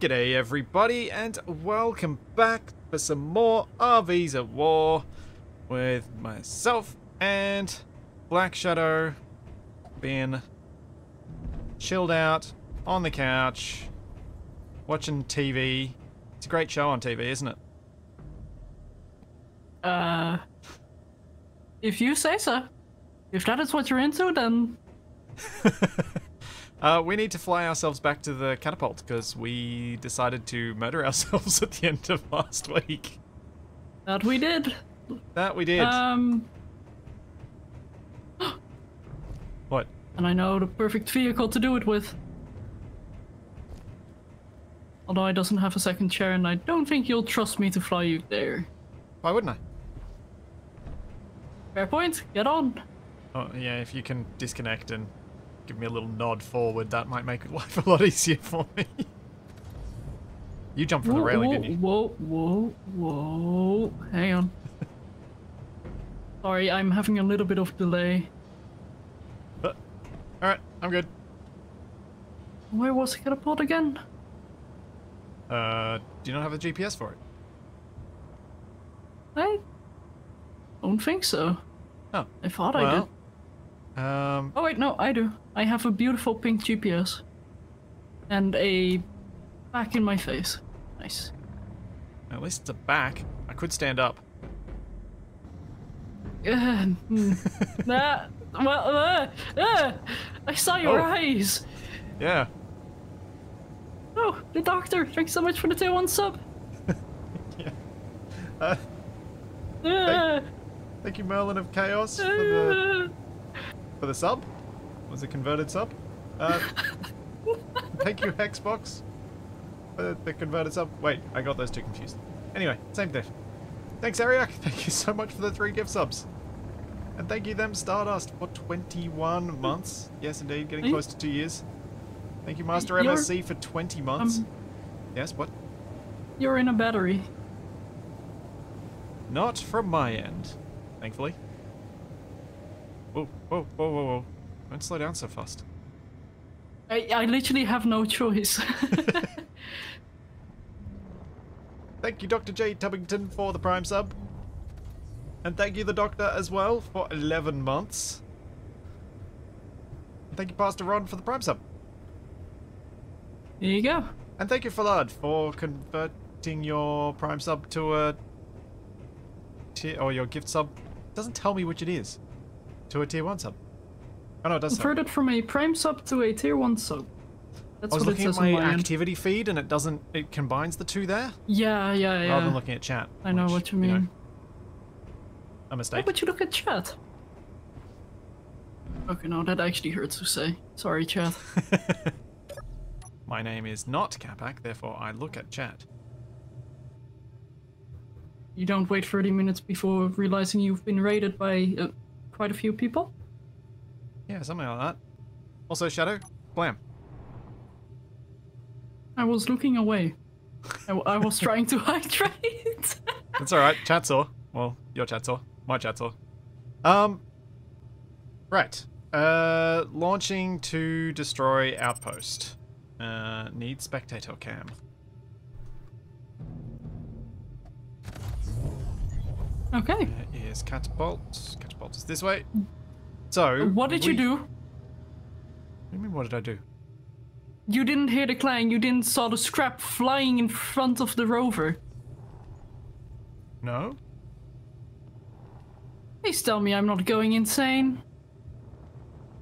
G'day everybody and welcome back for some more RVs at War with myself and Black Shadow being chilled out on the couch watching TV. It's a great show on TV, isn't it? Uh, if you say so. If that is what you're into, then Uh, we need to fly ourselves back to the catapult because we decided to murder ourselves at the end of last week. that we did. That we did. Um, what? and I know the perfect vehicle to do it with. Although I doesn't have a second chair, and I don't think you'll trust me to fly you there. Why wouldn't I? Fair point. Get on. Oh, yeah, if you can disconnect and give me a little nod forward, that might make life a lot easier for me. you jumped from the railing, whoa, didn't you? Whoa, whoa, whoa. Hang on. Sorry, I'm having a little bit of delay. Alright, I'm good. Where was the catapult again? Uh, do you not have a GPS for it? I don't think so. Oh, I thought I did. Um, Oh wait, no, I do. I have a beautiful pink GPS. And a back in my face. Nice. at least it's a back. I could stand up. Uh, nah, well, uh, uh, I saw your Oh. eyes. Yeah. Oh, the doctor. Thanks so much for the tier one sub. Yeah. Uh, Uh, thank you, Merlin of Chaos, for the uh, for the sub. Was it converted sub. Uh, thank you, Xbox, for the converted sub. Wait, I got those two confused. Anyway, same thing. Thanks, Ariak. Thank you so much for the three gift subs. And thank you, them Stardust, for 21 months. Yes, indeed, getting close to two years. Thank you, Master You're- MSC, for 20 months. Um, yes, what? you're in a battery. Not from my end, thankfully. Whoa, whoa, whoa, whoa, whoa. Don't slow down so fast. I, I literally have no choice. Thank you, Dr. J. Tubbington, for the Prime sub. And thank you, the Doctor, as well, for 11 months. And thank you, Pastor Ron, for the Prime sub. There you go. And thank you, Falad, for converting your Prime sub to a tier, or your gift sub. It doesn't tell me which it is. To a tier 1 sub. Oh no, it does. Converted from a prime sub to a tier one sub. That's I was what it looking at says my my end. activity feed and it doesn't, it combines the two there Yeah, yeah, yeah. rather than looking at chat. I know which, what you know, mean. a Why mistake. would you look at chat? Okay, no, that actually hurts to say. Sorry, chat. My name is not Capac, therefore I look at chat. You don't wait 30 minutes before realizing you've been raided by uh, quite a few people? Yeah, something like that. Also, Shadow, blam. I was looking away. I, I was trying to hydrate. That's alright, chat saw. Well, your chat saw. My chat saw. Um, right. Uh, launching to destroy outpost. Uh, need spectator cam. okay. There is catapult. Catapult is this way. So, What did you do? What do you mean, what did I do? You didn't hear the clang, you didn't saw the scrap flying in front of the rover. No? Please tell me I'm not going insane.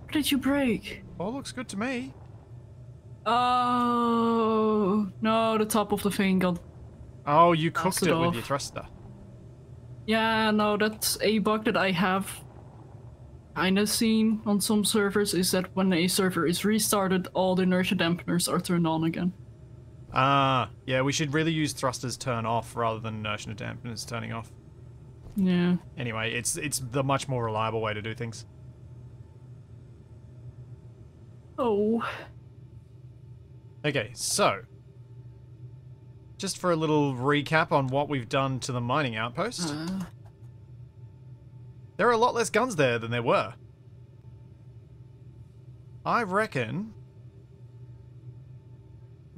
What did you break? All looks good to me. Oh no, the top of the thing got. Oh, you cooked it with off. your thruster. Yeah, no, that's a bug that I have kinda seen on some servers. Is that when a server is restarted, all the inertia dampeners are turned on again. Ah, yeah, we should really use thrusters turn off rather than inertia dampeners turning off. Yeah. Anyway, it's it's the much more reliable way to do things. Oh. Okay, so just for a little recap on what we've done to the mining outpost, Uh, there are a lot less guns there than there were. I reckon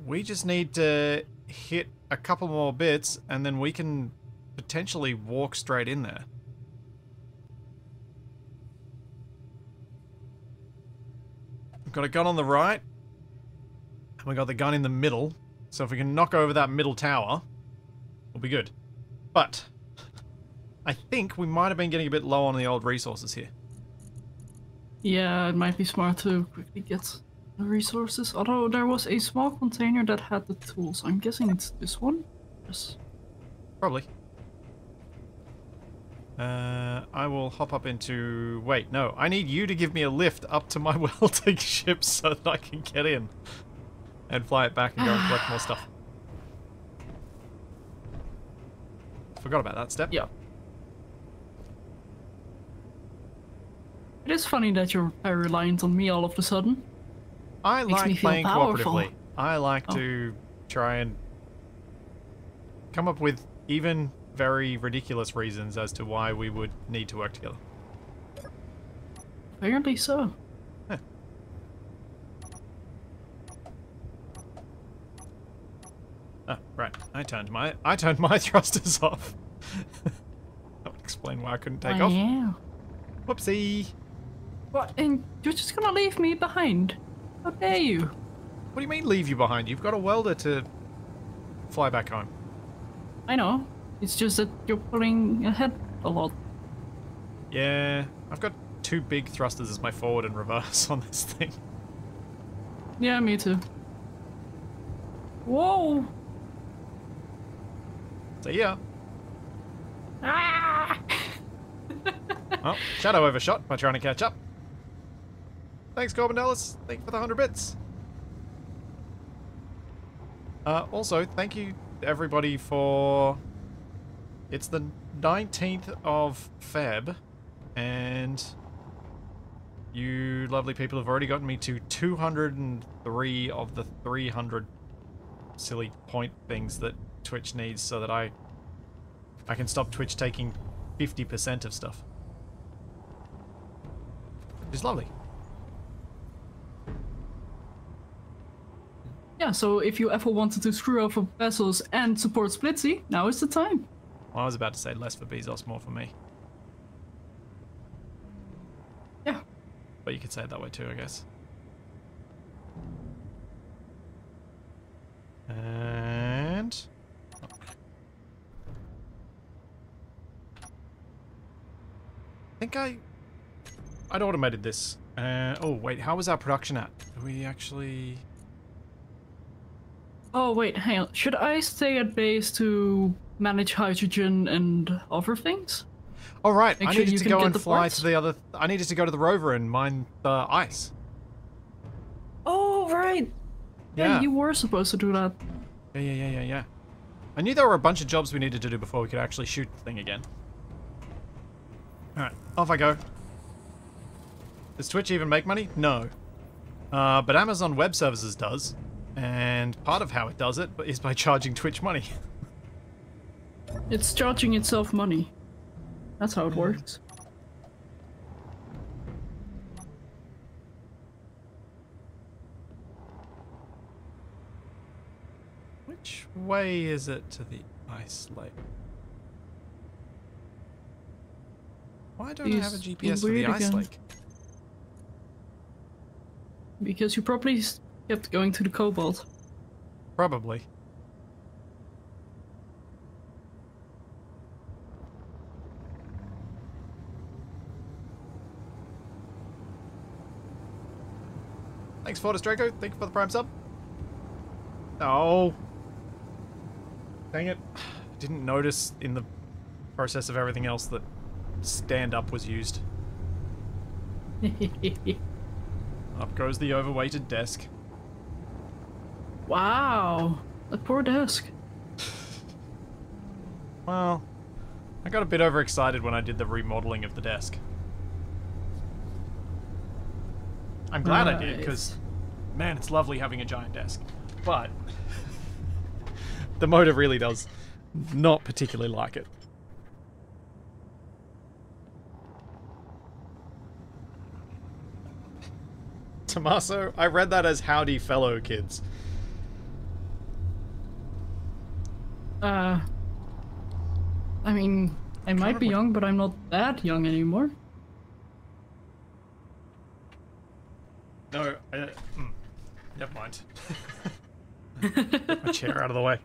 we just need to hit a couple more bits and then we can potentially walk straight in there. We've got a gun on the right. And we got the gun in the middle. So if we can knock over that middle tower, we'll be good. But I think we might have been getting a bit low on the old resources here. Yeah, it might be smart to quickly get the resources. Although there was a small container that had the tools. I'm guessing it's this one. Yes. Probably. Uh, I will hop up into... Wait, no. I need you to give me a lift up to my welding ship so that I can get in. And fly it back and go and collect more stuff. Forgot about that step. Yeah. It is funny that you're reliant on me all of a sudden. I Makes like playing powerful. cooperatively. I like Oh. to try and come up with even very ridiculous reasons as to why we would need to work together. Apparently so. Oh, right. I turned my I turned my thrusters off. that would explain why I couldn't take oh, off. Yeah. Whoopsie. What? And you're just gonna leave me behind? How dare you? What do you mean leave you behind? You've got a welder to fly back home. I know. It's just that you're pulling ahead a lot. Yeah, I've got two big thrusters as my forward and reverse on this thing. Yeah, me too. Whoa! So yeah. Ah! Oh, shadow overshot by trying to catch up. Thanks, Corbin Dallas. Thank you for the 100 bits. Uh, also, thank you everybody for... It's the 19th of Feb, and you lovely people have already gotten me to 203 of the 300 silly point things that Twitch needs so that I I can stop Twitch taking 50% of stuff. Which is lovely. Yeah, so if you ever wanted to screw over Bezos and support Splitsie, now is the time. Well, I was about to say less for Bezos, more for me. Yeah. But you could say it that way too, I guess. And... think I... I'd automated this. Uh, oh, wait, how was our production at? Do we actually... Oh, wait, hang on. Should I stay at base to manage hydrogen and other things? Oh, right, Make I sure needed to go and fly parts. to the other... I needed to go to the rover and mine the ice. Oh, right. Yeah, Yeah. you were supposed to do that. Yeah, yeah, yeah, yeah, yeah. I knew there were a bunch of jobs we needed to do before we could actually shoot the thing again. Alright, off I go. Does Twitch even make money? No. Uh, but Amazon Web Services does. And part of how it does it is by charging Twitch money. It's charging itself money. That's how it works. Which way is it to the ice lake? Why don't I have a GPS for the ice again. lake? Because you probably kept going to the cobalt. Probably. Thanks, Fortis Draco. Thank you for the prime sub. Oh. Dang it. Didn't notice in the process of everything else that stand up was used. Up goes the overweighted desk. wow, that poor desk. Well, I got a bit overexcited when I did the remodeling of the desk. I'm glad I did, because, man, it's lovely having a giant desk. But, the motor really does not particularly like it. Tommaso, I read that as howdy fellow kids. Uh, I mean, I might be young, but I'm not that young anymore. No, I, mm, never mind. Get my chair out of the way.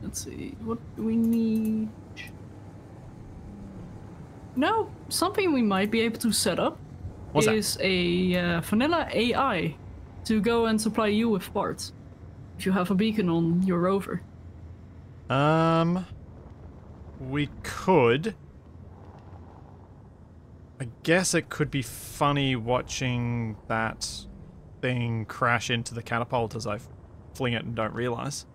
Let's see, what do we need? No, something we might be able to set up What's that? is a uh, vanilla AI to go and supply you with parts. If you have a beacon on your rover. Um, we could. I guess it could be funny watching that thing crash into the catapult as I fling it and don't realize.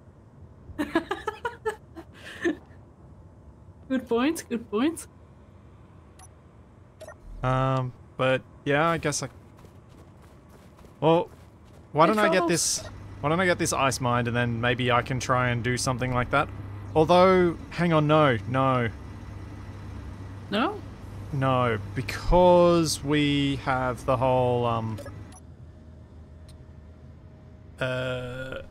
Good point, good point. Um, but yeah, I guess I. Well, why don't I get this? Why don't I get this ice mind and then maybe I can try and do something like that? Although, hang on, no, no, No? no, because we have the whole um. Uh.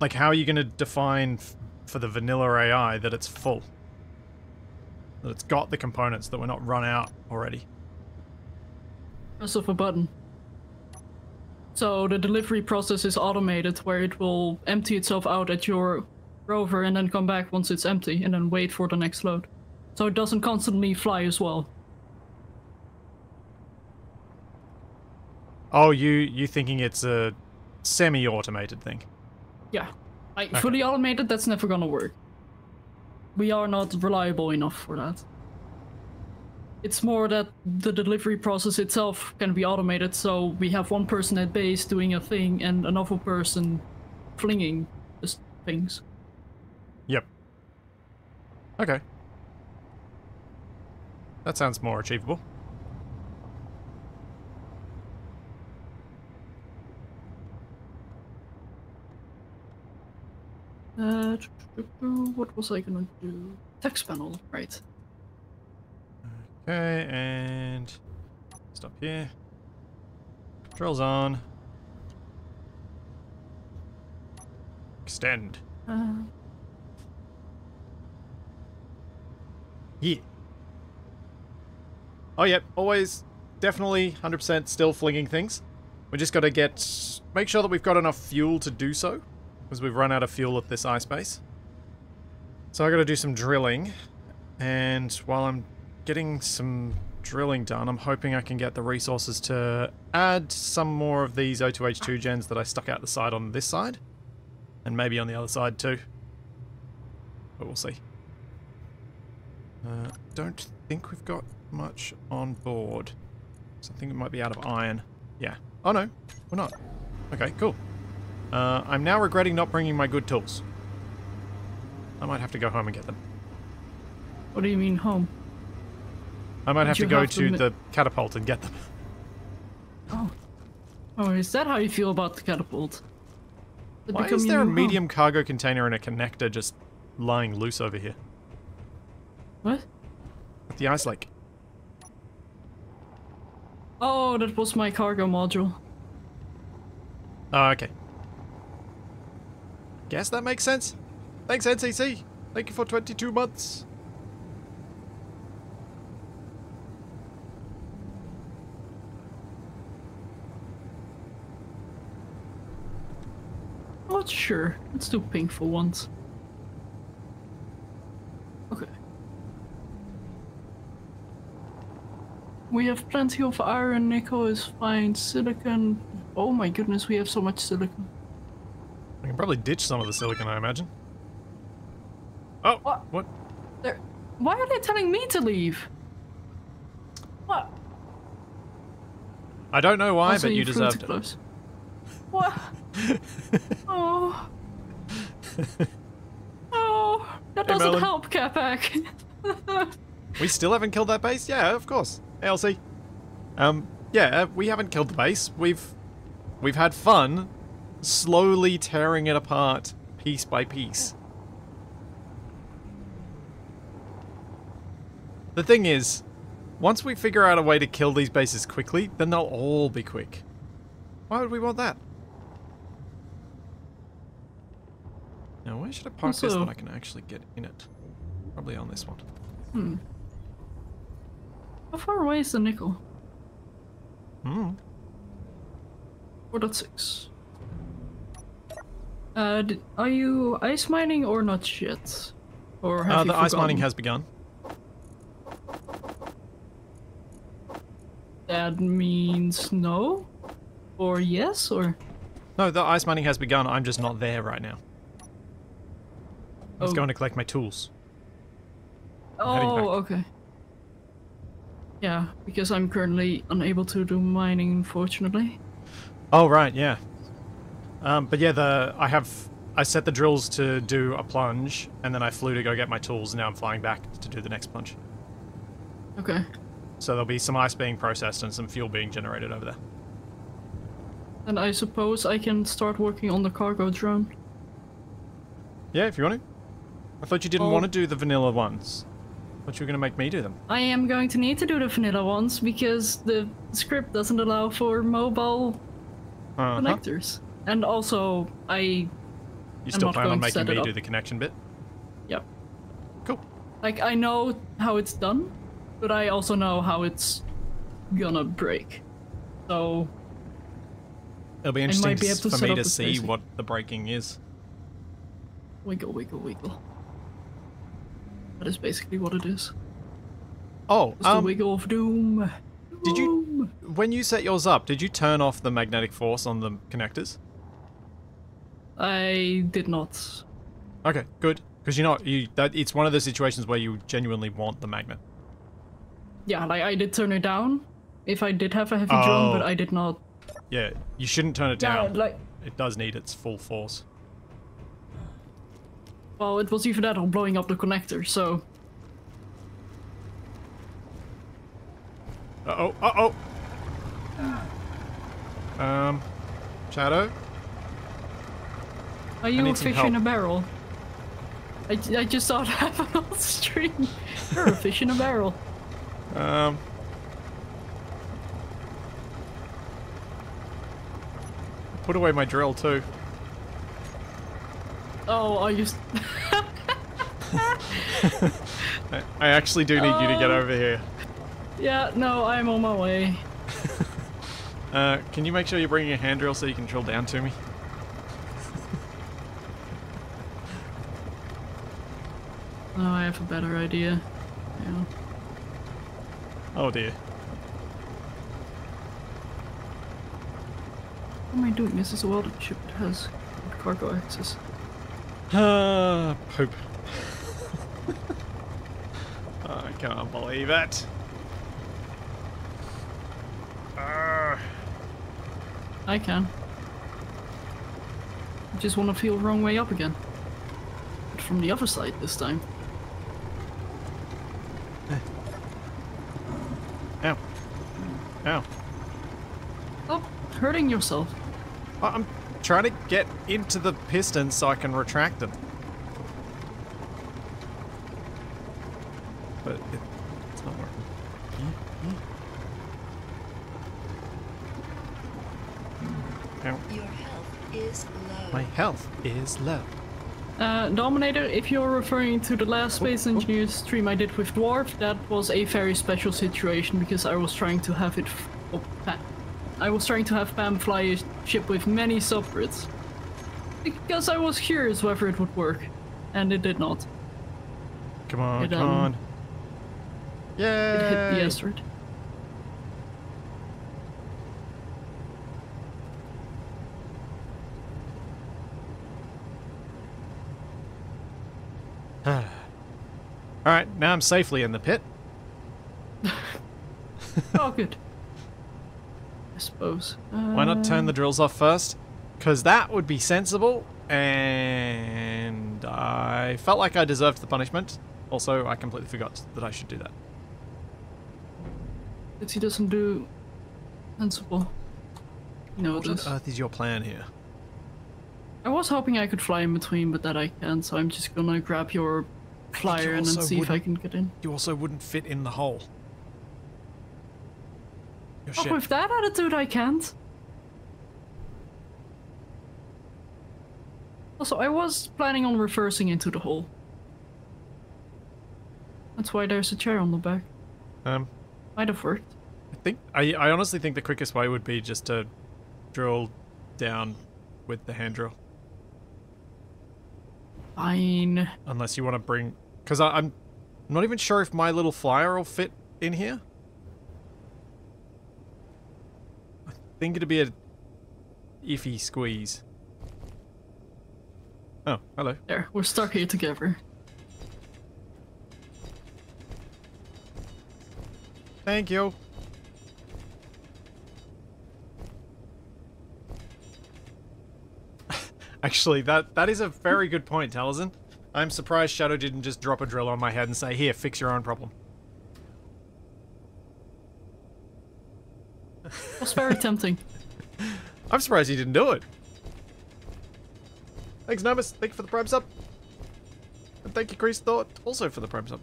Like, how are you going to define f- for the vanilla AI that it's full? That it's got the components that we're not run out already. Press of a button. So the delivery process is automated where it will empty itself out at your rover and then come back once it's empty and then wait for the next load. So it doesn't constantly fly as well. Oh, you you thinking it's a semi-automated thing? Yeah. Like fully automated, that's never gonna work. We are not reliable enough for that. It's more that the delivery process itself can be automated, so we have one person at base doing a thing and another person flinging things. Yep. Okay. That sounds more achievable. Uh, what was I gonna do? Text panel, right. Okay, and stop here. Drills on. Extend. Uh, Yeah. Oh, yep. Always, definitely, 100% still flinging things. We just got to get... Make sure that we've got enough fuel to do so. Because we've run out of fuel at this ice base. So I got to do some drilling. And while I'm getting some drilling done, I'm hoping I can get the resources to add some more of these O2H2 gens that I stuck out the side on this side. And maybe on the other side too. But we'll see. Uh, don't think we've got much on board. So I think it might be out of iron. Yeah. Oh no, we're not. Okay, cool. Uh, I'm now regretting not bringing my good tools. I might have to go home and get them. what do you mean home? I might have to go have to to the catapult and get them. Oh. Oh, is that how you feel about the catapult? It Why is there a new home? medium cargo container and a connector just lying loose over here What? at the ice lake? Oh, that was my cargo module. Oh, okay. Guess that makes sense. Thanks, NCC. Thank you for 22 months. Oh, Not sure. Let's do pink for once. Okay. We have plenty of iron, nickel is fine, silicon. Oh my goodness, we have so much silicon. Can probably ditch some of the silicon, I imagine. Oh, What? what? There. Why are they telling me to leave? What? I don't know why, Also, but you deserved it. close. What? oh. Oh, that Hey, doesn't Melon. help, Capac. We still haven't killed that base? Yeah, of course. ALC. Um, yeah, uh, we haven't killed the base. We've we've had fun slowly tearing it apart piece by piece. The thing is, once we figure out a way to kill these bases quickly, then they'll all be quick. Why would we want that? Why should I park this Also- when I can actually get in it? Probably on this one. Hmm. How far away is the nickel? Hmm. 4.6. Uh, are you ice mining or not yet? Or have Uh, you the ice mining has begun. That means no? Or yes? Or. No, the ice mining has begun. I'm just not there right now. I was Oh. going to collect my tools. I'm Oh, okay. Yeah, because I'm currently unable to do mining, unfortunately. Oh right, yeah. Um, but yeah, the I have I set the drills to do a plunge, and then I flew to go get my tools. And now I'm flying back to do the next plunge. Okay. So there'll be some ice being processed and some fuel being generated over there. And I suppose I can start working on the cargo drone. Yeah, if you want to. I thought you didn't Oh. want to do the vanilla ones. I thought you were going to make me do them. I am going to need to do the vanilla ones because the script doesn't allow for mobile Uh-huh. connectors. And also, I. You still plan on making me do the connection bit? Yep. Cool. Like, I know how it's done, but I also know how it's gonna break. So, It'll be interesting be to- for me to see spacing. what the breaking is. wiggle, wiggle, wiggle. That is basically what it is. Oh, It's the um, wiggle of doom. did you- when you set yours up, did you turn off the magnetic force on the connectors? I did not. Okay, good. Because you know you that it's one of those situations where you genuinely want the magnet. Yeah, like, I did turn it down if I did have a heavy drone, but Oh. I did not. Yeah, you shouldn't turn it Yeah, down. like, It does need its full force. well, it was either that or blowing up the connector, so. Uh oh, uh oh. Um, Shadow. Are you a fish in a barrel? I, I just saw that happen on the stream. You're a fish in a barrel. Um. Put away my drill too. Oh, are you. I actually do need you to get Oh. over here. yeah, no, I'm on my way. Uh, can you make sure you're bringing a hand drill so you can drill down to me? No, I have a better idea. Yeah. Oh dear. What am I doing? This is a welded ship that has cargo access. Ah, poop. I can't believe it. Ah. I can. I just want to feel wrong way up again. But from the other side this time. Ow. Ow. Oh, hurting yourself. I- I'm trying to get into the piston so I can retract them. But it, it's not working. Your health is low. My health is low. Uh, Dominator, if you're referring to the last Space Engineers stream I did with Dwarf, that was a very special situation because I was trying to have it. F- Pam. I was trying to have Pam fly a ship with many subgrids. Because I was curious whether it would work. And it did not. Come on, It, come um, on. It hit the Yay! asteroid. Alright, now I'm safely in the pit. oh, good. Suppose. Why not turn the drills off first? Because that would be sensible, and I felt like I deserved the punishment. Also, I completely forgot that I should do that. But he doesn't do sensible. No, What on this. earth is your plan here? I was hoping I could fly in between, but that I can't, so I'm just gonna grab your flyer and then see if I can get in. You also wouldn't fit in the hole. Your Oh, ship. with that attitude, I can't. Also, I was planning on reversing into the hole. That's why there's a chair on the back. Um, Might have worked. I think I, I honestly think the quickest way would be just to drill down with the hand drill, Fine. unless you want to bring. Because I'm not even sure if my little flyer will fit in here. Think it'd be a iffy squeeze. Oh, hello. There, we're stuck here together. Thank you. Actually, that that is a very good point, Taliesin. I'm surprised Shadow didn't just drop a drill on my head and say, "Here, fix your own problem." Was very tempting. I'm surprised he didn't do it. Thanks, Nomus. Thank you for the prime sub. And thank you, Crease Thought, also for the prime sub.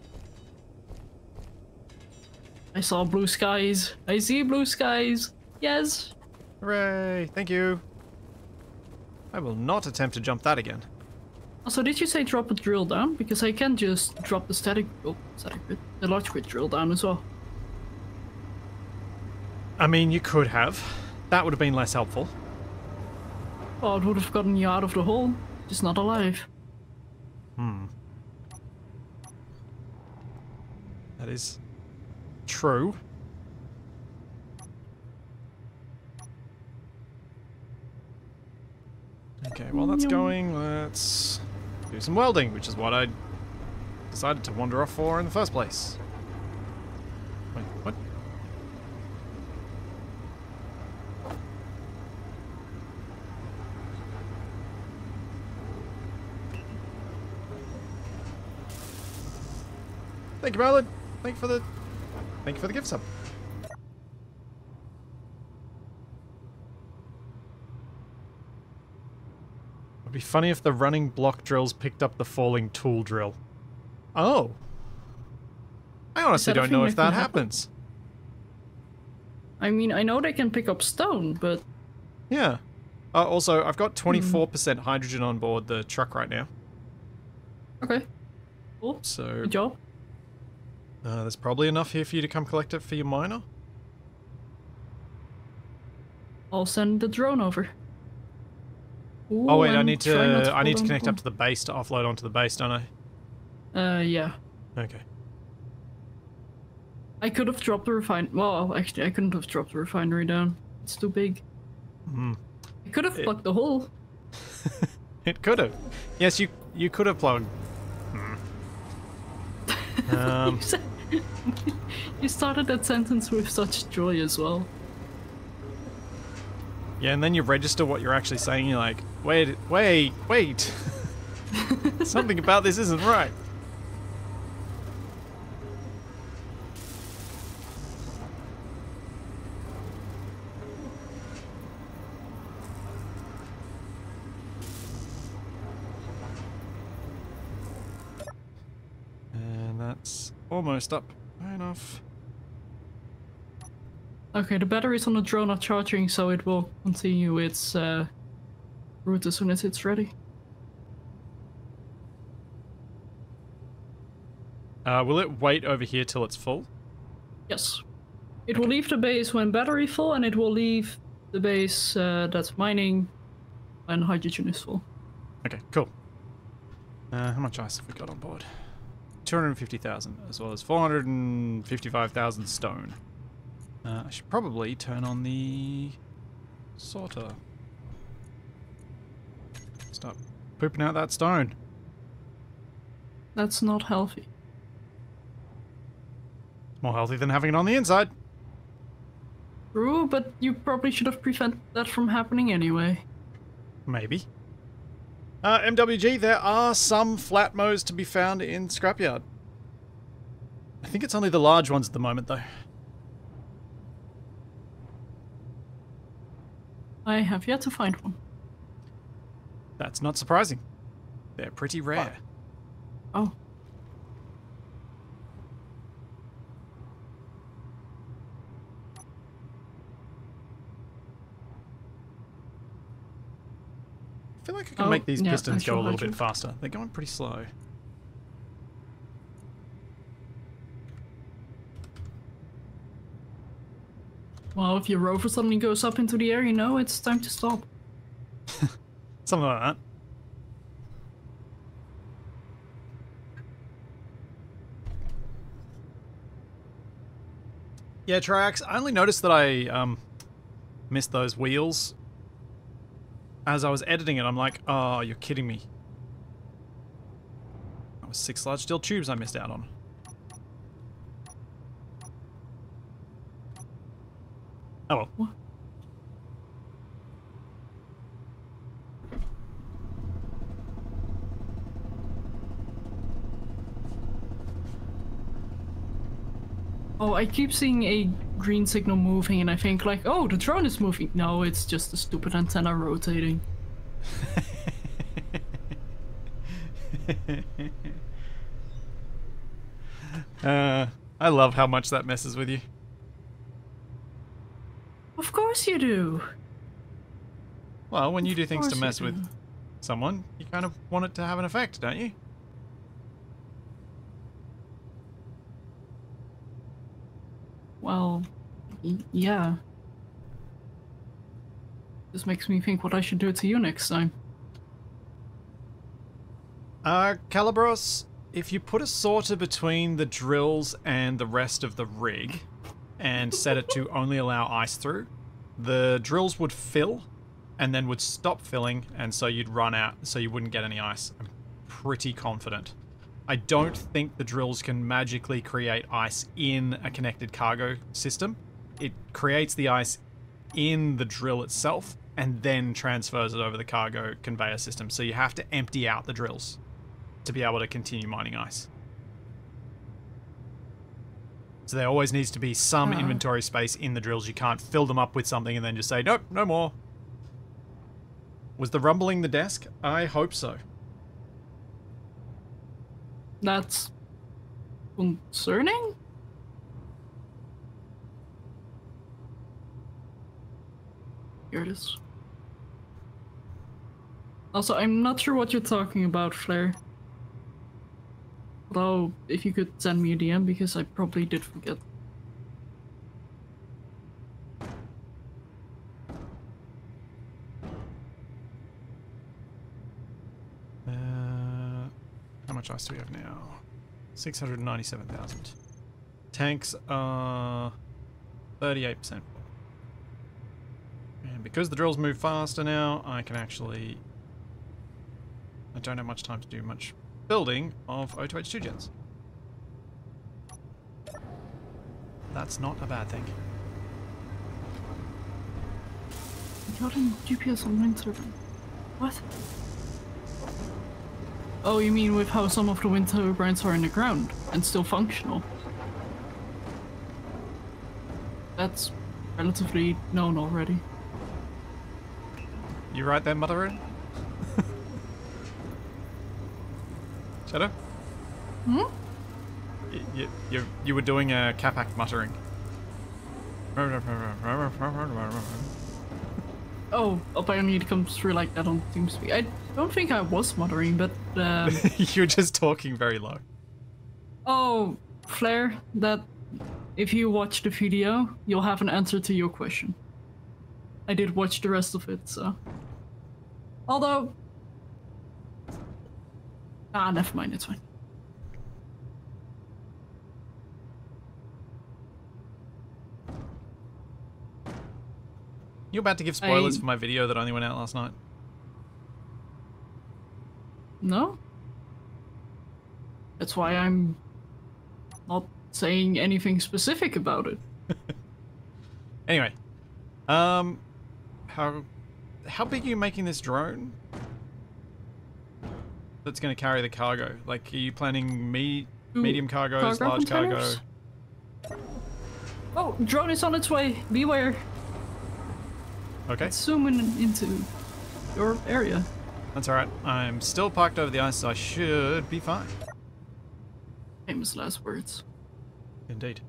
I saw blue skies. I see blue skies. Yes. Hooray! Thank you. I will not attempt to jump that again. Also, did you say drop a drill down? Because I can just drop the static, oh, static bit, the large grid drill down as well. I mean, you could have. That would have been less helpful. It would have gotten you out of the hole. Just not alive. Hmm. That is true. Okay, while that's going, let's do some welding, which is what I decided to wander off for in the first place. Wait, what? Thank you, Ballard. Thank you for the thank you for the gift sub. It'd be funny if the running block drills picked up the falling tool drill. Oh. I honestly don't know if that can happen? happens. I mean, I know they can pick up stone, but Yeah. Uh, also, I've got 24% hydrogen on board the truck right now. okay. Cool. So Good job. Uh, there's probably enough here for you to come collect it for your miner. I'll send the drone over. Ooh, Oh wait, I need not to I need to connect up to the base to offload onto the base, don't I? Uh, yeah. Okay. I could have dropped the refine. Well, actually, I couldn't have dropped the refinery down. It's too big. Hmm. I could have It- plugged the hole. It could have. Yes, you you could have plugged. Um, you started that sentence with such joy as well. yeah, and then you register what you're actually saying. You're like, wait, wait, wait. Something about this isn't right. Almost up. High enough. Okay, the batteries on the drone are charging, so it will continue its uh, route as soon as it's ready. Uh, will it wait over here till it's full? Yes. It will leave the base when battery full, and it will leave the base uh, that's mining when hydrogen is full. Okay, cool. Uh, how much ice have we got on board? 250,000, as well as 455,000 stone. Uh, I should probably turn on the sorter. Start pooping out that stone. That's not healthy. More healthy than having it on the inside. True, but you probably should have prevented that from happening anyway. Maybe. Uh, MWG, there are some flat mows to be found in Scrapyard. I think it's only the large ones at the moment, though. I have yet to find one. That's not surprising. They're pretty rare. Oh. Feel like I can Oh, make these yeah, pistons go a little bit faster. They're going pretty slow. Well, if your rover suddenly goes up into the air, you know it's time to stop. Something like that. Yeah, Trax, I only noticed that I um, missed those wheels. As I was editing it, I'm like, oh, you're kidding me. That was six large steel tubes I missed out on. Oh well. Oh, I keep seeing a green signal moving, and I think like, oh, the drone is moving. No, it's just a stupid antenna rotating. uh, I love how much that messes with you. Of course you do. Well, when you do things to mess with someone, you kind of want it to have an effect, don't you? Well, yeah. This makes me think what I should do to you next time. Uh, Calibros, if you put a sorter between the drills and the rest of the rig and set it to only allow ice through, the drills would fill and then would stop filling, and so you'd run out, so you wouldn't get any ice. I'm pretty confident. I don't think the drills can magically create ice in a connected cargo system. It creates the ice in the drill itself and then transfers it over the cargo conveyor system. So you have to empty out the drills to be able to continue mining ice. So there always needs to be some Ah. inventory space in the drills. You can't fill them up with something and then just say, nope, no more. Was the rumbling the desk? I hope so. That's concerning? Here it is. Also, I'm not sure what you're talking about, Flair. Although, if you could send me a DM, because I probably did forget. Much do we have now? 697,000. Tanks are 38% full. And because the drills move faster now, I can actually... I don't have much time to do much building of O2H2 jets. That's not a bad thing. A GPS on wind turbine. What? Oh, you mean with how some of the wind turbines are in the ground and still functional? That's relatively known already. You right there, Motherun? Shadow? Hmm? Y- y- you, you were doing a Capac muttering. Oh, apparently it comes through like that on TeamSpeak. I don't think I was muttering, but um, You're just talking very low. oh, Flair, that if you watch the video, you'll have an answer to your question. I did watch the rest of it, so. Although. Ah, never mind, it's fine. You're about to give spoilers I- for my video that only went out last night? No? That's why I'm not saying anything specific about it. Anyway, um, how how big are you making this drone? That's going to carry the cargo. Like, are you planning me medium cargos, cargo large containers? cargo? Oh, drone is on its way. Beware. Okay, It's zooming into your area. That's alright. I'm still parked over the ice, so I should be fine. Famous last words. Indeed.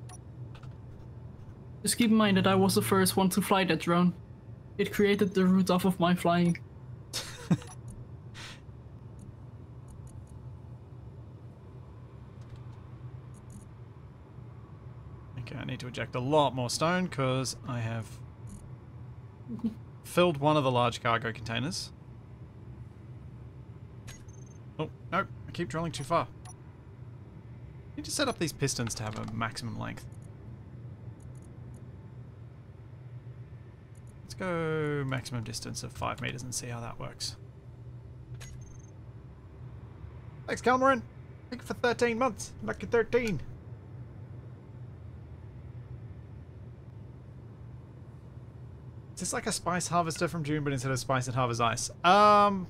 Just keep in mind that I was the first one to fly that drone. It created the route off of my flying. okay, I need to eject a lot more stone because I have filled one of the large cargo containers. I keep drilling too far. need to set up these pistons to have a maximum length. Let's go maximum distance of 5 meters and see how that works. Thanks, Calmarin. Thank you for 13 months. Lucky 13. Is this like a spice harvester from Dune, but instead of spice it harvests ice? Um,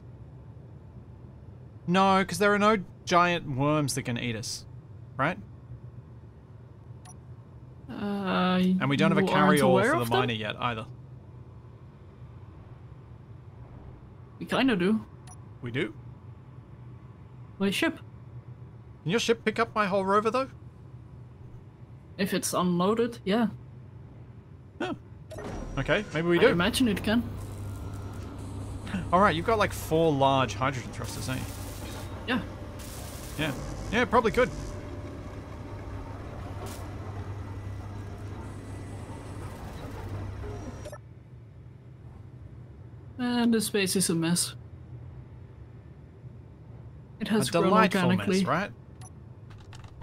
no, because there are no giant worms that can eat us, right? Uh, And we don't have a you aren't carry-all for the miner yet either. We kind of do. We do. My ship. Can your ship pick up my whole rover though? If it's unloaded, yeah. Oh. Okay, maybe we I do. imagine it can. Alright, you've got like four large hydrogen thrusters, don't you? Yeah. Yeah. Yeah, probably could. And the space is a mess. It A has grown delightful organically. mess, right?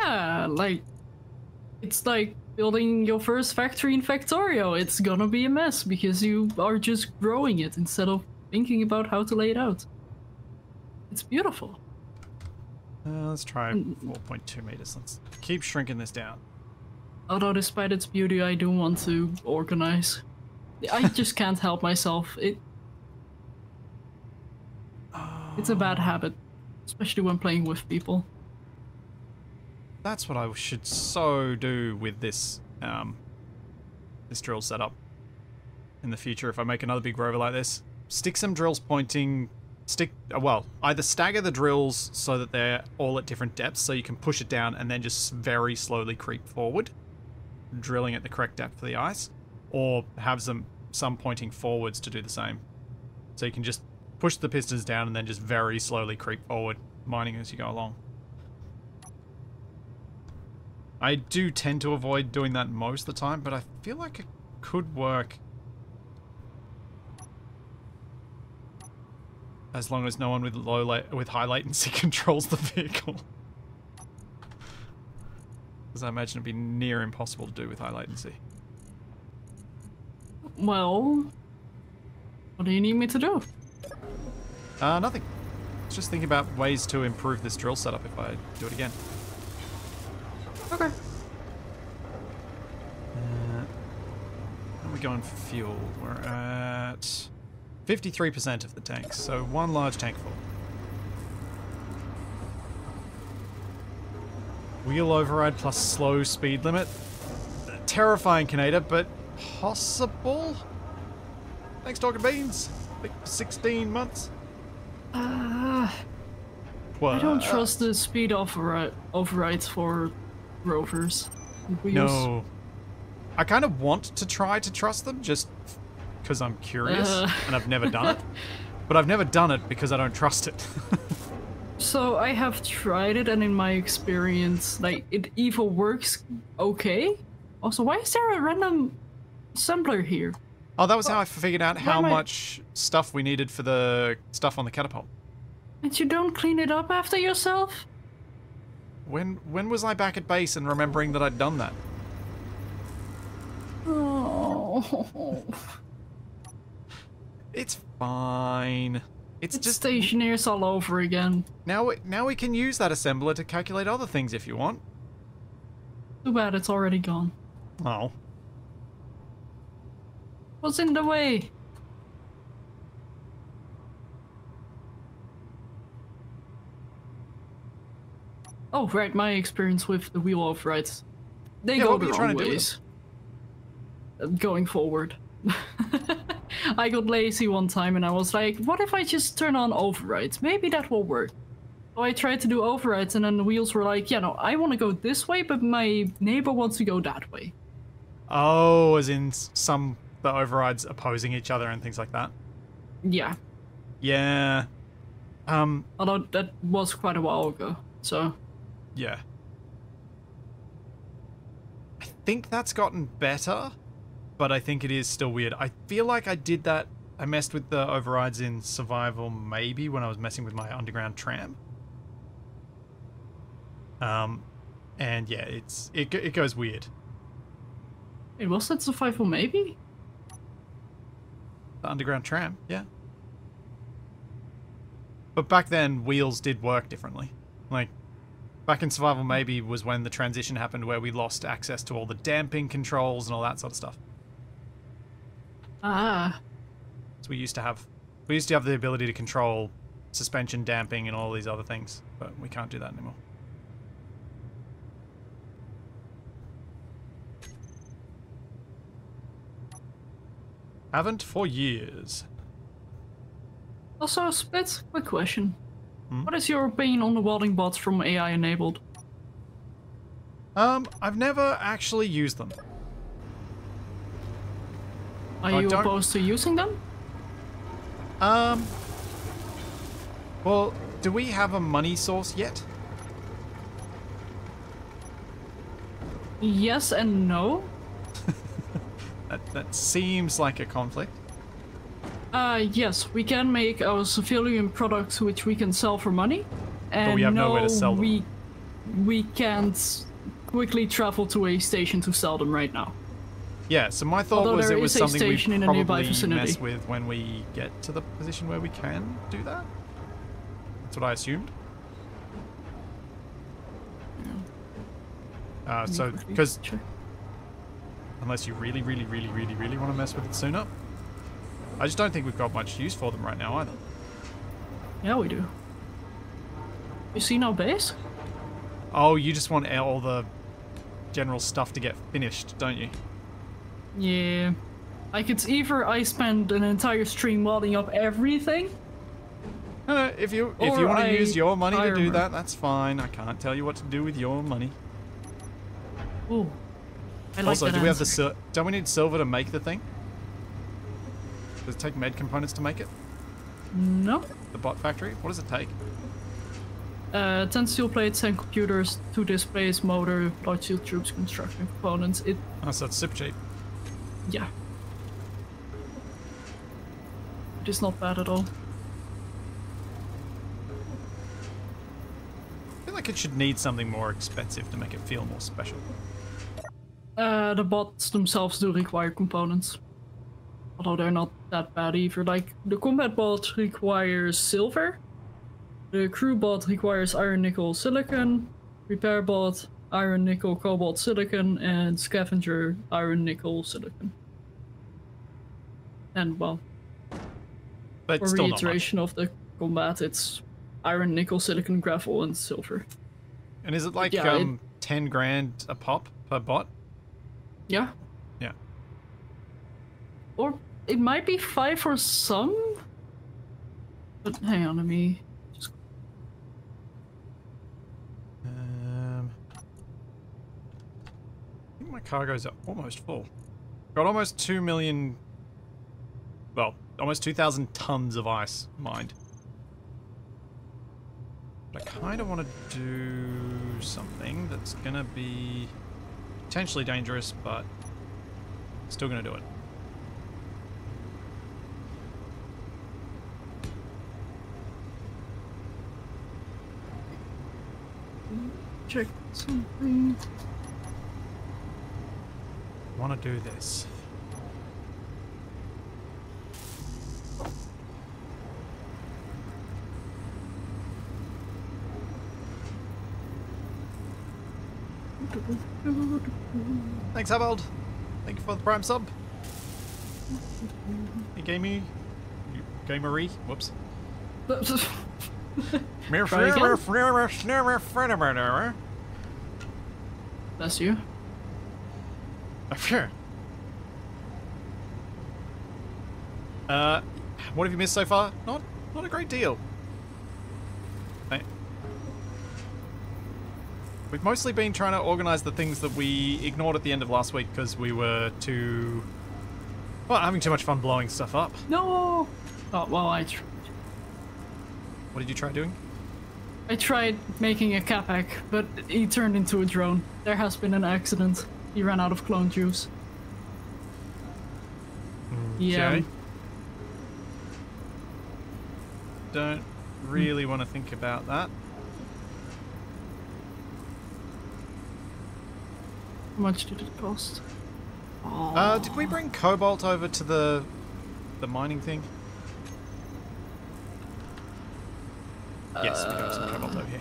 Yeah, like it's like building your first factory in Factorio. It's gonna be a mess because you are just growing it instead of thinking about how to lay it out. It's beautiful. Uh, let's try Mm. 4.2 meters. Let's keep shrinking this down. Although despite its beauty, I do want to organize. I just can't help myself. It it's a bad habit, especially when playing with people. That's what I should so do with this um, this drill setup in the future. If I make another big rover like this, stick some drills pointing. Stick uh, well, either stagger the drills so that they're all at different depths, so you can push it down and then just very slowly creep forward, drilling at the correct depth for the ice, or have some some pointing forwards to do the same. So you can just push the pistons down and then just very slowly creep forward, mining as you go along. I do tend to avoid doing that most of the time, but I feel like it could work. As long as no one with low with high latency controls the vehicle. Because I imagine it'd be near impossible to do with high latency. Well, what do you need me to do? Uh, nothing. I was just thinking about ways to improve this drill setup if I do it again. Okay. Uh, how are we going for fuel? We're at 53% of the tanks, so one large tank full. Wheel override plus slow speed limit. Terrifying, Canada, but possible? Thanks, and Beans. 16 months. Uh, What? I don't trust the speed overri- overrides for rovers. No. I kind of want to try to trust them just because I'm curious Uh. and I've never done it. But I've never done it because I don't trust it. So I have tried it, and in my experience, like it either works okay. Also, why is there a random assembler here? oh, that was how I figured out how am I- much stuff we needed for the stuff on the catapult. And you don't clean it up after yourself? When when was I back at base and remembering that I'd done that? Oh, It's fine. It's it's just stationeers all over again. now we, now we can use that assembler to calculate other things if you want. Too bad it's already gone. Oh. What's in the way? Oh, right, my experience with the wheel overrides. They Yeah, go what the wrong to do ways. Uh, going forward. I got lazy one time and I was like, what if I just turn on overrides? Maybe that will work. So I tried to do overrides and then the wheels were like, yeah, no, I want to go this way, but my neighbor wants to go that way. Oh, as in some the overrides opposing each other and things like that. Yeah, Yeah. Um, although that was quite a while ago. So yeah. I think that's gotten better, but I think it is still weird. I feel like I did that. I messed with the overrides in survival maybe when I was messing with my underground tram. Um, and yeah, it's it it goes weird. It was that survival maybe? The underground tram, yeah. But back then, wheels did work differently. Like, back in Survival Maybe was when the transition happened where we lost access to all the damping controls and all that sort of stuff. Ah, So we used to have, we used to have the ability to control suspension, damping, and all these other things, but we can't do that anymore. Haven't for years. also Spit, quick question. Hmm? What is your opinion on the welding bots from AI enabled? Um, I've never actually used them. Are I you don't- opposed to using them? Um. Well, do we have a money source yet? Yes and no. That that seems like a conflict. Uh, yes, we can make our civilian products which we can sell for money. And we have no, nowhere to sell them. we we can't quickly travel to a station to sell them right now. Yeah. So my thought Although was it was something we station in a probably mess with when we get to the position where we can do that. That's what I assumed. Uh, so, because unless you really, really, really, really, really want to mess with it sooner, I just don't think we've got much use for them right now either. Yeah, we do. You see no base? Oh, you just want all the general stuff to get finished, don't you? Yeah. Like it's either I spend an entire stream welding up everything, no, if you if you want to use your money to do that, that's fine. I can't tell you what to do with your money. Ooh. I like also, do we have the answer. sil- don't we need silver to make the thing? Does it take med components to make it? No. The bot factory? What does it take? Uh, 10 steel plates and computers, two displays, motor, large steel tubes, construction components. It, Oh, so it's super cheap. Yeah. It is not bad at all. I feel like it should need something more expensive to make it feel more special. Uh, the bots themselves do require components. Although they're not that bad either. Like, the combat bot requires silver. The crew bot requires iron, nickel, silicon. Repair bot, iron, nickel, cobalt, silicon. And scavenger, iron, nickel, silicon. And, well, But for still reiteration of the combat, it's iron, nickel, silicon, gravel, and silver. And is it like Yeah, it- um ten grand a pop per bot? Yeah. Yeah. Or it might be five for some. But hang on, let me just Um, I think my cargoes are almost full. Got almost two million. Well, almost two thousand tons of ice mined. But I kind of want to do something that's gonna be potentially dangerous, but still gonna do it. check something. Want to do this. Thanks, Harold. Thank you for the prime sub. Hey, Gamey. Gamery. Whoops. Try again? Bless you. Sure. Uh, what have you missed so far? Not, not a great deal. We've mostly been trying to organise the things that we ignored at the end of last week because we were too, well, having too much fun blowing stuff up. No. Oh well, I What did you try doing? I tried making a capac, but he turned into a drone. There has been an accident. He ran out of clone juice. Yeah. Don't really want to think about that. How much did it cost? Oh, Uh, did we bring cobalt over to the the mining thing? Yes, we got some cobalt over here.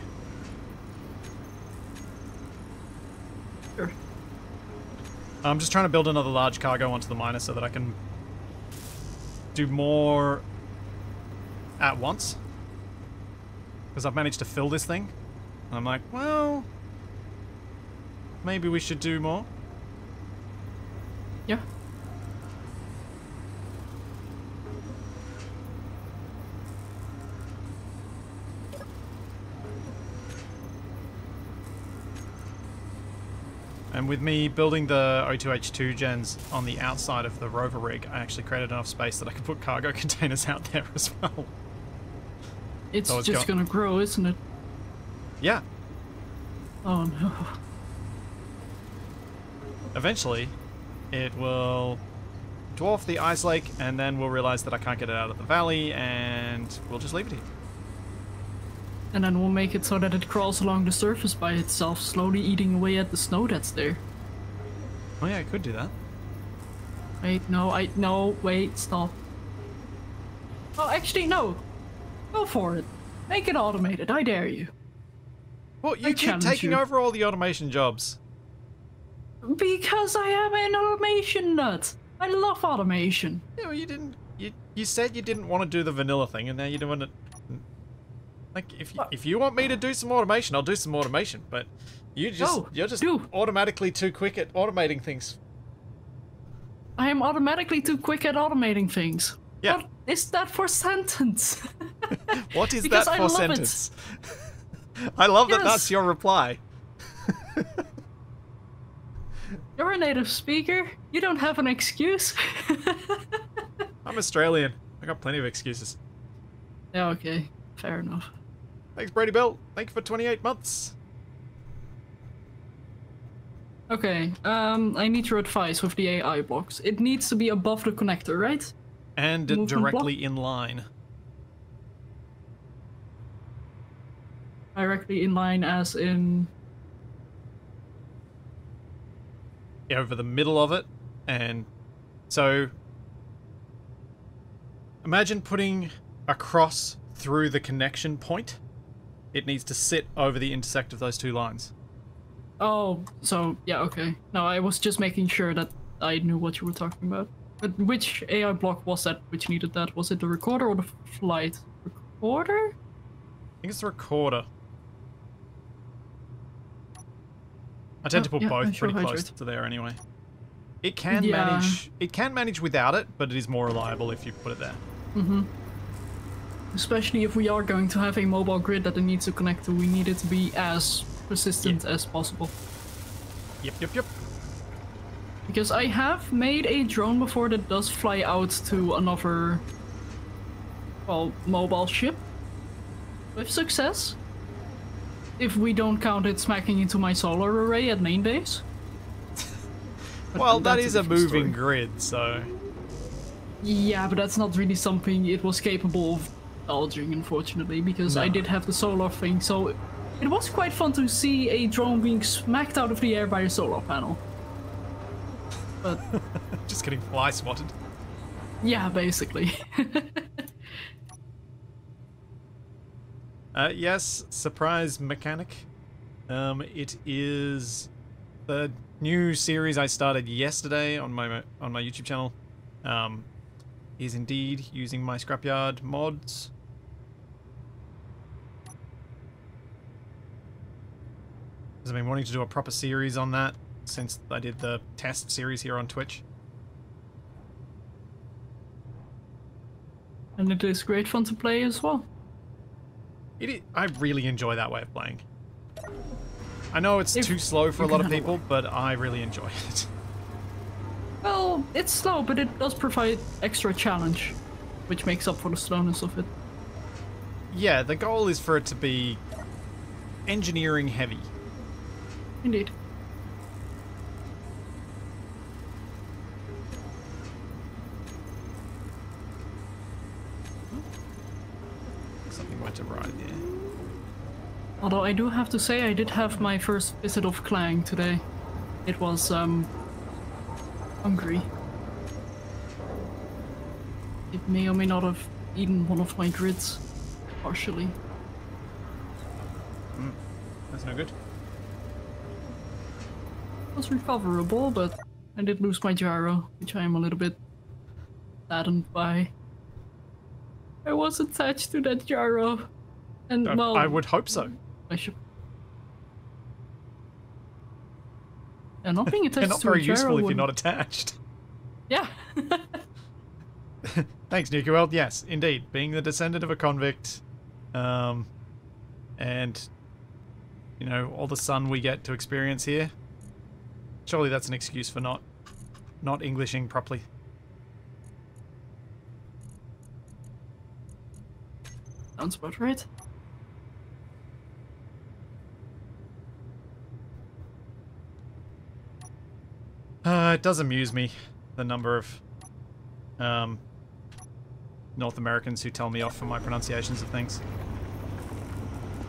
I'm just trying to build another large cargo onto the miner so that I can do more at once. Because I've managed to fill this thing. And I'm like, well, maybe we should do more. Yeah. And with me building the O2H2 gens on the outside of the rover rig, I actually created enough space that I could put cargo containers out there as well. It's it's just gone. gonna grow, isn't it? Yeah, Oh no. eventually it will dwarf the ice lake and then we'll realize that I can't get it out of the valley and we'll just leave it here. And then we'll make it so that it crawls along the surface by itself, slowly eating away at the snow that's there. Oh yeah, I could do that. Wait, no, I no, wait, stop. Oh, actually, no. Go for it. Make it automated. I dare you. Well, you I keep taking you. over all the automation jobs. Because I am an automation nut. I love automation. Yeah, well, you didn't. You you said you didn't want to do the vanilla thing, and now you're doing it. Like, if you, if you want me to do some automation, I'll do some automation. But you just No, you're just do. automatically too quick at automating things. I am automatically too quick at automating things. Yeah. What is that for sentence? What is that I for sentence? I love that that's your reply. You're a native speaker. You don't have an excuse. I'm Australian. I got plenty of excuses. yeah, okay. Fair enough. Thanks, Brady Bill. Thank you for 28 months. Okay, um, I need your advice with the AI box. It needs to be above the connector, right? And Movement block? directly in line. Directly in line as in... over the middle of it and so imagine putting a cross through the connection point it needs to sit over the intersect of those two lines Oh, so, yeah, okay. No, I was just making sure that I knew what you were talking about. But which AI block was that which needed that? Was it the recorder or the flight? Recorder? i think it's the recorder i tend Oh, to put yeah, both sure, pretty close to there anyway it can Yeah. manage it can manage without it but it is more reliable if you put it there mm-hmm. Especially if we are going to have a mobile grid that it needs to connect to, we need it to be as persistent as possible. yep yep yep Because I have made a drone before that does fly out to another, well, mobile ship. With success. If we don't count it smacking into my solar array at main base. Well that's is a moving story. grid so Yeah, but that's not really something it was capable of dodging, unfortunately, because I did have the solar thing, so it was quite fun to see a drone being smacked out of the air by a solar panel. But just getting fly swatted yeah, basically. Uh, yes, surprise mechanic. Um, it is the new series I started yesterday on my on my YouTube channel. Um, is indeed using my scrapyard mods. Because I've been wanting to do a proper series on that since I did the test series here on Twitch. and it is great fun to play as well. It i I really enjoy that way of playing. I know it's If too slow for a lot of people, but I really enjoy it. Well, it's slow, but it does provide extra challenge, which makes up for the slowness of it. Yeah, the goal is for it to be engineering heavy. Indeed. Something went awry there. Although I do have to say I did have my first visit of Clang today. It was, um, hungry. It may or may not have eaten one of my grids, partially. Mm. That's no good. Was recoverable, but I did lose my gyro, which I am a little bit saddened by. I was attached to that gyro. And, I, well, I would hope so. I should. Yeah, not being attached not to very useful if you're not attached. Yeah. Thanks, Nuka. Well, yes, indeed. Being the descendant of a convict, um, and, you know, all the sun we get to experience here, surely that's an excuse for not, not Englishing properly. Sounds about right. Uh, it does amuse me, the number of, um, North Americans who tell me off for my pronunciations of things.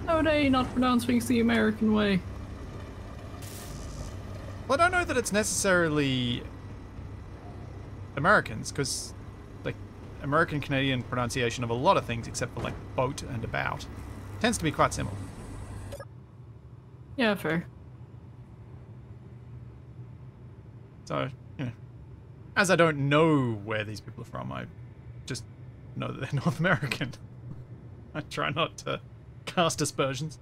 How would I not pronounce things the American way? Well, I don't know that it's necessarily Americans, because like American Canadian pronunciation of a lot of things, except for like boat and about, tends to be quite similar. Yeah, fair. So, you know, as I don't know where these people are from, I just know that they're North American. I try not to cast aspersions.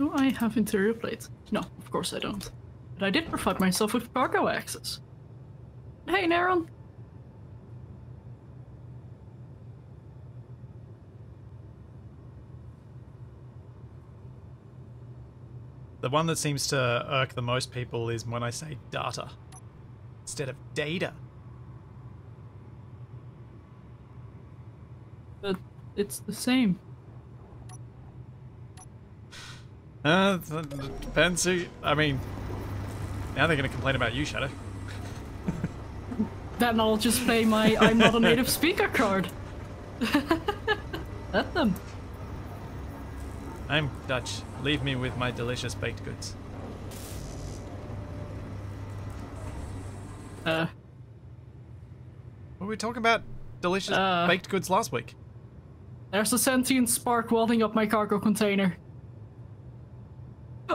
Do I have interior plates? No, of course I don't. But I did provide myself with cargo access. Hey, Neron. The one that seems to irk the most people is when I say data instead of data. But it's the same. Uh, depends who. I mean, now they're going to complain about you, Shadow. Then I'll just play my I'm not a native speaker card. Let them. I'm Dutch. Leave me with my delicious baked goods. Uh, Were we talking about delicious Uh. baked goods last week? there's a sentient spark welding up my cargo container.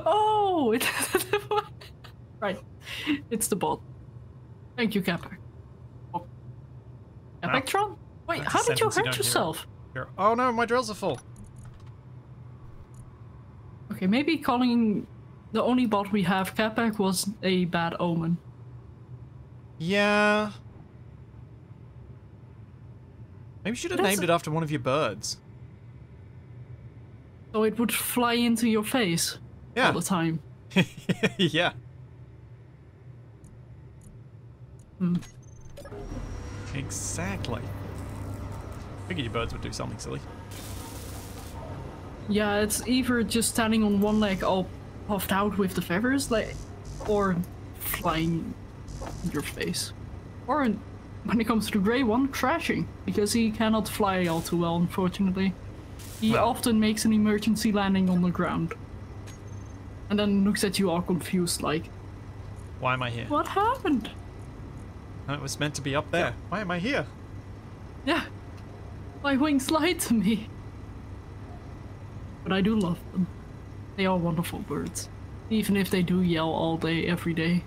Oh! It right. It's the bot. Thank you, Kappa. Oh. Epictron? Wait, That's how did you you hurt hear. yourself? Oh no, my drills are full. Okay, maybe calling the only bot we have Capac was a bad omen. Yeah. Maybe you should have That's named it after one of your birds. So it would fly into your face all Yeah. the time. yeah. Hmm. Exactly. Figured your birds would do something silly. Yeah, it's either just standing on one leg all puffed out with the feathers, like, or flying in your face. Or, when it comes to the grey one, crashing, because he cannot fly all too well, unfortunately. He Well. often makes an emergency landing on the ground. And then looks at you all confused, like, Why am I here? what happened? It was meant to be up there. Why am I here? Yeah, my wings lied to me. But I do love them. They are wonderful birds, even if they do yell all day, every day.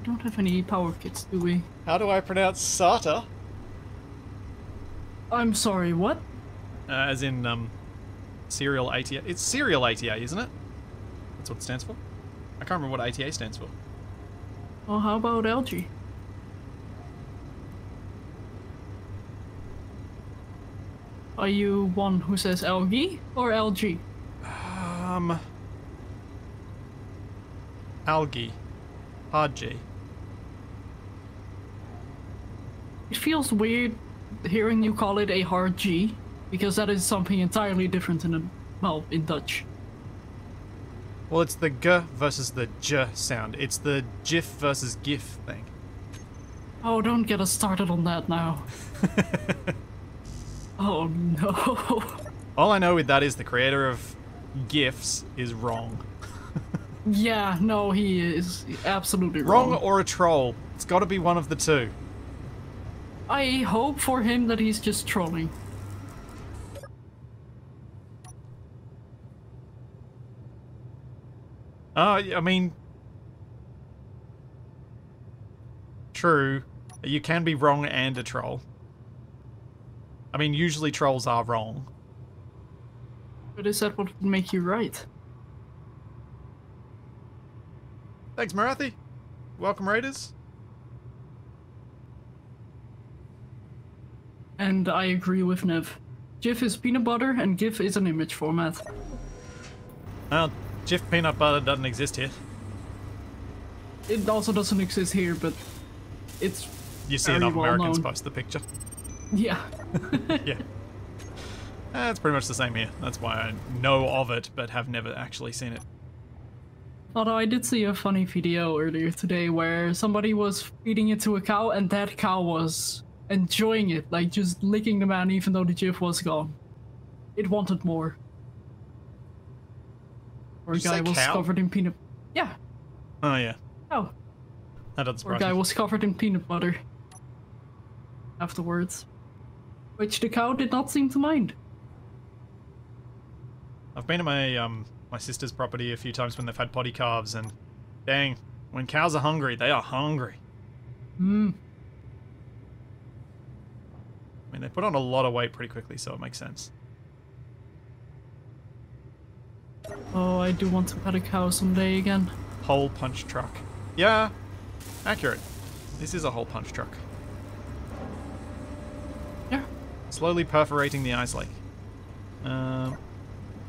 We don't have any power kits, do we? How do I pronounce SATA? I'm sorry, what? Uh, as in, um, serial ATA. It's serial ATA, isn't it? That's what it stands for. I can't remember what ATA stands for. Well, how about LG? Are you one who says LG or LG? Um. Algae. Hard G. It feels weird hearing you call it a hard G, because that is something entirely different in a, well, in Dutch. Well, it's the g versus the j sound. It's the GIF versus GIF thing. Oh, don't get us started on that now. oh no. All I know with that is the creator of GIFs is wrong. yeah, no, he is absolutely Wrong wrong. or a troll. It's got to be one of the two. I hope for him that he's just trolling. Uh, I mean, true. You can be wrong and a troll. I mean, usually trolls are wrong. But is that what would make you right? Thanks, Marathi. Welcome, Raiders. And I agree with Nev. Jif is peanut butter and GIF is an image format. Well, Jif peanut butter doesn't exist here. It also doesn't exist here, but it's You see enough well Americans known. post the picture. yeah. yeah. Eh, it's pretty much the same here. That's why I know of it, but have never actually seen it. Although I did see a funny video earlier today where somebody was feeding it to a cow and that cow was enjoying it, like just licking the man even though the Jif was gone. It wanted more. Or a guy was cow? covered in peanut. Yeah. Oh, yeah. Oh. That doesn't Or a guy was covered in peanut butter. Afterwards. Which the cow did not seem to mind. I've been to my um my sister's property a few times when they've had potty calves, and dang, when cows are hungry, they are hungry. Hmm. Mean, they put on a lot of weight pretty quickly, so it makes sense. Oh, I do want to pet a cow someday again. Hole punch truck. Yeah, accurate. This is a hole punch truck. Yeah. Slowly perforating the ice lake. Um,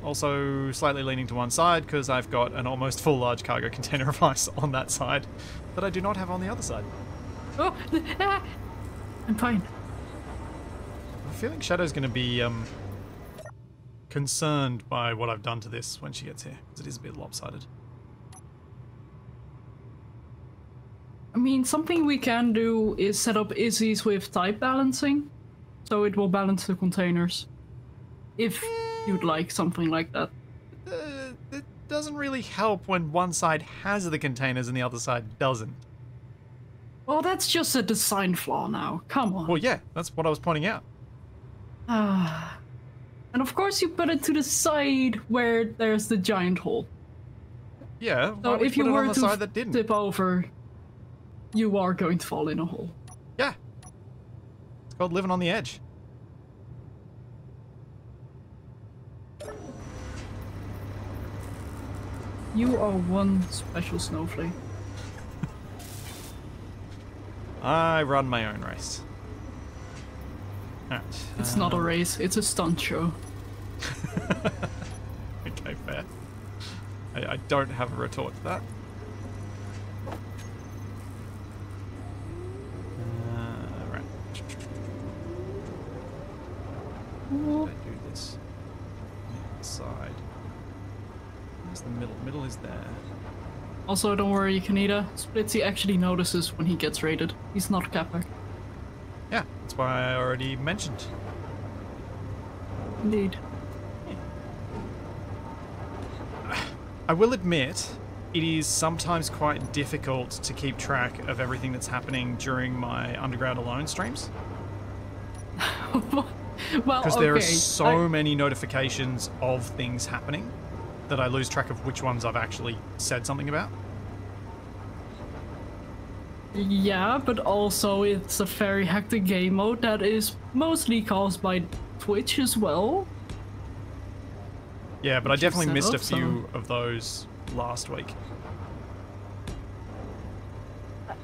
also slightly leaning to one side because I've got an almost full large cargo container of ice on that side that I do not have on the other side. Oh, I'm fine. Feeling Shadow's going to be um, concerned by what I've done to this when she gets here because it is a bit lopsided. I mean, something we can do is set up Isy's with type balancing, so it will balance the containers. If you'd like something like that. Uh, it doesn't really help when one side has the containers and the other side doesn't. Well, that's just a design flaw now. Come on. Well, yeah, that's what I was pointing out. Ah. and of course, you put it to the side where there's the giant hole. Yeah, So if you you put it were on the to side that didn't? tip over, you are going to fall in a hole. Yeah. It's called living on the edge. You are one special snowflake. I run my own race. It's not a race, it's a stunt show. Okay, fair. I, I don't have a retort to that. Uh, right. How did I do this? Side. Where's the middle? Middle is there. Also, don't worry, Kaneda. Splitsie actually notices when he gets raided. He's not Kappa. Yeah, that's why I already mentioned. Indeed. I will admit, it is sometimes quite difficult to keep track of everything that's happening during my Underground Alone streams. well, Because okay. there are so I- many notifications of things happening that I lose track of which ones I've actually said something about. Yeah, but also it's a very hectic game mode that is mostly caused by Twitch as well. Yeah, but I Which you've definitely missed a up, so- few of those last week.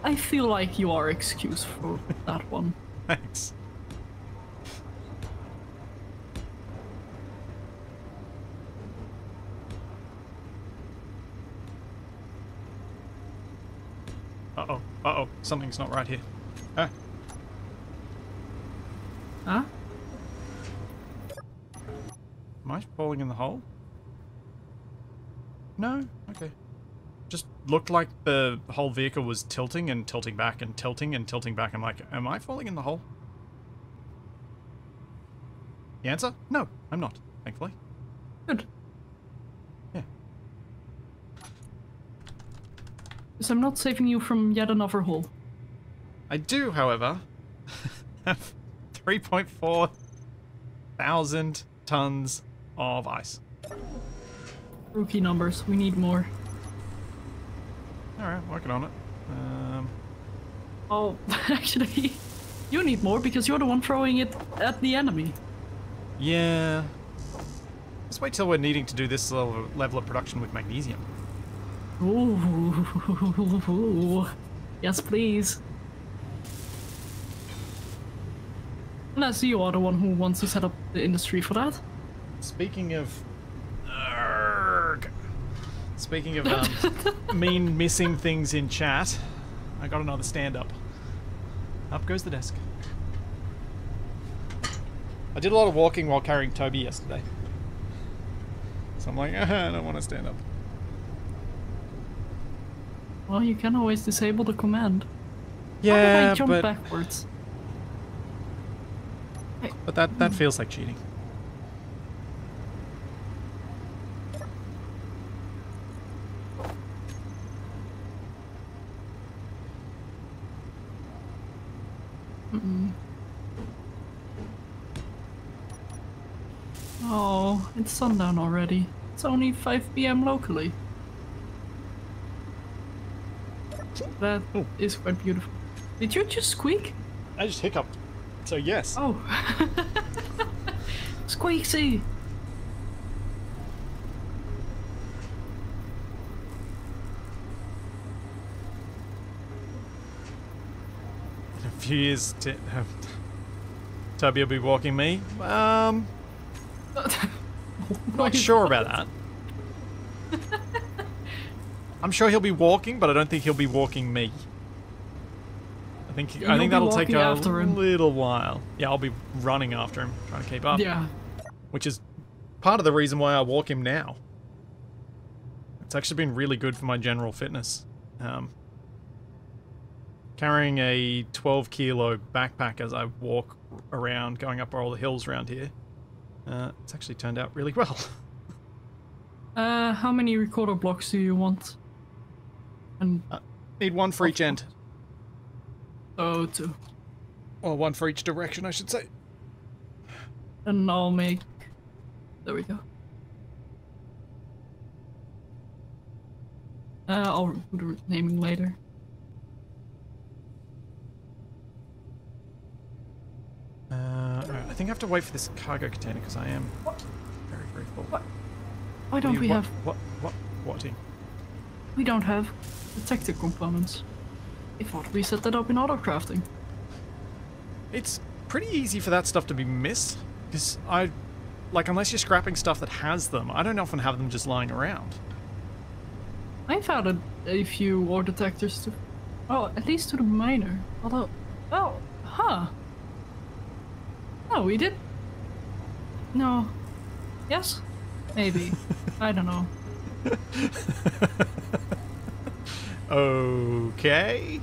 I feel like you are excused for that one. Thanks. Uh oh, uh oh, something's not right here. Ah. Huh? Am I falling in the hole? No? Okay. Just looked like the whole vehicle was tilting and tilting back and tilting and tilting back. I'm like, am I falling in the hole? The answer? No, I'm not, thankfully. Good. Because I'm not saving you from yet another hole. I do, however, have 3.4 thousand tons of ice. Rookie numbers. We need more. Alright, working on it. Um, Oh, actually, you need more because you're the one throwing it at the enemy. yeah. Let's wait till we're needing to do this level, level of production with magnesium. Ooh. Yes, please. Unless you are the one who wants to set up the industry for that. Speaking of. Arrgh. Speaking of um, mean missing things in chat, I got another stand up. Up goes the desk. I did a lot of walking while carrying Toby yesterday. So I'm like, I don't want to stand up. Well, you can always disable the command. How did Yeah, I jump but, backwards? but that, that hmm. feels like cheating. Oh, it's sundown already. It's only 5 p.m. locally. That is Oh. quite beautiful. Did you just squeak? I just hiccuped. So yes. Oh. Squeaksy. In a few years, t- Toby will be walking me. Um, not sure about that. I'm sure he'll be walking, but I don't think he'll be walking me. I think Yeah, I think that'll take a after him. little while. Yeah, I'll be running after him, trying to keep up. Yeah. Which is part of the reason why I walk him now. It's actually been really good for my general fitness. Um, carrying a 12 kilo backpack as I walk around, going up all the hills around here, uh, it's actually turned out really well. Uh, how many recorder blocks do you want? And Need one for each end. oh, two. Or one for each direction, I should say. And I'll make. There we go. Uh, I'll do the naming later. Uh, alright, I think I have to wait for this cargo container because I am what? very, very full. What? Why don't You- we what, have? What? What? What? team? We don't have detector components. I thought we set that up in auto crafting. It's pretty easy for that stuff to be missed because I, like, unless you're scrapping stuff that has them, I don't often have them just lying around. I've added a few ore detectors to. Oh, at least to the miner. Although. Oh, huh. No, we did. No. Yes? Maybe. I don't know. Okay.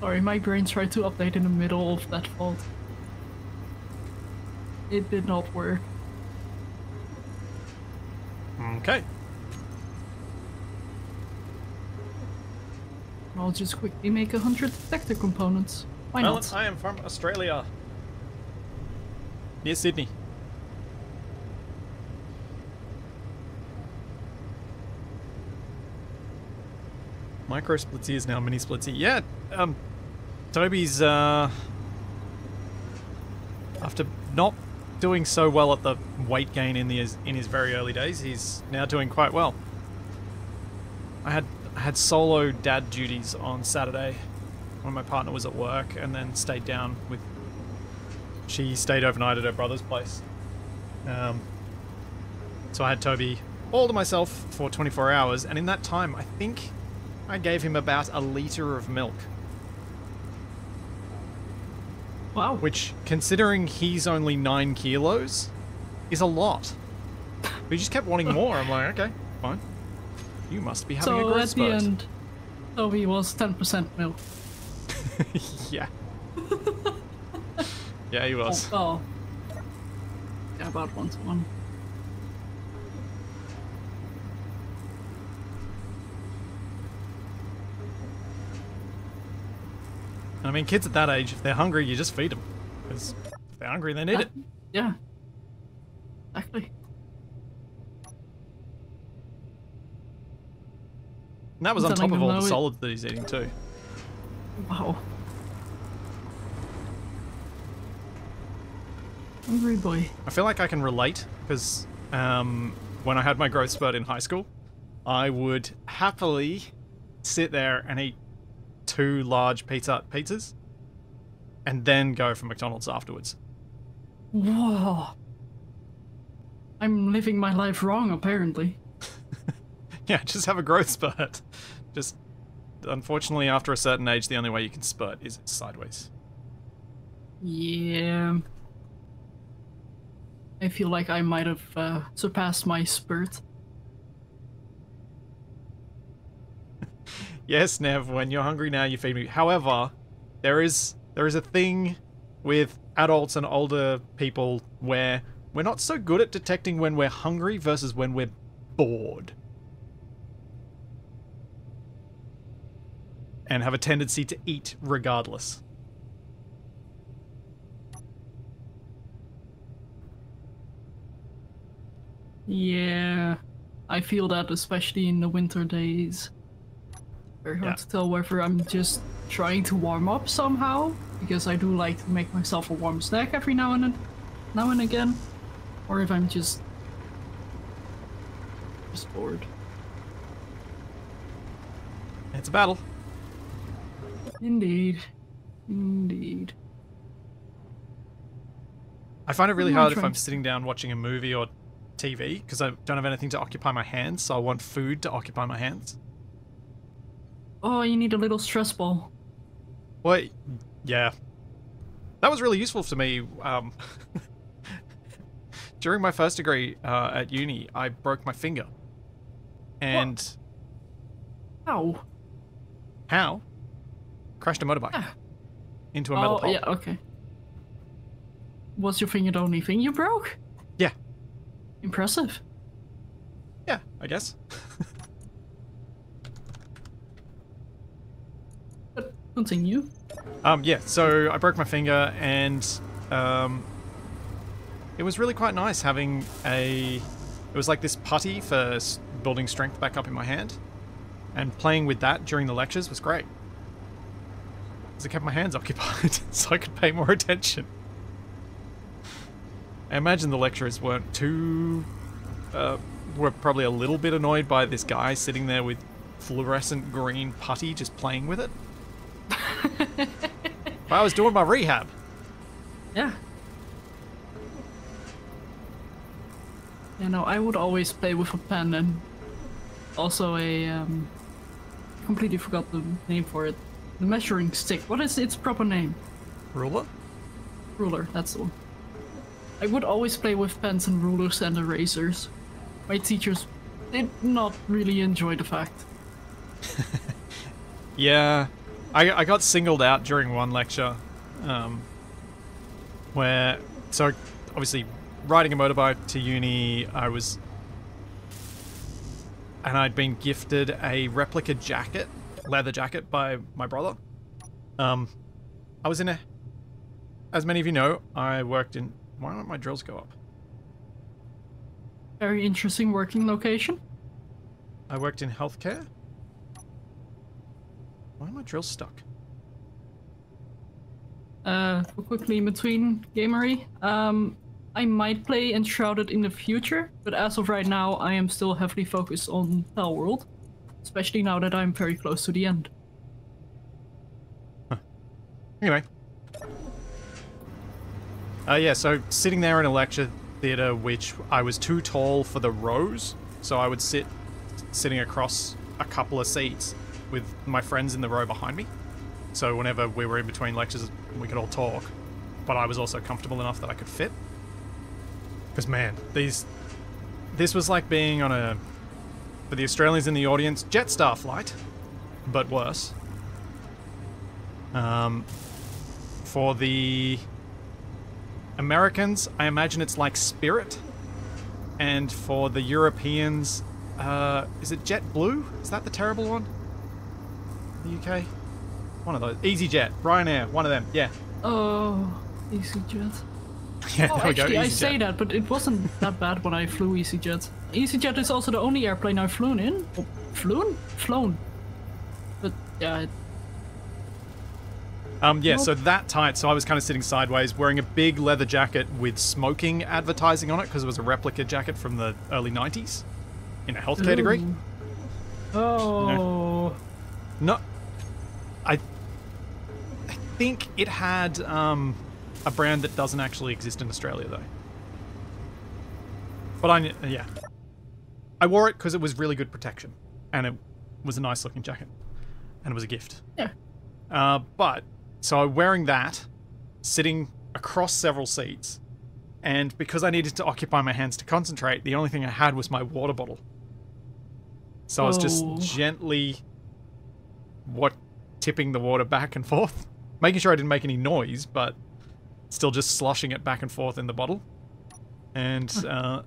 Sorry, my brain tried to update in the middle of that fault. It did not work. Okay. I'll just quickly make a hundred detector components. Why Well, not? I am from Australia. Near Sydney. Micro Splitsie is now Mini Splitsie. Yeah, um, Toby's, uh, after not doing so well at the weight gain in, the, in his very early days, he's now doing quite well. I had I had solo dad duties on Saturday when my partner was at work and then stayed down with she stayed overnight at her brother's place um, so i had toby all to myself for 24 hours and in that time i think i gave him about a liter of milk Wow. which, considering he's only nine kilos, is a lot. But he just kept wanting more. I'm like, okay, fine. You must be having a so growth at spurt. the end, Toby was 10% milk. yeah. yeah, he was. Oh. Yeah, about one to one. I mean, kids at that age, if they're hungry, you just feed them. Because if they're hungry, they need it. Yeah. Exactly. And that was on top of all the solids that he's eating too. Wow. Hungry boy. I feel like I can relate because um, when I had my growth spurt in high school, I would happily sit there and eat two large pizza pizzas and then go for McDonald's afterwards. Whoa. I'm living my life wrong, apparently. Yeah, just have a growth spurt. Just unfortunately, after a certain age, the only way you can spurt is sideways. Yeah. I feel like I might have uh, surpassed my spurt. Yes, Nev, when you're hungry now, you feed me. However, there is there is a thing with adults and older people where we're not so good at detecting when we're hungry versus when we're bored. And have a tendency to eat regardless. Yeah. I feel that especially in the winter days. Very hard Yeah. to tell whether I'm just trying to warm up somehow, because I do like to make myself a warm snack every now and then, now and again, or if I'm just just bored. It's a battle. Indeed. Indeed. I find it really I'm hard if I'm sitting down watching a movie or TV because I don't have anything to occupy my hands, so I want food to occupy my hands. Oh, you need a little stress ball. What? yeah. That was really useful to me. Um, during my first degree uh, at uni, I broke my finger. And Ow. how? Crashed a motorbike Ah. into a metal oh, pole. yeah, okay. Was your finger the only thing you broke? Yeah. Impressive. Yeah, I guess. continue. Um, yeah, so I broke my finger, and um, it was really quite nice having a. It was like this putty for building strength back up in my hand, and playing with that during the lectures was great. Because it kept my hands occupied, so I could pay more attention. I imagine the lecturers weren't too. Uh, were probably a little bit annoyed by this guy sitting there with fluorescent green putty just playing with it. But I was doing my rehab. Yeah. You know, I would always play with a pen and also a um completely forgot the name for it. The measuring stick. What is its proper name? Ruler? Ruler, that's the one. I would always play with pens and rulers and erasers. My teachers did not really enjoy the fact. Yeah. I, I got singled out during one lecture um, where, so obviously, riding a motorbike to uni, I was. And I'd been gifted a replica jacket, leather jacket, by my brother. Um, I was in a. As many of you know, I worked in. Why don't my drills go up? Very interesting working location. I worked in healthcare. Why am I drills stuck? Uh, quickly in between gamery. Um, I might play Enshrouded in the future, but as of right now, I am still heavily focused on World, especially now that I'm very close to the end. Anyway. Uh, yeah, so sitting there in a lecture theatre, which I was too tall for the rows, so I would sit sitting across a couple of seats with my friends in the row behind me. So whenever we were in between lectures, we could all talk. but I was also comfortable enough that I could fit. Because man, these this was like being on a for the Australians in the audience Jetstar flight, but worse. Um, for the Americans, I imagine it's like Spirit, and for the Europeans, uh, is it JetBlue? Is that the terrible one? The UK, one of those. EasyJet, Ryanair, one of them. Yeah, Oh, EasyJet. yeah. Oh, there we go. actually, I say that, but it wasn't that bad when I flew EasyJet. EasyJet is also the only airplane I've flown in. Oh, flown? Flown. But yeah, it, Um, yeah, Nope. so that tight. So I was kind of sitting sideways, wearing a big leather jacket with smoking advertising on it because it was a replica jacket from the early '90s in a healthcare degree. Ooh. Oh. No, I, I think it had um, a brand that doesn't actually exist in Australia though. But I, yeah, I wore it because it was really good protection, and it was a nice looking jacket, and it was a gift. Yeah. Uh, but so I'm wearing that, sitting across several seats, and because I needed to occupy my hands to concentrate, the only thing I had was my water bottle. So I was just Oh. gently, what, tipping the water back and forth, making sure I didn't make any noise, but still just sloshing it back and forth in the bottle. And uh,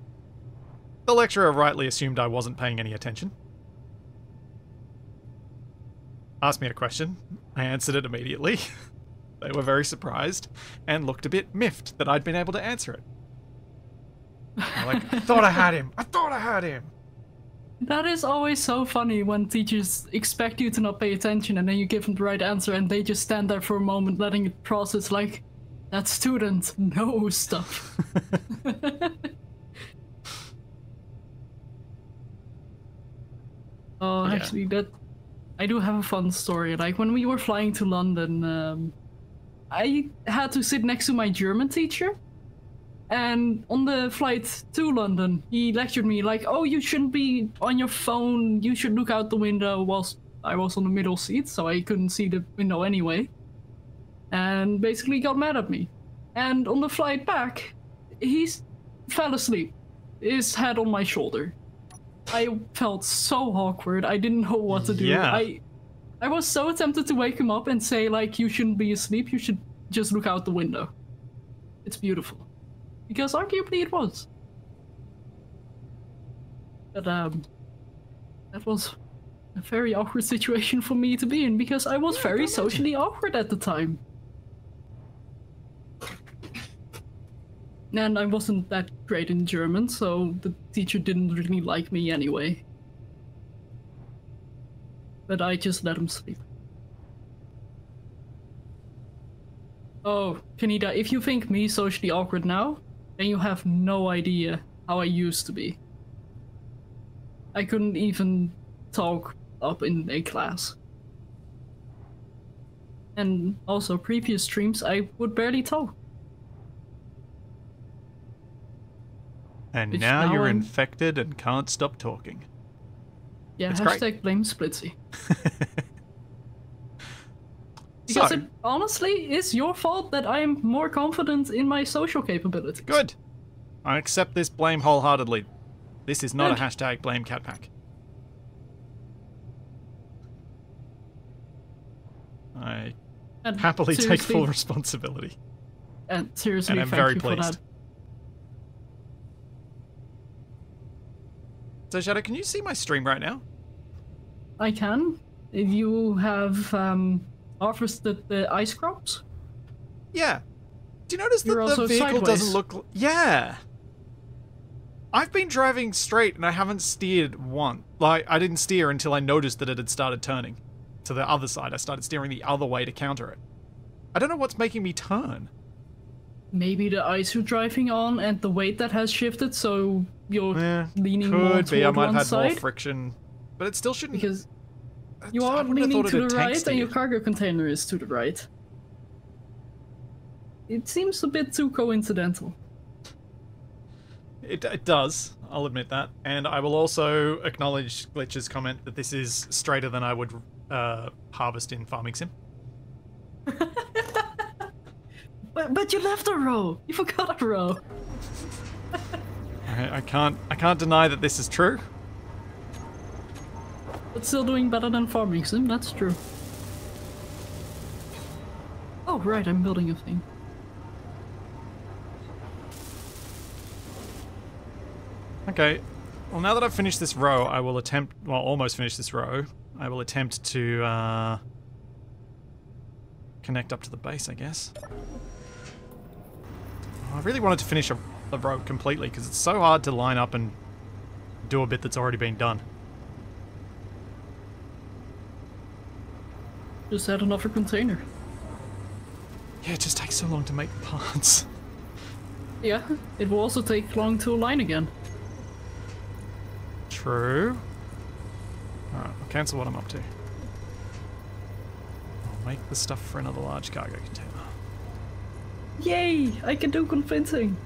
the lecturer rightly assumed I wasn't paying any attention. Asked me a question. I answered it immediately. they were very surprised and looked a bit miffed that I'd been able to answer it. Like, I thought I had him. I thought I had him. That is always so funny when teachers expect you to not pay attention and then you give them the right answer and they just stand there for a moment letting it process like that student knows stuff. oh, Yeah. actually, that I do have a fun story. Like when we were flying to London, um, I had to sit next to my German teacher. And on the flight to London, he lectured me like, "Oh, you shouldn't be on your phone. You should look out the window." Whilst I was on the middle seat, so I couldn't see the window anyway. And basically got mad at me. And on the flight back, he fell asleep, his head on my shoulder. I felt so awkward. I didn't know what to do. Yeah. I, I was so tempted to wake him up and say like, "You shouldn't be asleep. You should just look out the window." It's beautiful because arguably it was. But um, that was a very awkward situation for me to be in because I was very socially awkward at the time. And I wasn't that great in German, so the teacher didn't really like me anyway. But I just let him sleep. Oh, Kanida, if you think me socially awkward now, then you have no idea how I used to be. I couldn't even talk up in a class. And also, previous streams, I would barely talk. And Which now now you're I'm- infected and can't stop talking. Yeah, It's great. hashtag blame Splitsie. Because so, it honestly is your fault that I am more confident in my social capabilities. good. I accept this blame wholeheartedly. This is not a hashtag blame catpack. I And happily take full responsibility. And seriously, and I'm thank very you for pleased. that. So, Shadow, can you see my stream right now? I can. If you have um, harvested the ice crops. Yeah. Do you notice that You're the also vehicle doesn't look? Yeah. I've been driving straight and I haven't steered once. Like I didn't steer until I noticed that it had started turning to the other side. I started steering the other way to counter it. I don't know what's making me turn. Maybe the ice you're driving on and the weight that has shifted, so you're Yeah, leaning more could be. I might have had more friction, but it still shouldn't. because you are leaning to the tank right and your cargo container is to the right. It seems a bit too coincidental. It, it does. I'll admit that, and I will also acknowledge Glitch's comment that this is straighter than I would uh, harvest in Farming Sim. But, but you left a row. You forgot a row. I, I can't I can't deny that this is true. But still doing better than farming sim. That's true. Oh right, I'm building a thing. Okay. Well, now that I've finished this row, I will attempt. Well, almost finish this row. I will attempt to uh, connect up to the base, I guess. I really wanted to finish a, the row completely because it's so hard to line up and do a bit that's already been done. Just add another container. Yeah, it just takes so long to make parts. Yeah, it will also take long to align again. True. Alright, I'll cancel what I'm up to. I'll make the stuff for another large cargo container. Yay! I can do convincing.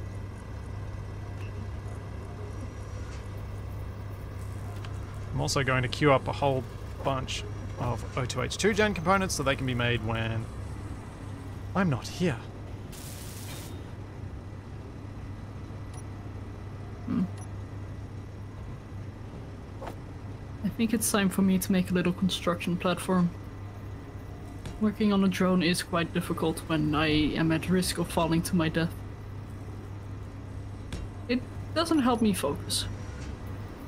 I'm also going to queue up a whole bunch of O2H2 gen components so they can be made when I'm not here. Hmm. I think it's time for me to make a little construction platform. Working on a drone is quite difficult when I am at risk of falling to my death. It doesn't help me focus.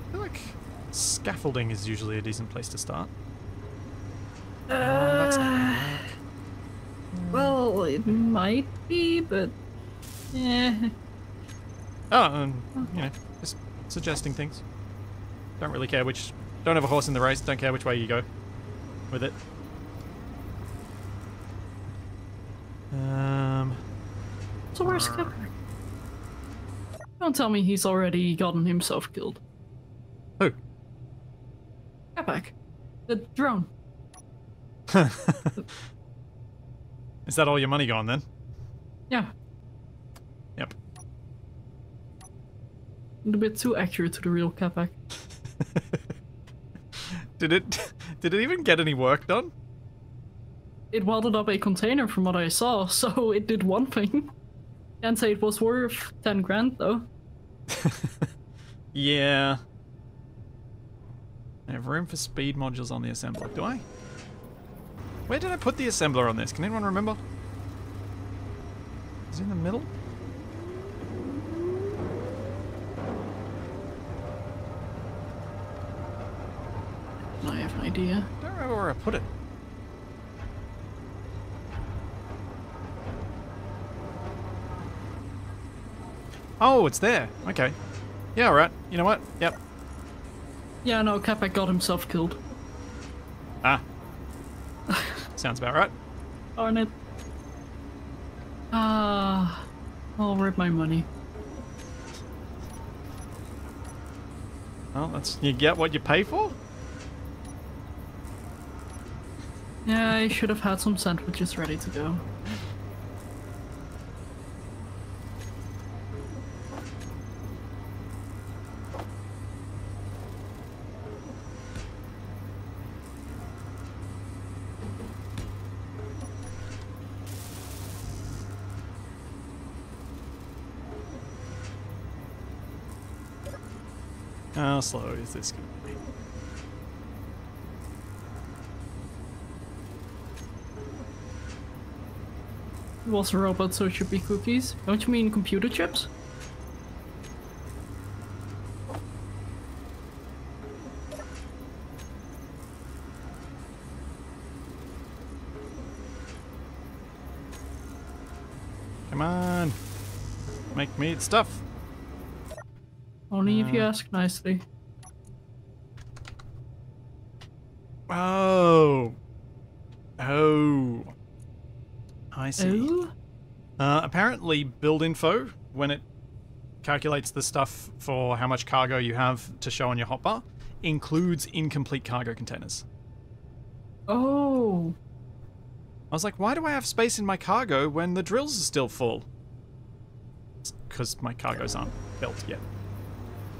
I feel like scaffolding is usually a decent place to start. Uh, that's not gonna work. Well, it might be, but yeah. Oh, um, you know, just suggesting things. Don't really care which. Don't have a horse in the race. Don't care which way you go with it. Um, So where's Kepler? Don't tell me he's already gotten himself killed. who? Capac. The drone. Is that all your money gone then? Yeah. Yep. A bit too accurate to the real Capac. Did it? Did it even get any work done? It welded up a container from what I saw, so it did one thing. Can't say it was worth 10 grand though. Yeah. I have room for speed modules on the assembler. Do I? Where did I put the assembler on this? Can anyone remember? Is it in the middle? I have an idea. I don't remember where I put it. Oh, it's there. Okay. Yeah, alright. You know what? Yep. Yeah, no, Capac got himself killed. Ah. Sounds about right. Darn it. Ah, I'll rip my money. Well, that's you get what you pay for. Yeah, I should have had some sandwiches ready to go. How slow is this going to be? It was a robot, so it should be cookies. Don't you mean computer chips? Come on. Make me eat stuff. Only if you ask nicely. Oh. Oh. I see. Oh? Uh, apparently, build info, when it calculates the stuff for how much cargo you have to show on your hotbar, includes incomplete cargo containers. Oh. I was like, why do I have space in my cargo when the drills are still full? Because my cargoes aren't built yet.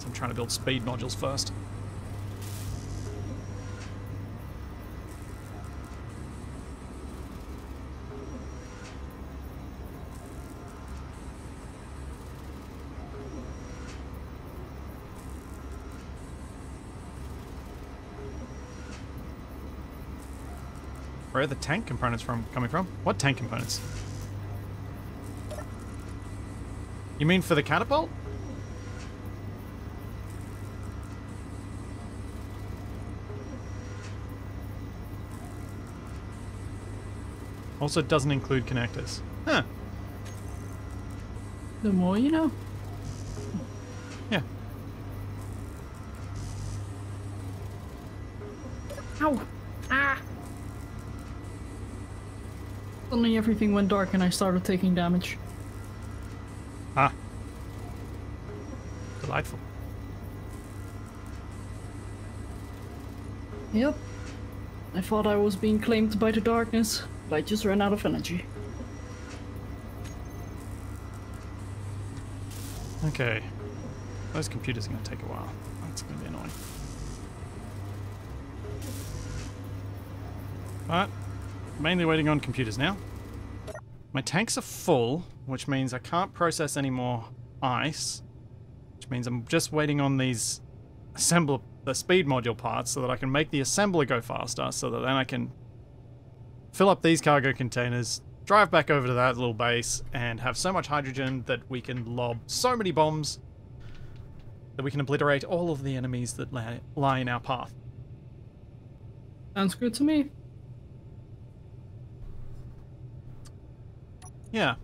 I'm trying to build speed modules first. Where are the tank components from coming from? What tank components? You mean for the catapult? Also it doesn't include connectors. Huh. The more you know. Yeah. Ow! Ah! Suddenly everything went dark and I started taking damage. Ah. Delightful. Yep. I thought I was being claimed by the darkness, but I just ran out of energy. Okay. Those computers are going to take a while. That's going to be annoying. But, mainly waiting on computers now. My tanks are full, which means I can't process any more ice. Which means I'm just waiting on these assembler, the speed module parts so that I can make the assembler go faster so that then I can fill up these cargo containers, drive back over to that little base, and have so much hydrogen that we can lob so many bombs that we can obliterate all of the enemies that lie, lie in our path. Sounds good to me. Yeah.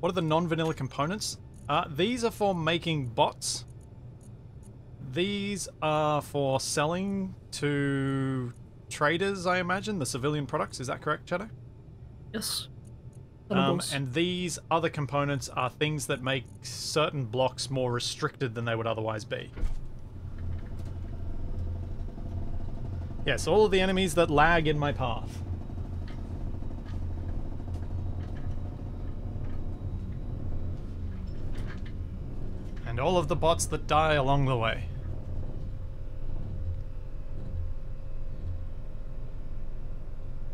What are the non-vanilla components? Uh, these are for making bots. These are for selling to traders, I imagine, the civilian products. Is that correct, Shadow? Yes. Um, and these other components are things that make certain blocks more restricted than they would otherwise be. Yes, all of the enemies that lag in my path. And all of the bots that die along the way.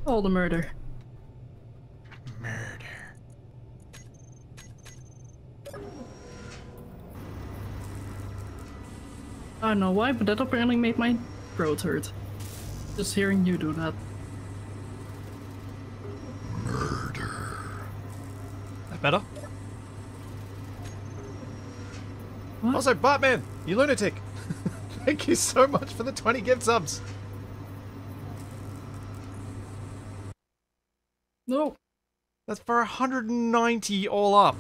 All the murder. Murder. I don't know why, but that apparently made my throat hurt. Just hearing you do that. Murder. That better? What? Also, Batman, you lunatic! Thank you so much for the 20 gift subs! No. That's for 190 all up.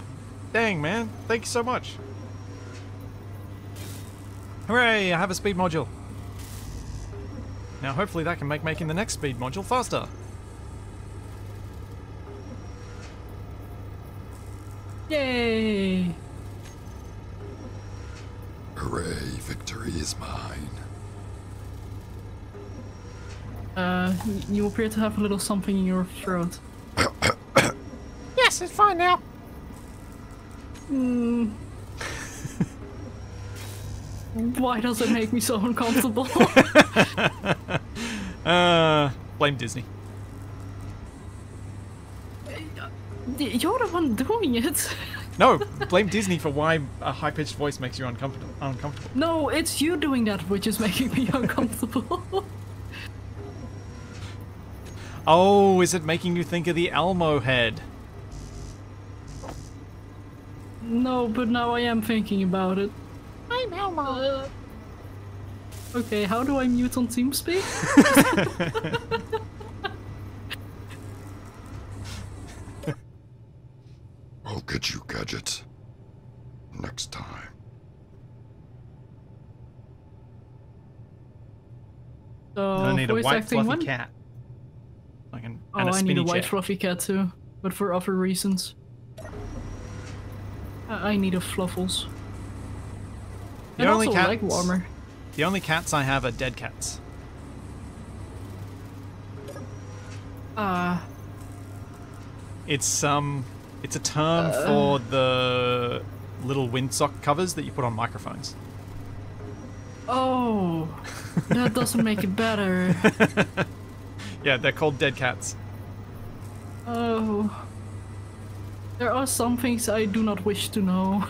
Dang, man. Thank you so much. Hooray, I have a speed module. Now, hopefully that can make making the next speed module faster. Yay! Hooray, victory is mine. Uh, you appear to have a little something in your throat. Yes, it's fine now. Hmm. Why does it make me so uncomfortable? Uh, blame Disney. You're the one doing it. No, blame Disney for why a high-pitched voice makes you uncomfortable. Uncomfortable. No, it's you doing that which is making me uncomfortable. Oh, is it making you think of the Elmo head? No, but now I am thinking about it. I'm Elmo. Uh, okay, how do I mute on TeamSpeak? I'll get you, Gadget. Next time. So, I need a white fluffy one? cat. Like an, Oh, and a I need a white chair. fluffy cat too, but for other reasons. I, need a fluffles. The and only also a leg warmer. The only cats I have are dead cats. Ah, It's um, it's a term Uh. for the little windsock covers that you put on microphones. oh, that doesn't make it better. Yeah, they're called dead cats. Oh, there are some things I do not wish to know.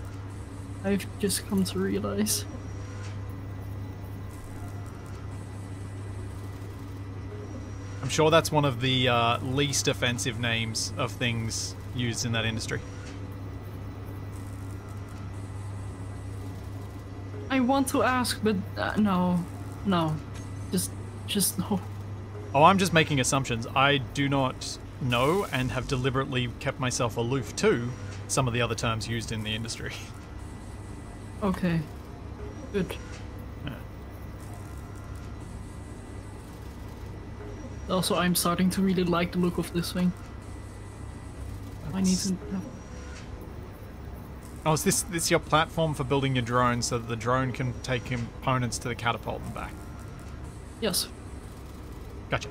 I've just come to realize. I'm sure that's one of the uh, least offensive names of things used in that industry. I want to ask, but uh, no, no, just, just no. Oh, I'm just making assumptions. I do not know and have deliberately kept myself aloof to some of the other terms used in the industry. Okay, good. Yeah. Also, I'm starting to really like the look of this thing. I need to. Oh, is this this your platform for building your drone so that the drone can take components to the catapult and back? Yes. Gotcha.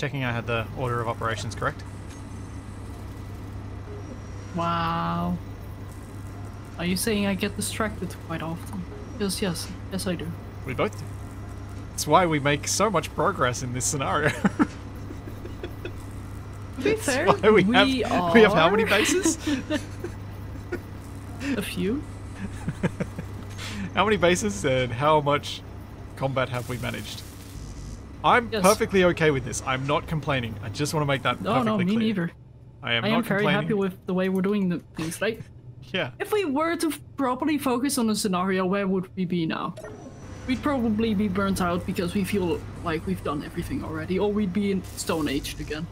Checking I had the order of operations correct. Wow. Are you saying I get distracted quite often? Yes, yes, yes, I do. We both do. That's why we make so much progress in this scenario. To be fair, why we, have are we have how many bases? A few. how many bases and how much combat have we managed? I'm Yes. perfectly okay with this. I'm not complaining. I just want to make that No, perfectly no, no, me clear. neither. I am I am very happy with the way we're doing the things. Like, Yeah. if we were to properly focus on a scenario, where would we be now? We'd probably be burnt out because we feel like we've done everything already, or we'd be in Stone Age again.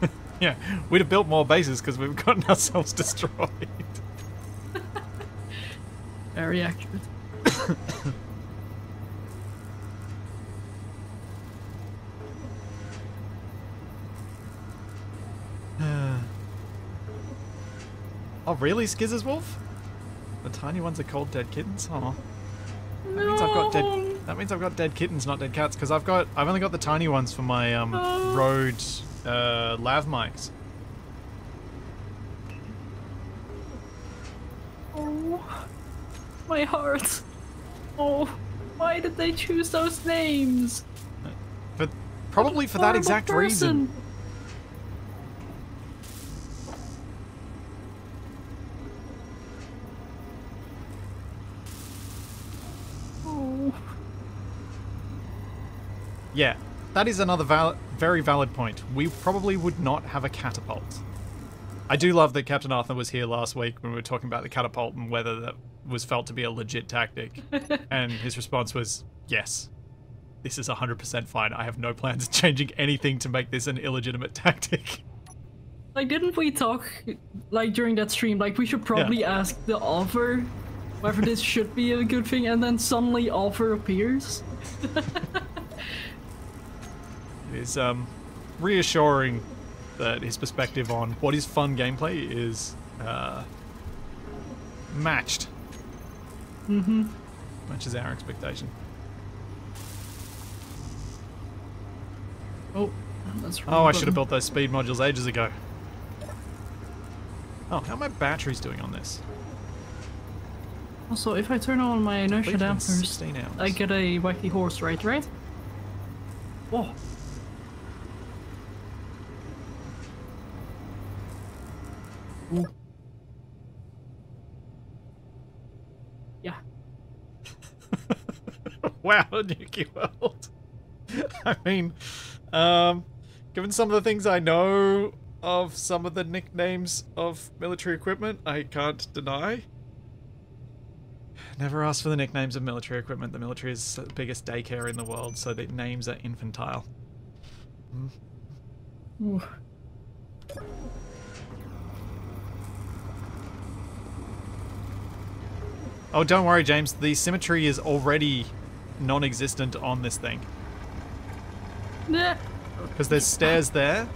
Yeah. We'd have built more bases because we've gotten ourselves destroyed. Very accurate. Oh, really, Skizzers Wolf? The tiny ones are called dead kittens? Oh. That means I've got dead. That means I've got dead kittens, not dead cats, because I've got. I've only got the tiny ones for my um Oh. road uh, lav mics. Oh, my heart. Oh, why did they choose those names? But probably for that exact reason. Yeah, that is another val- very valid point. We probably would not have a catapult. I do love that Captain Arthur was here last week when we were talking about the catapult and whether that was felt to be a legit tactic. and his response was, yes. This is 100% fine. I have no plans of changing anything to make this an illegitimate tactic. like didn't we talk like during that stream? Like we should probably ask the author whether this should be a good thing, and then suddenly author appears. It is um, reassuring that his perspective on what is fun gameplay is uh, matched. Mm-hmm. Matches our expectation. Oh, that's Oh, I should have built those speed modules ages ago. Oh, how are my batteries doing on this? Also, if I turn on my inertia dampers, I get a wacky horse, right? Right? Oh. Ooh. Yeah. wow, Nuki World. I mean, um, given some of the things I know of some of the nicknames of military equipment, I can't deny. Never ask for the nicknames of military equipment. The military is the biggest daycare in the world, so the names are infantile. Oh, don't worry, James. The symmetry is already non-existent on this thing. Because there's stairs there,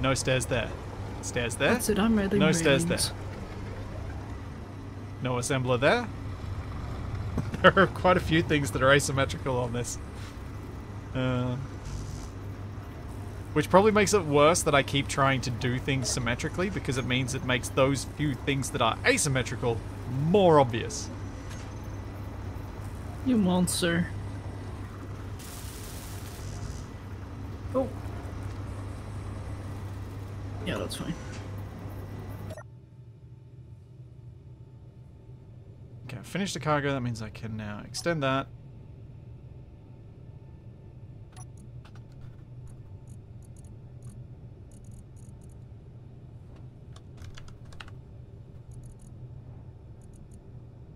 no stairs there. Stairs there, That's it, I'm ready. no stairs there. No assembler there. there are quite a few things that are asymmetrical on this. Uh, which probably makes it worse that I keep trying to do things symmetrically because it means it makes those few things that are asymmetrical more obvious. You monster. Oh. Yeah, that's fine. Okay, I finished the cargo. That means I can now extend that.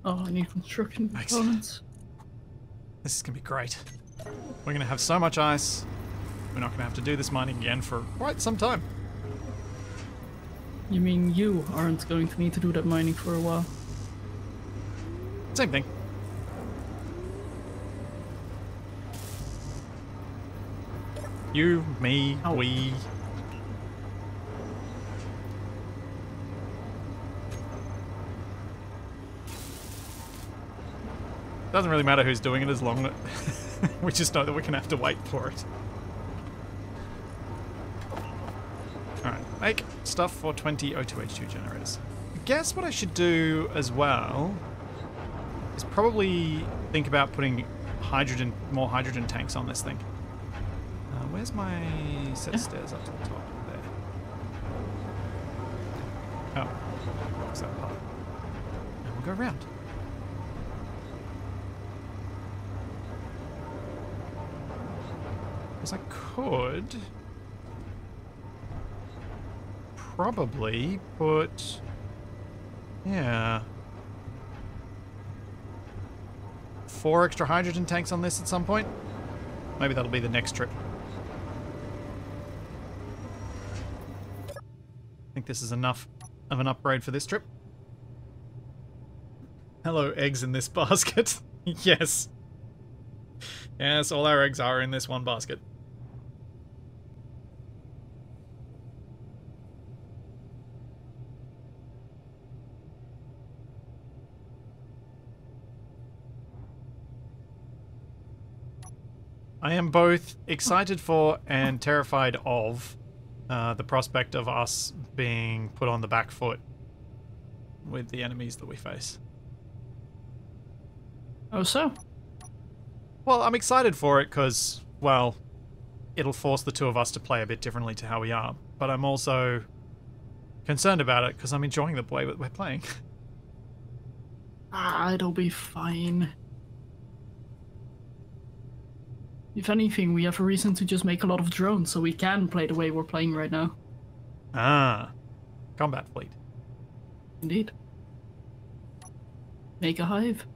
Oh, I need construction components. This is going to be great. We're going to have so much ice. We're not going to have to do this mining again for quite some time. You mean you aren't going to need to do that mining for a while? Same thing. You, me, Ow. we. Doesn't really matter who's doing it as long that we just know that we're gonna have to wait for it. Alright, make stuff for 20 O2H2 generators. I guess what I should do as well is probably think about putting hydrogen, more hydrogen tanks on this thing. Uh, where's my set of stairs up to the top there? Oh, what's that part? And we'll go around. Because I could probably put, yeah, four extra hydrogen tanks on this at some point. Maybe that'll be the next trip. I think this is enough of an upgrade for this trip. Hello, eggs in this basket. yes. Yes, all our eggs are in this one basket. I am both excited for and terrified of uh, the prospect of us being put on the back foot with the enemies that we face. Oh, so? Well, I'm excited for it because, well, it'll force the two of us to play a bit differently to how we are. But I'm also concerned about it because I'm enjoying the way that we're playing. Ah, it'll be fine. If anything, we have a reason to just make a lot of drones so we can play the way we're playing right now. ah, combat fleet. Indeed. Make a hive.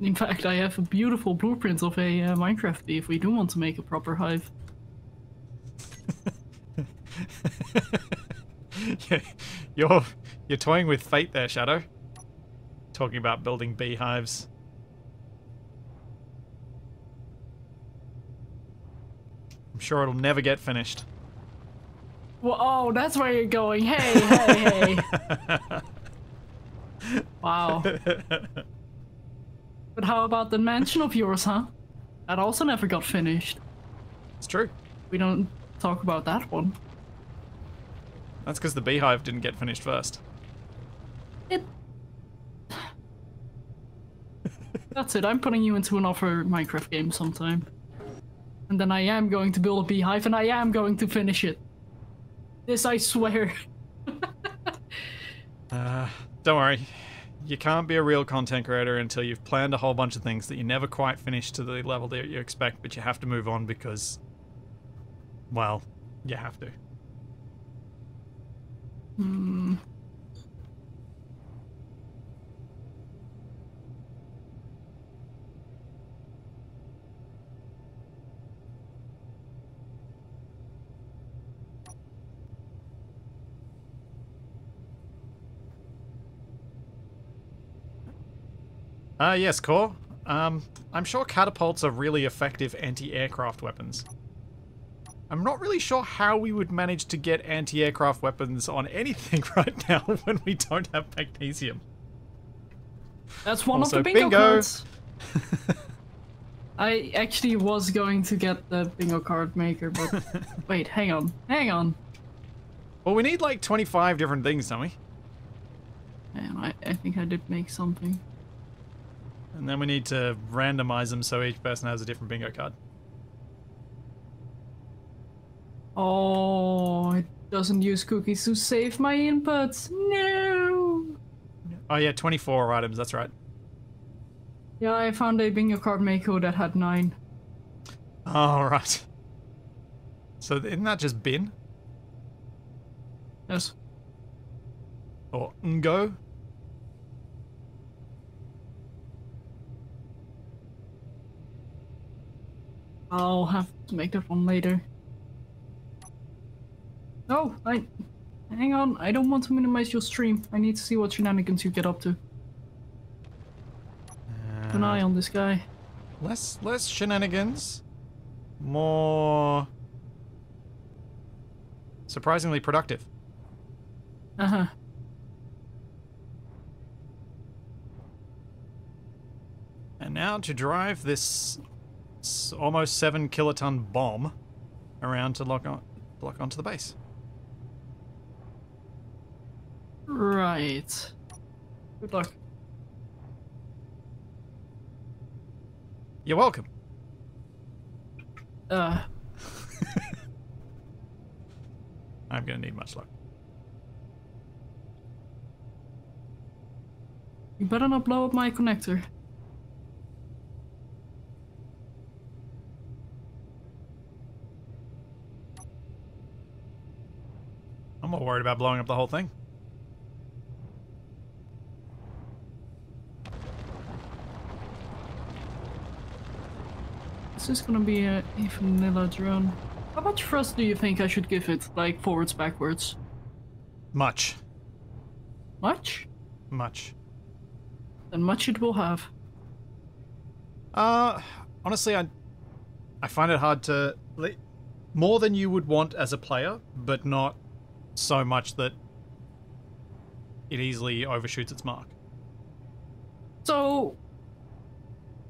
In fact, I have a beautiful blueprint of a uh, Minecraft bee if we do want to make a proper hive. Yeah, you're you're toying with fate there, Shadow. Talking about building beehives. I'm sure it'll never get finished. Well, oh, that's where you're going. Hey, hey, hey. wow. But how about the mansion of yours, huh? That also never got finished. It's true. We don't talk about that one. That's because the beehive didn't get finished first. It. That's it. I'm putting you into another Minecraft game sometime. And then I am going to build a beehive and I am going to finish it. This I swear. Uh, don't worry. You can't be a real content creator until you've planned a whole bunch of things that you never quite finish to the level that you expect, but you have to move on because, well, you have to. Hmm. Ah, yes, Core. Um, I'm sure catapults are really effective anti-aircraft weapons. I'm not really sure how we would manage to get anti-aircraft weapons on anything right now when we don't have magnesium. That's one Also, of the bingo, bingo. cards. I actually was going to get the bingo card maker, but wait, hang on, hang on. Well, we need like 25 different things, don't we? Man, I, I think I did make something. And then we need to randomize them so each person has a different bingo card. Oh, it doesn't use cookies to save my inputs. No. Oh yeah, 24 items, that's right. Yeah, I found a bingo card maker that had nine. All right. So isn't that just bin Yes. or ngo? I'll have to make that one later. No, I. Hang on, I don't want to minimize your stream. I need to see what shenanigans you get up to. Keep an eye on this guy. Less less shenanigans. More surprisingly productive. Uh huh. And now to drive this almost seven kiloton bomb around to lock on lock onto the base. Right. Good luck. You're welcome. Uh, I'm gonna need much luck. you better not blow up my connector. I'm more worried about blowing up the whole thing. This is this gonna be a, vanilla drone? How much thrust do you think I should give it? Like forwards, backwards? Much. Much? Much. Then much it will have. Uh honestly I I find it hard to more than you would want as a player, but not so much that it easily overshoots its mark. So,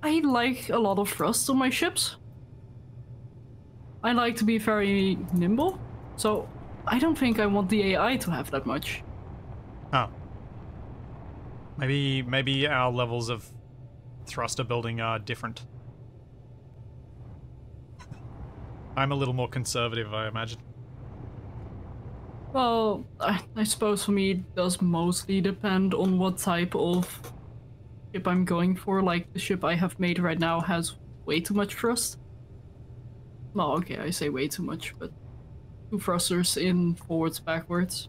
I like a lot of thrust on my ships. I like to be very nimble, so I don't think I want the AI to have that much. Oh. Maybe maybe our levels of thruster building are different. I'm a little more conservative, I imagine. Well, I, I suppose for me it does mostly depend on what type of ship I'm going for. Like the ship I have made right now has way too much thrust. Well, okay, I say way too much, but two thrusters in forwards, backwards.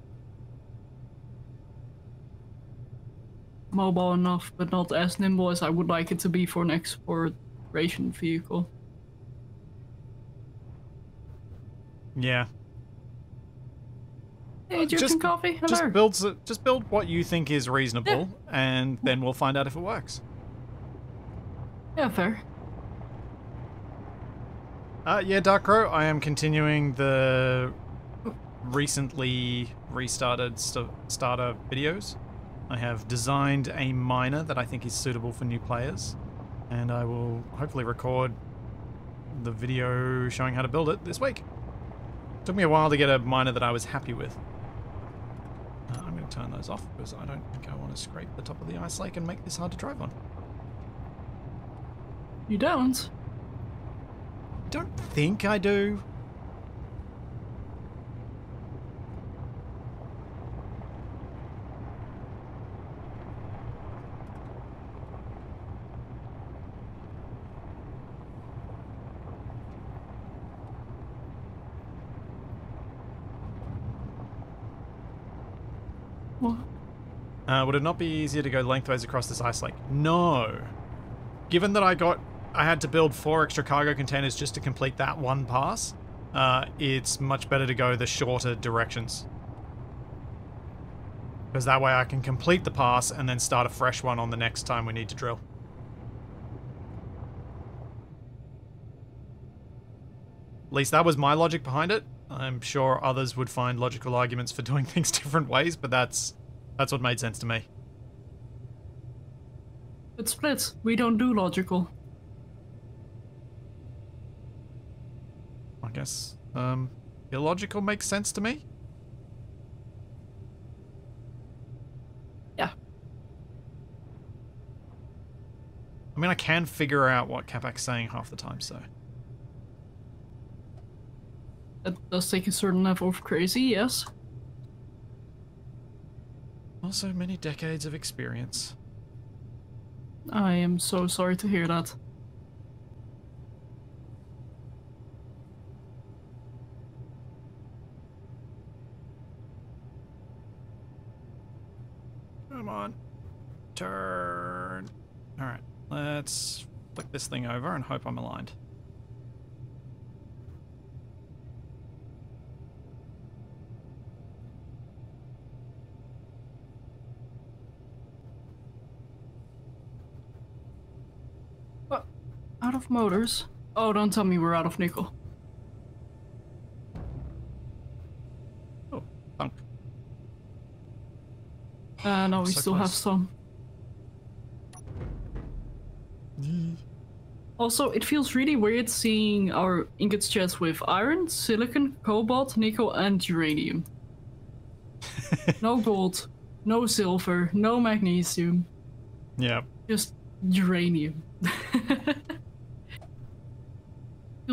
Mobile enough, but not as nimble as I would like it to be for an exploration vehicle. Yeah. Hey, just- coffee? Hello. Just build just build what you think is reasonable and then we'll find out if it works. Yeah, fair. Uh, yeah, Dark Crow, I am continuing the recently restarted st- starter videos. I have designed a miner that I think is suitable for new players, and I will hopefully record the video showing how to build it this week. Took me a while to get a miner that I was happy with. Turn those off because I don't think I want to scrape the top of the ice lake and make this hard to drive on. You don't? Don't think I do. What? Uh, would it not be easier to go lengthways across this ice lake? No. Given that I got, I had to build four extra cargo containers just to complete that one pass. Uh, it's much better to go the shorter directions. Because that way I can complete the pass and then start a fresh one on the next time we need to drill. At least that was my logic behind it. I'm sure others would find logical arguments for doing things different ways, but that's that's what made sense to me. It splits. We don't do logical. I guess um, illogical makes sense to me. Yeah. I mean, I can figure out what Capac's saying half the time, so. That does take a certain level of crazy, yes. Also, many decades of experience. I am so sorry to hear that. Come on. Turn. Alright, let's flick this thing over and hope I'm aligned. Of motors. Oh, don't tell me we're out of nickel. Oh, thunk. Uh, no, we So still have some. Also, it feels really weird seeing our ingots chests with iron, silicon, cobalt, nickel, and uranium. no gold, no silver, no magnesium, Yeah. just uranium.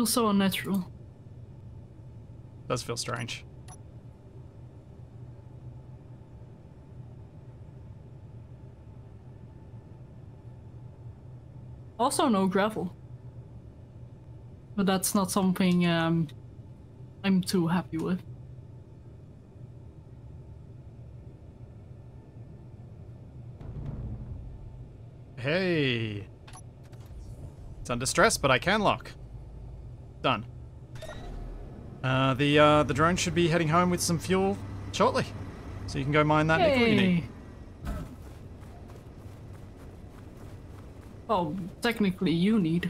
Feels so unnatural. Does feel strange. Also, no gravel. But that's not something um, I'm too happy with. Hey. It's under stress, but I can lock. Done. Uh, the uh, the drone should be heading home with some fuel shortly, so you can go mine that nickel you need. Well, technically, you need.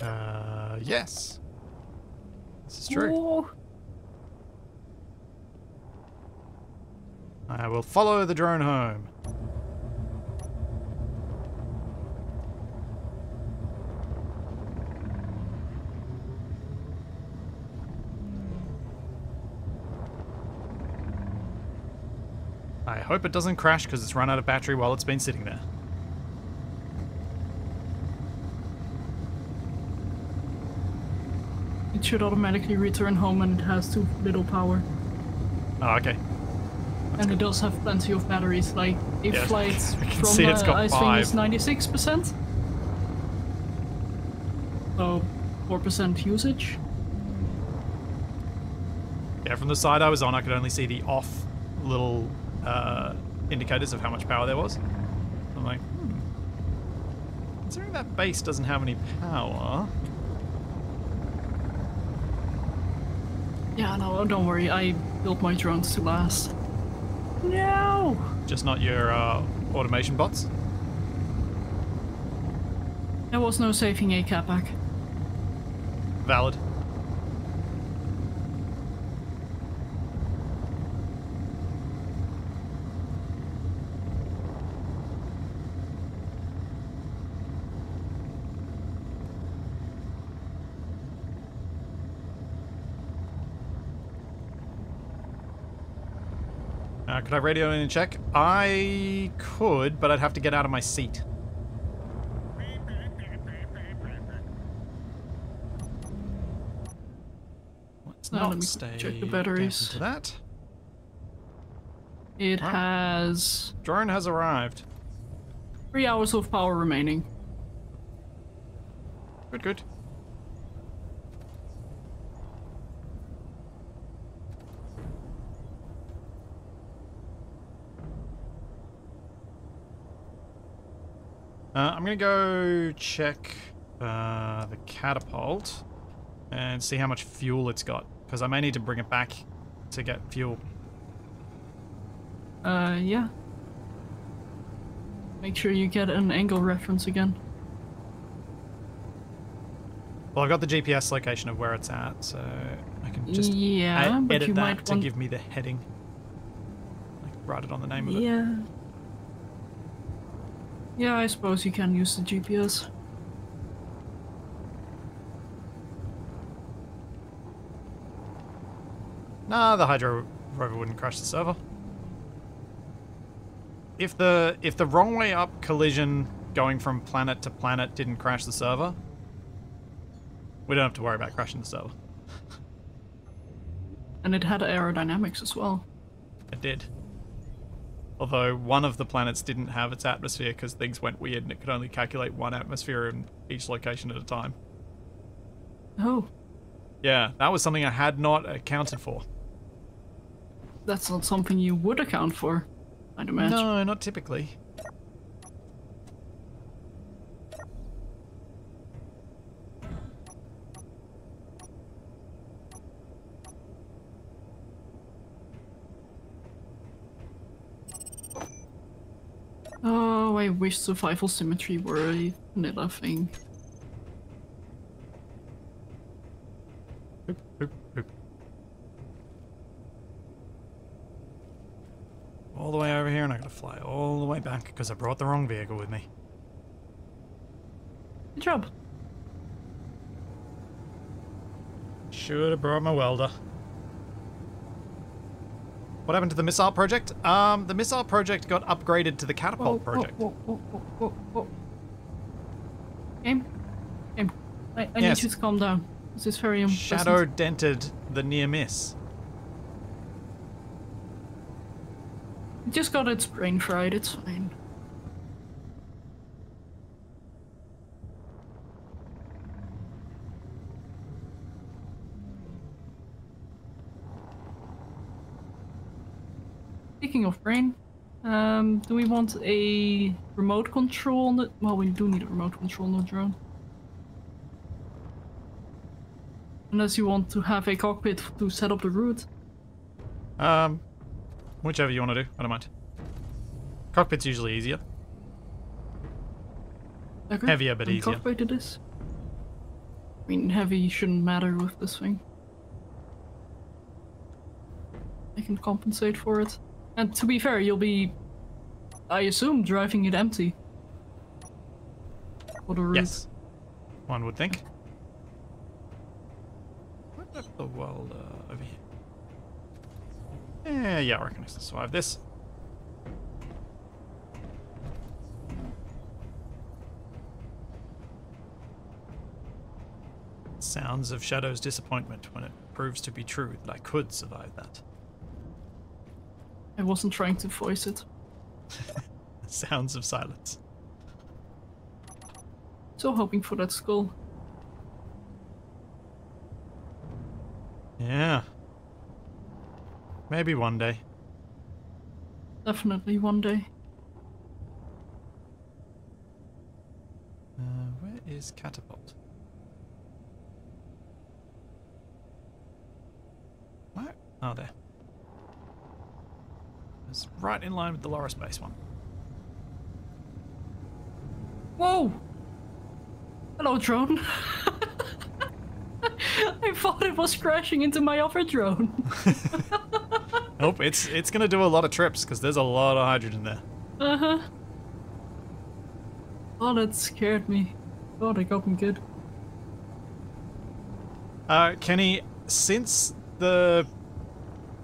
Uh, yes. This is true. Oh, I will follow the drone home. I hope it doesn't crash because it's run out of battery while it's been sitting there. it should automatically return home and it has too little power. Oh, okay. and it does have plenty of batteries. Like, if Yeah, I can from see it's uh, Wing five. is 96%. So, 4% usage. Yeah, from the side I was on, I could only see the off little uh, indicators of how much power there was. I'm like, hmm. Considering that base doesn't have any power. Yeah, no, don't worry. I built my drones to last. No! Just not your uh, automation bots. There was no saving a capac. Valid. Could I radio in and check? I could, but I'd have to get out of my seat. Let's Now not let me stay check the batteries. into that. It Right. has Drone has arrived. three hours of power remaining. Good, good. Uh, I'm gonna go check uh, the catapult and see how much fuel it's got because I may need to bring it back to get fuel. Uh, yeah. Make sure you get an angle reference again. Well, I've got the GPS location of where it's at, so I can just yeah, but edit you that to give me the heading. Like write it on the name of it. Yeah. Yeah, I suppose you can use the GPS. Nah, the Hydro rover wouldn't crash the server. If the if the wrong way up collision going from planet to planet didn't crash the server, we don't have to worry about crashing the server. And it had aerodynamics as well. It did. Although one of the planets didn't have its atmosphere because things went weird and it could only calculate one atmosphere in each location at a time. Oh, Yeah, that was something I had not accounted for. that's not something you would account for, I'd imagine. No, not typically. Oh, I wish survival symmetry were a vanilla thing. Oop, oop, oop. All the way over here, and I gotta fly all the way back because I brought the wrong vehicle with me. Good job. Should have brought my welder. What happened to the missile project? Um, the missile project got upgraded to the catapult project. Whoa, whoa, whoa, whoa. Game? Game. I, I Yes. need you to calm down. This is very unpleasant. Shadow dented the near miss. It just got its brain fried, it's fine. Speaking of brain, um, do we want a remote control on the... Well, we do need a remote control on the drone. Unless you want to have a cockpit to set up the route. Um, whichever you want to do, I don't mind. Cockpit's usually easier. Okay. Heavier, but and easier. Cockpit it is. I mean, heavy shouldn't matter with this thing. I can compensate for it. And to be fair, you'll be, I assume, driving it empty. For the route. Yes. One would think. What about the world uh, over here? Yeah, yeah, I reckon I can survive this. Sounds of Shadow's disappointment when it proves to be true that I could survive that. I wasn't trying to voice it. Sounds of silence. So hoping for that skull. Yeah. Maybe one day. Definitely one day. Uh, where is catapult? What? Oh, there. It's right in line with the Loris base one. Whoa! Hello, drone. I thought it was crashing into my other drone. Nope, it's it's gonna do a lot of trips because there's a lot of hydrogen there. Uh huh. Oh, that scared me. Oh, they got me good. Uh, Kenny, since the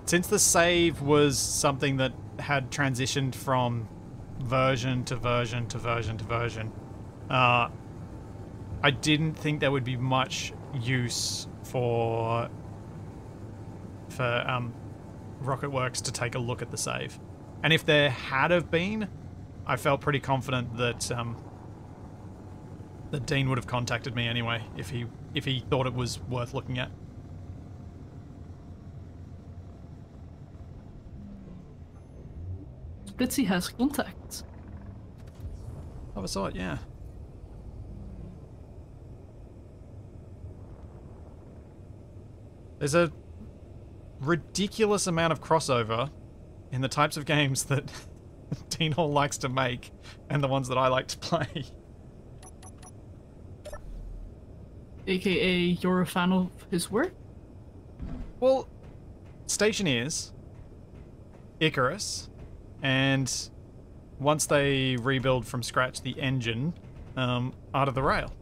since the save was something that had transitioned from version to version to version to version, uh, I didn't think there would be much use for for um, RocketWerkz to take a look at the save. And if there had have been, I felt pretty confident that um, that Dean would have contacted me anyway if he if he thought it was worth looking at. Splitsie has contacts. Of a sort, yeah. There's a ridiculous amount of crossover in the types of games that Dean Hall likes to make and the ones that I like to play. AKA, you're a fan of his work? Well, Stationeers, Icarus, and once they rebuild from scratch the engine, um, Art of the Rail.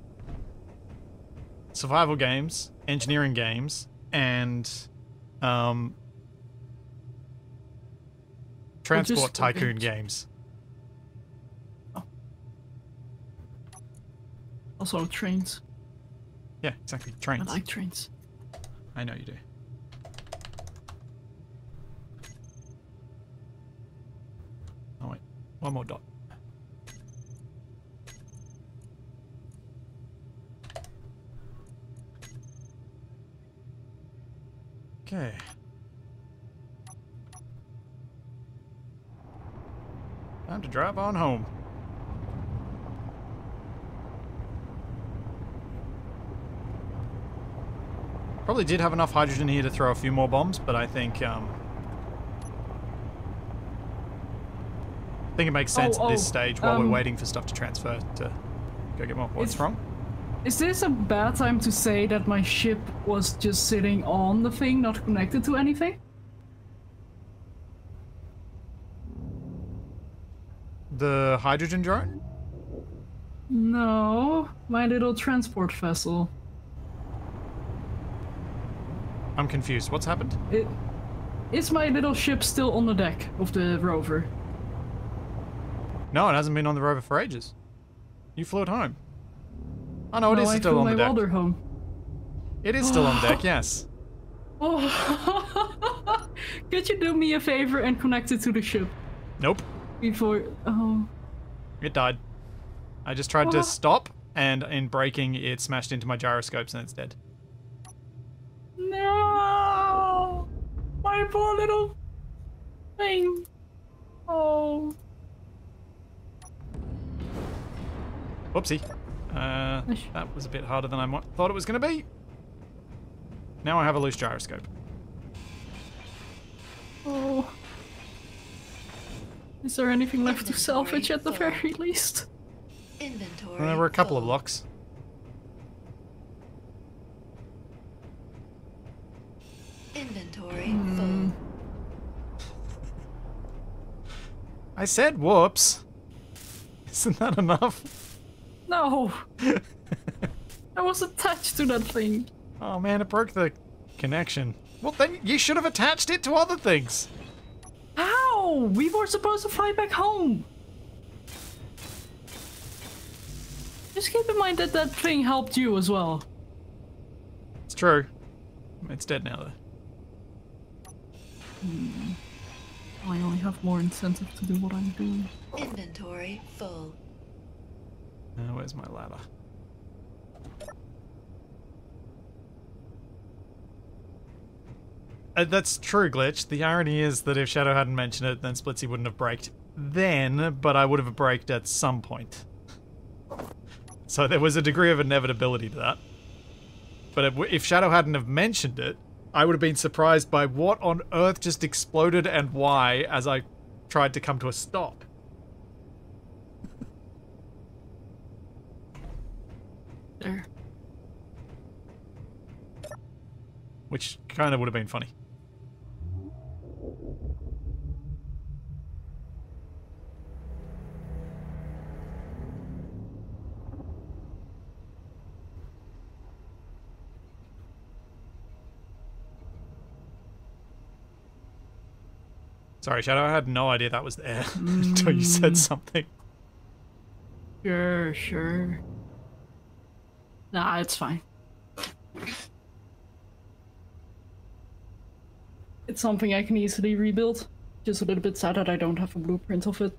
Survival games, engineering games, and um, transport tycoon games. games. Also, trains. Yeah, exactly. Trains. I like trains. I know you do. Oh wait, one more dot. Okay. Time to drive on home. Probably did have enough hydrogen here to throw a few more bombs, but I think um, think it makes sense Oh, at this oh, stage while we're um, waiting for stuff to transfer to go get more. What's wrong? Is this a bad time to say that my ship was just sitting on the thing, not connected to anything? The hydrogen drone? No, my little transport vessel. I'm confused. What's happened? It, is my little ship still on the deck of the rover? No, it hasn't been on the rover for ages. You flew it home. Oh no, it no, is I still on the deck. welder home. It is still on deck, yes. Oh, could you do me a favor and connect it to the ship Nope. before? Oh, It died. I just tried to Oh. stop, and in braking, it smashed into my gyroscopes and it's dead. no! My poor little thing. Oh. Whoopsie. Uh, that was a bit harder than I thought it was going to be. Now I have a loose gyroscope. Oh. Is there anything left to salvage at the very least? Inventory. And there were a couple of full. locks. Inventory full. I said whoops. Isn't that enough? No! I was attached to that thing. Oh man, it broke the connection. Well, then you should have attached it to other things. How? We were supposed to fly back home. Just keep in mind that that thing helped you as well. It's true. It's dead now, though. Hmm. I only have more incentive to do what I'm doing. Inventory full. Uh, where's my ladder? Uh, that's true, Glitch. The irony is that if Shadow hadn't mentioned it, then Splitsie wouldn't have braked then, but I would have braked at some point. So there was a degree of inevitability to that. But if, if Shadow hadn't have mentioned it, I would have been surprised by what on earth just exploded and why as I tried to come to a stop. There. Which kind of would have been funny. Sorry, Shadow, I had no idea that was there until you said mm. something. Sure, sure. Nah, it's fine. It's something I can easily rebuild. Just a little bit sad that I don't have a blueprint of it.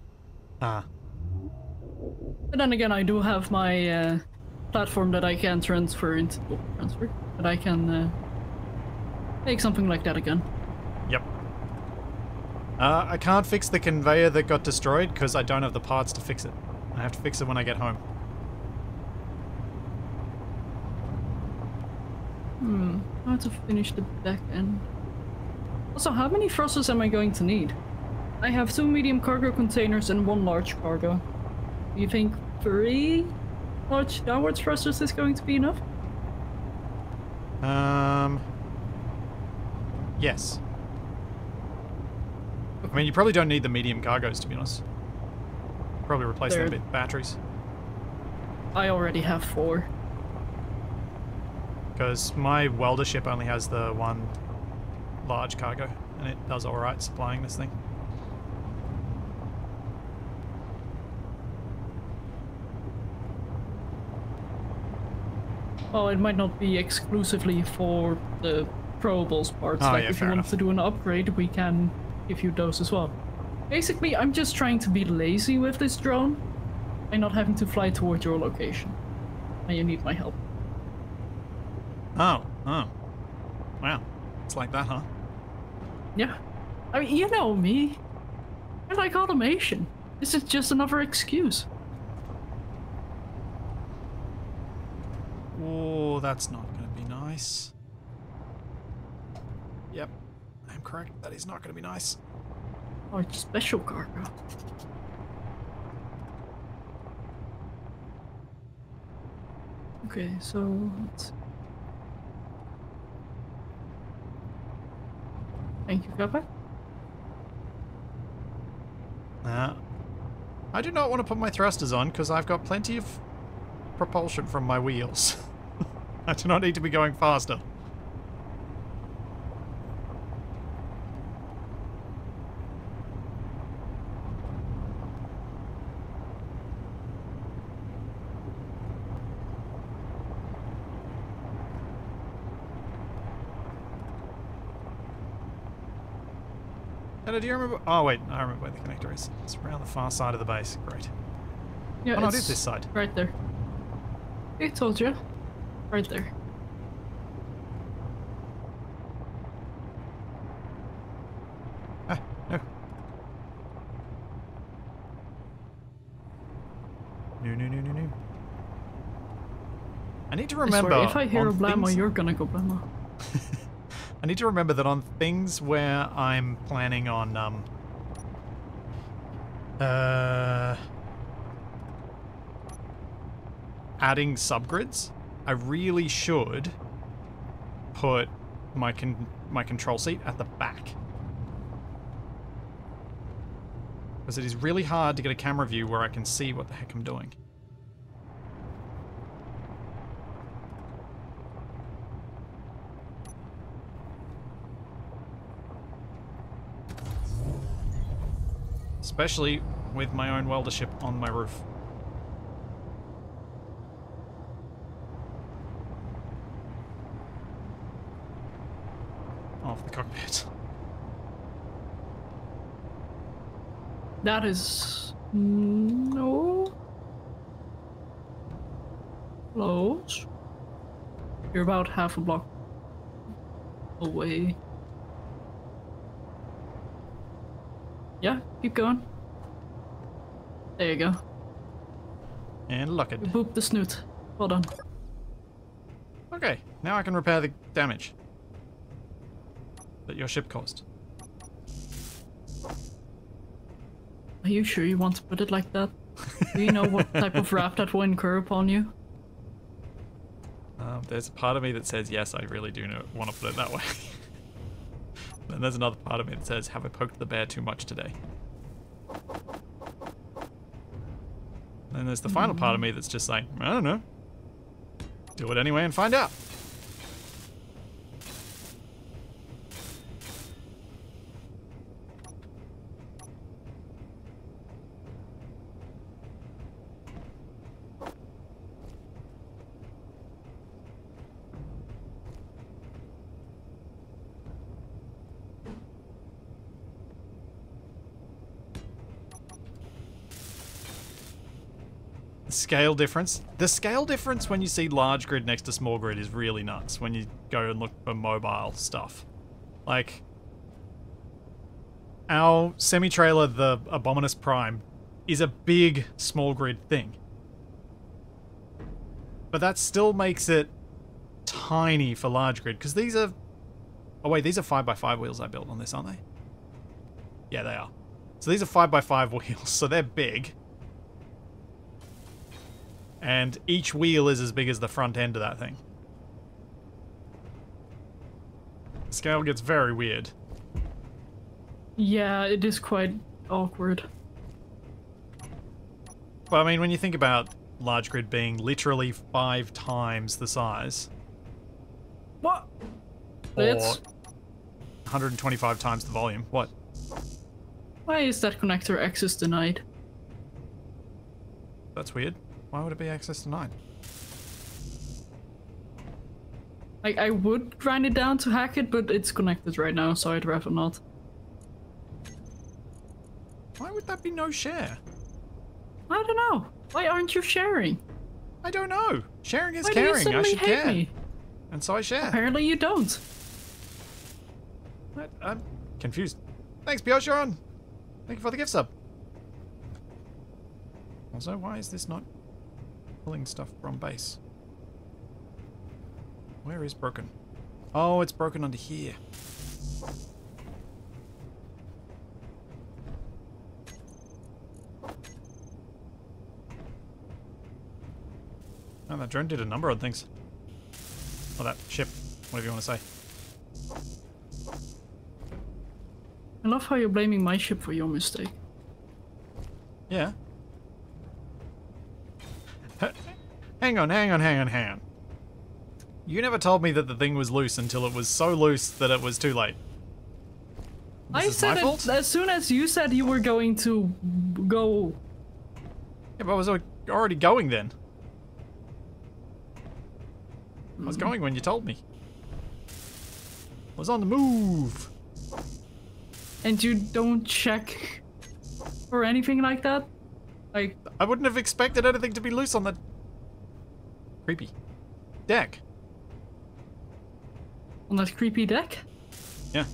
Ah, But then again, I do have my uh, platform that I can transfer into oh, transfer that I can uh, make something like that again. yep. Uh, I can't fix the conveyor that got destroyed because I don't have the parts to fix it. I have to fix it when I get home. Hmm. I have to finish the back end. Also, how many thrusters am I going to need? I have two medium cargo containers and one large cargo. Do you think three large downward thrusters is going to be enough? Um. Yes. I mean, you probably don't need the medium cargoes, to be honest. Probably replace them They're- with batteries. I already have four. Because my welder ship only has the one large cargo, and it does alright supplying this thing. Well, it might not be exclusively for the probables parts. Oh, like yeah, if you want enough. to do an upgrade, we can give you those as well. Basically, I'm just trying to be lazy with this drone by not having to fly toward your location. And you need my help. Oh, oh. Wow. It's like that, huh? Yeah. I mean, you know me. I like automation. This is just another excuse. Oh, that's not going to be nice. Yep, I'm correct. That is not going to be nice. Oh, it's special cargo. Okay, so let's Thank you, Kappa. Nah. I do not want to put my thrusters on because I've got plenty of propulsion from my wheels. I do not need to be going faster. Anna, do you remember? Oh wait, I remember where the connector is. It's around the far side of the base. Great. Yeah, Oh no, it it's this side. Right there. I told you. Right there. Ah, no. No, no, no, no, no. I need to I remember. swear, if I hear a blammo, things- you're gonna go blammo. I need to remember that on things where I'm planning on um uh adding subgrids, I really should put my con- my control seat at the back. Because it is really hard to get a camera view where I can see what the heck I'm doing. Especially with my own welder ship on my roof. Off the cockpit. That is no close. You're about half a block away. Yeah, keep going. There you go. And lock it. Booped the snoot. Well done. Okay, now I can repair the damage that your ship caused. Are you sure you want to put it like that? Do you know what type of wrath that will incur upon you? Um, there's a part of me that says, yes, I really do know, want to put it that way. and there's another part of me that says, have I poked the bear too much today? And there's the final part of me that's just like, I don't know. Do it anyway and find out. Scale difference. The scale difference when you see large grid next to small grid is really nuts when you go and look for mobile stuff. Like, our semi trailer, the Abominus Prime, is a big small grid thing. But that still makes it tiny for large grid because these are. Oh, wait, these are 5x5 wheels I built on this, aren't they? Yeah, they are. So these are 5x5 wheels, so they're big and each wheel is as big as the front end of that thing. The scale gets very weird. Yeah, it is quite awkward. But I mean, when you think about large grid being literally five times the size, What? or It's 125 times the volume, what? why is that connector access denied? That's weird. Why would it be access denied? Like I would grind it down to hack it, but it's connected right now, so I'd rather not. Why would that be no share? I don't know. Why aren't you sharing? I don't know. Sharing is Why do you caring. I suddenly should hate care. me? And so I share. Apparently you don't. What? I'm confused. Thanks, Bjornsson. Thank you for the gift sub. Also, why is this not pulling stuff from base? Where is broken? Oh, it's broken under here. Oh, that drone did a number of things. Or that ship, whatever you want to say. I love how you're blaming my ship for your mistake. Yeah. Hang on, hang on, hang on, hang on. You never told me that the thing was loose until it was so loose that it was too late. This I said it fault? as soon as you said you were going to go. Yeah, but I was already going then. I was mm-hmm. going when you told me. I was on the move. and you don't check or anything like that? Like, I wouldn't have expected anything to be loose on the creepy deck. on that creepy deck? Yeah,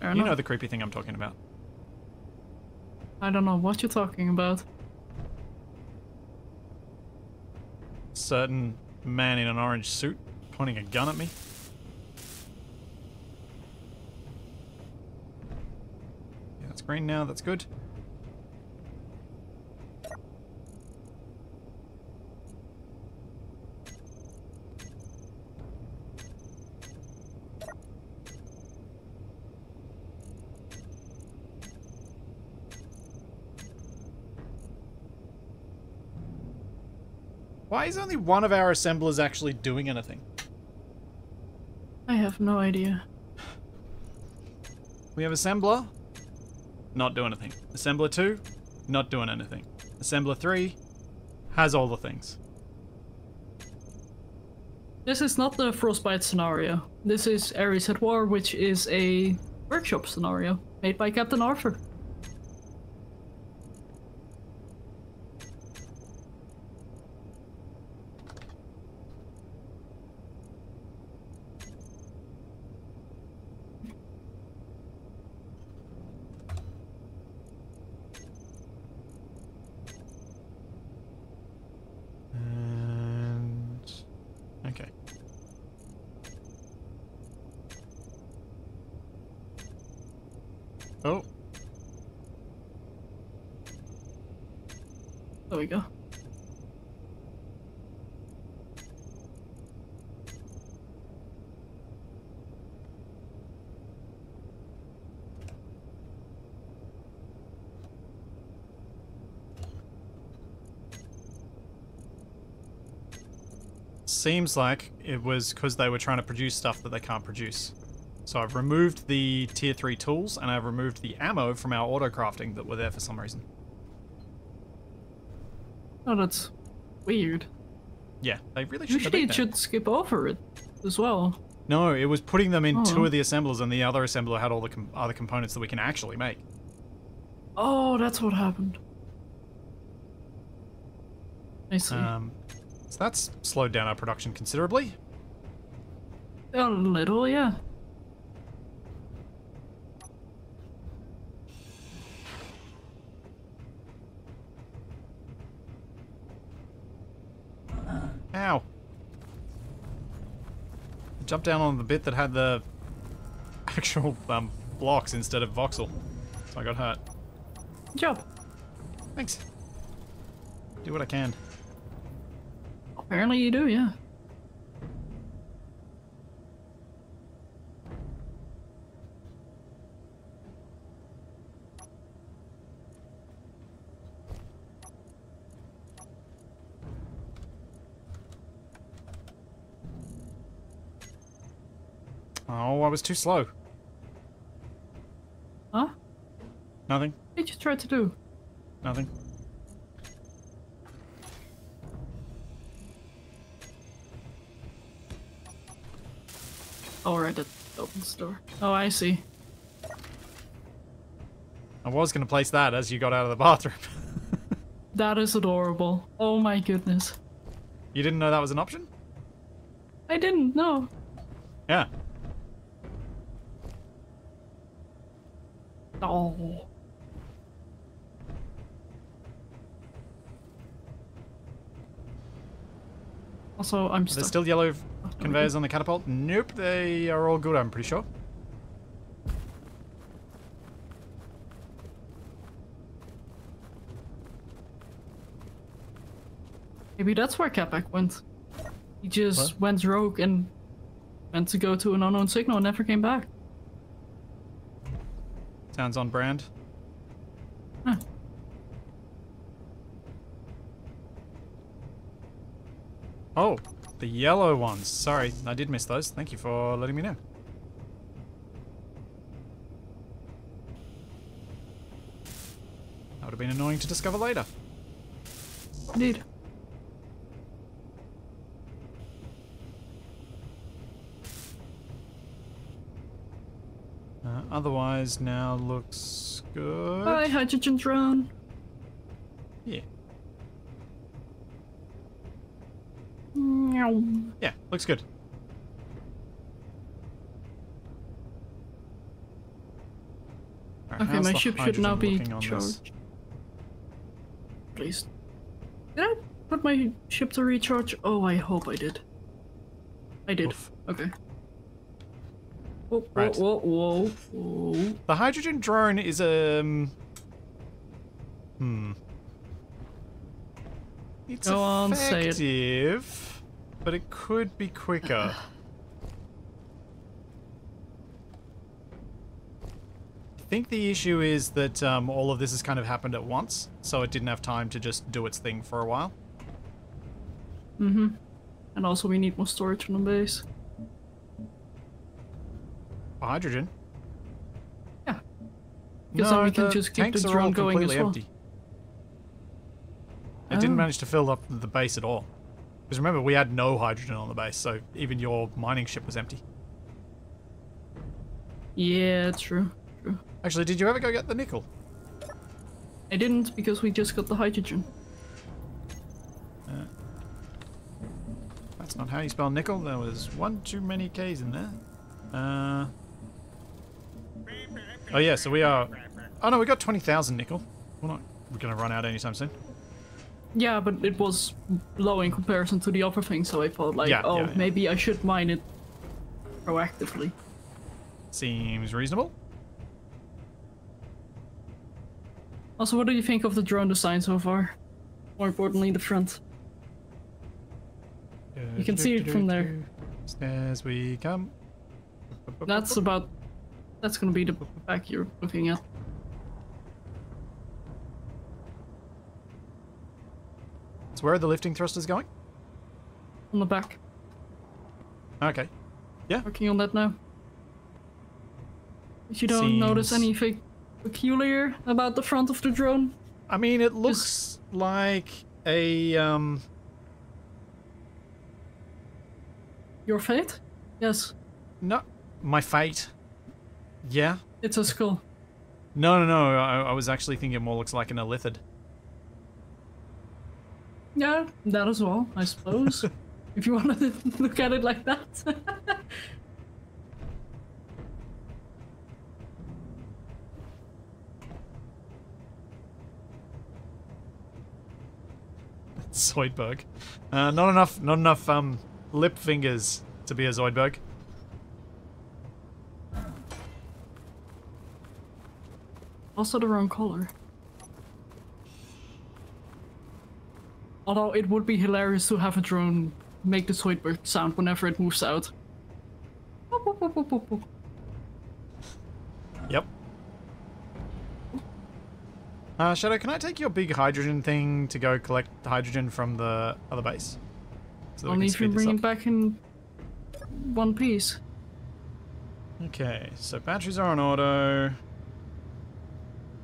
Fair you enough. know the creepy thing I'm talking about. I don't know what you're talking about. Certain man in an orange suit pointing a gun at me. Yeah, that's green now. That's good. Why is only one of our assemblers actually doing anything? I have no idea. We have assembler, not doing anything. Assembler 2, not doing anything. Assembler 3 has all the things. This is not the Frostbite scenario. This is Ares at War, which is a workshop scenario made by Captain Arthur. And okay. Oh, There we go. Seems like it was because they were trying to produce stuff that they can't produce. So I've removed the tier 3 tools and I've removed the ammo from our auto crafting that were there for some reason. Oh, that's weird. Yeah, they really should Usually it should skip over it as well. No, it was putting them in two of the assemblers and the other assembler had all the com- other components that we can actually make. Oh, that's what happened. I see. Um, so that's slowed down our production considerably. A little, yeah. Ow. I jumped down on the bit that had the actual um, blocks instead of voxel. So I got hurt. Good job. Thanks. Do what I can. Apparently you do, yeah. Oh, I was too slow. Huh? Nothing. What did you try to do? Nothing. Oh, right, that opens the door. Oh, I see. I was going to place that as you got out of the bathroom. That is adorable. Oh my goodness. you didn't know that was an option? I didn't know. Yeah. Oh. Also, I'm There's stuck. still yellow conveyors on the catapult? Nope, they are all good, I'm pretty sure. Maybe that's where Capac went. He just What? went rogue and went to go to an unknown signal and never came back. Sounds on brand. Huh. Oh, the yellow ones. Sorry, I did miss those. Thank you for letting me know. That would have been annoying to discover later. Indeed. Uh, otherwise, now looks good. Bye, hydrogen drone. Yeah, Meow. yeah, looks good. Alright, Okay, my ship should now be looking on this? charged. Please. Did I put my ship to recharge? Oh, I hope I did. I did. Oof. Okay. Whoa, whoa, Right. whoa, whoa, whoa. The hydrogen drone is um. Hmm. It's Go on, say it. But it could be quicker. I think the issue is that um, all of this has kind of happened at once, so it didn't have time to just do its thing for a while. Mm-hmm. And also we need more storage on the base. For hydrogen. Yeah. Because then we can just keep the drone going as completely well. empty. It didn't Oh. manage to fill up the base at all. Because remember, we had no hydrogen on the base, so even your mining ship was empty. Yeah, true. True. Actually, did you ever go get the nickel? I didn't because we just got the hydrogen. That's not how you spell nickel. There was one too many K's in there. Uh. Oh yeah, so we are. Oh no, we got twenty thousand nickel. We're not. We're gonna run out anytime soon. Yeah, but it was low in comparison to the other thing, so I thought like, Yeah, oh, yeah, yeah. maybe I should mine it proactively. Seems reasonable. Also, what do you think of the drone design so far? More importantly, the front. You can see it from there. As we come. That's about. That's gonna be the back you're looking at. So where are the lifting thrusters going? On the back. Okay. Yeah. Working on that now. If you don't notice anything peculiar about the front of the drone, I mean, it looks like a um. your fate? Yes, No, my fate. Yeah. it's a skull. No, no, no. I, I was actually thinking it more looks like an illithid. Yeah, that as well, I suppose. if you want to look at it like that. Zoidberg. Uh, not enough. Not enough. Um, lip fingers to be a Zoidberg. also the wrong color. Although it would be hilarious to have a drone make the Zoidberg sound whenever it moves out. Yep. Uh, Shadow, can I take your big hydrogen thing to go collect hydrogen from the other base? So Only if you bring it back in one piece. Okay, so batteries are on auto.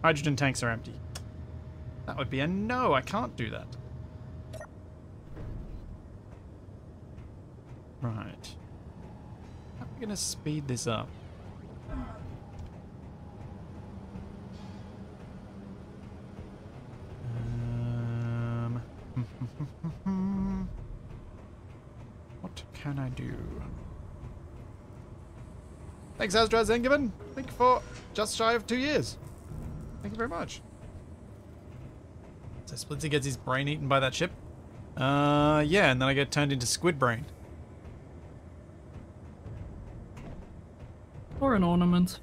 Hydrogen tanks are empty. That would be a no, I can't do that. Right. How are we gonna speed this up? Um, what can I do? Thanks, Asdraz Engiven. Thank you for just shy of two years. Thank you very much. So Splitsie gets his brain eaten by that ship. Uh, yeah, and then I get turned into squid brain. Or an ornament.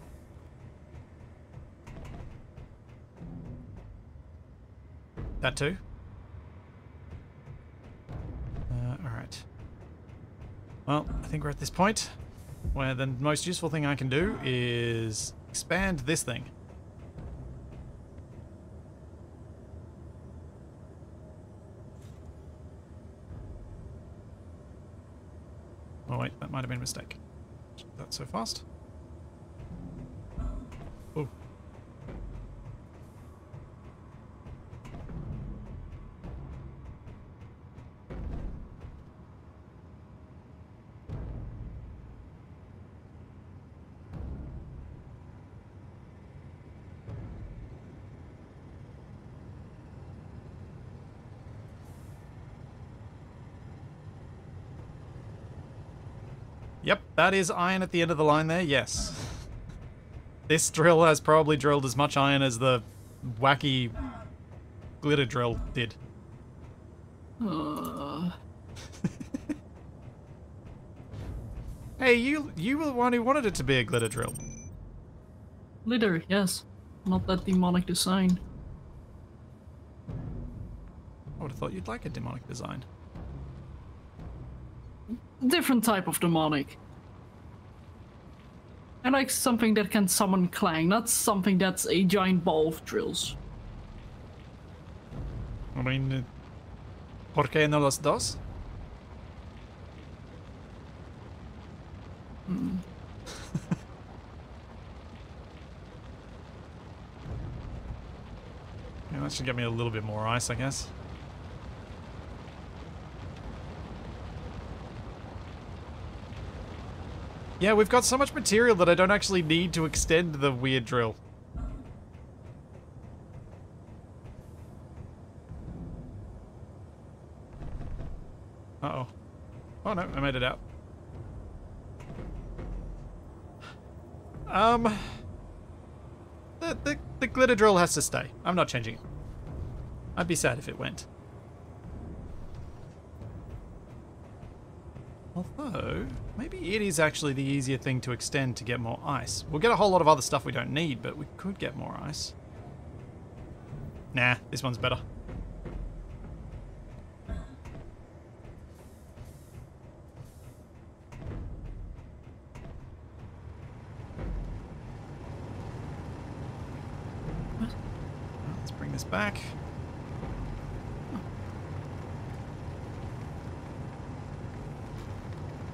That too. Uh, alright. Well, I think we're at this point where the most useful thing I can do is expand this thing. Oh wait, that might have been a mistake. That's so fast. That is iron at the end of the line there, yes. This drill has probably drilled as much iron as the wacky glitter drill did. Uh, Hey, you you were the one who wanted it to be a glitter drill. glitter, yes. Not that demonic design. I would have thought you'd like a demonic design. Different type of demonic. I like something that can summon Clang, not something that's a giant ball of drills. I mean, ¿por qué no los dos? Hmm. yeah, that should get me a little bit more ice, I guess. Yeah, we've got so much material that I don't actually need to extend the weird drill. Uh-oh. Oh no, I made it out. Um... The, the, the glitter drill has to stay. I'm not changing it. I'd be sad if it went. Although, maybe it is actually the easier thing to extend to get more ice. We'll get a whole lot of other stuff we don't need, but we could get more ice. Nah, this one's better. Let's bring this back.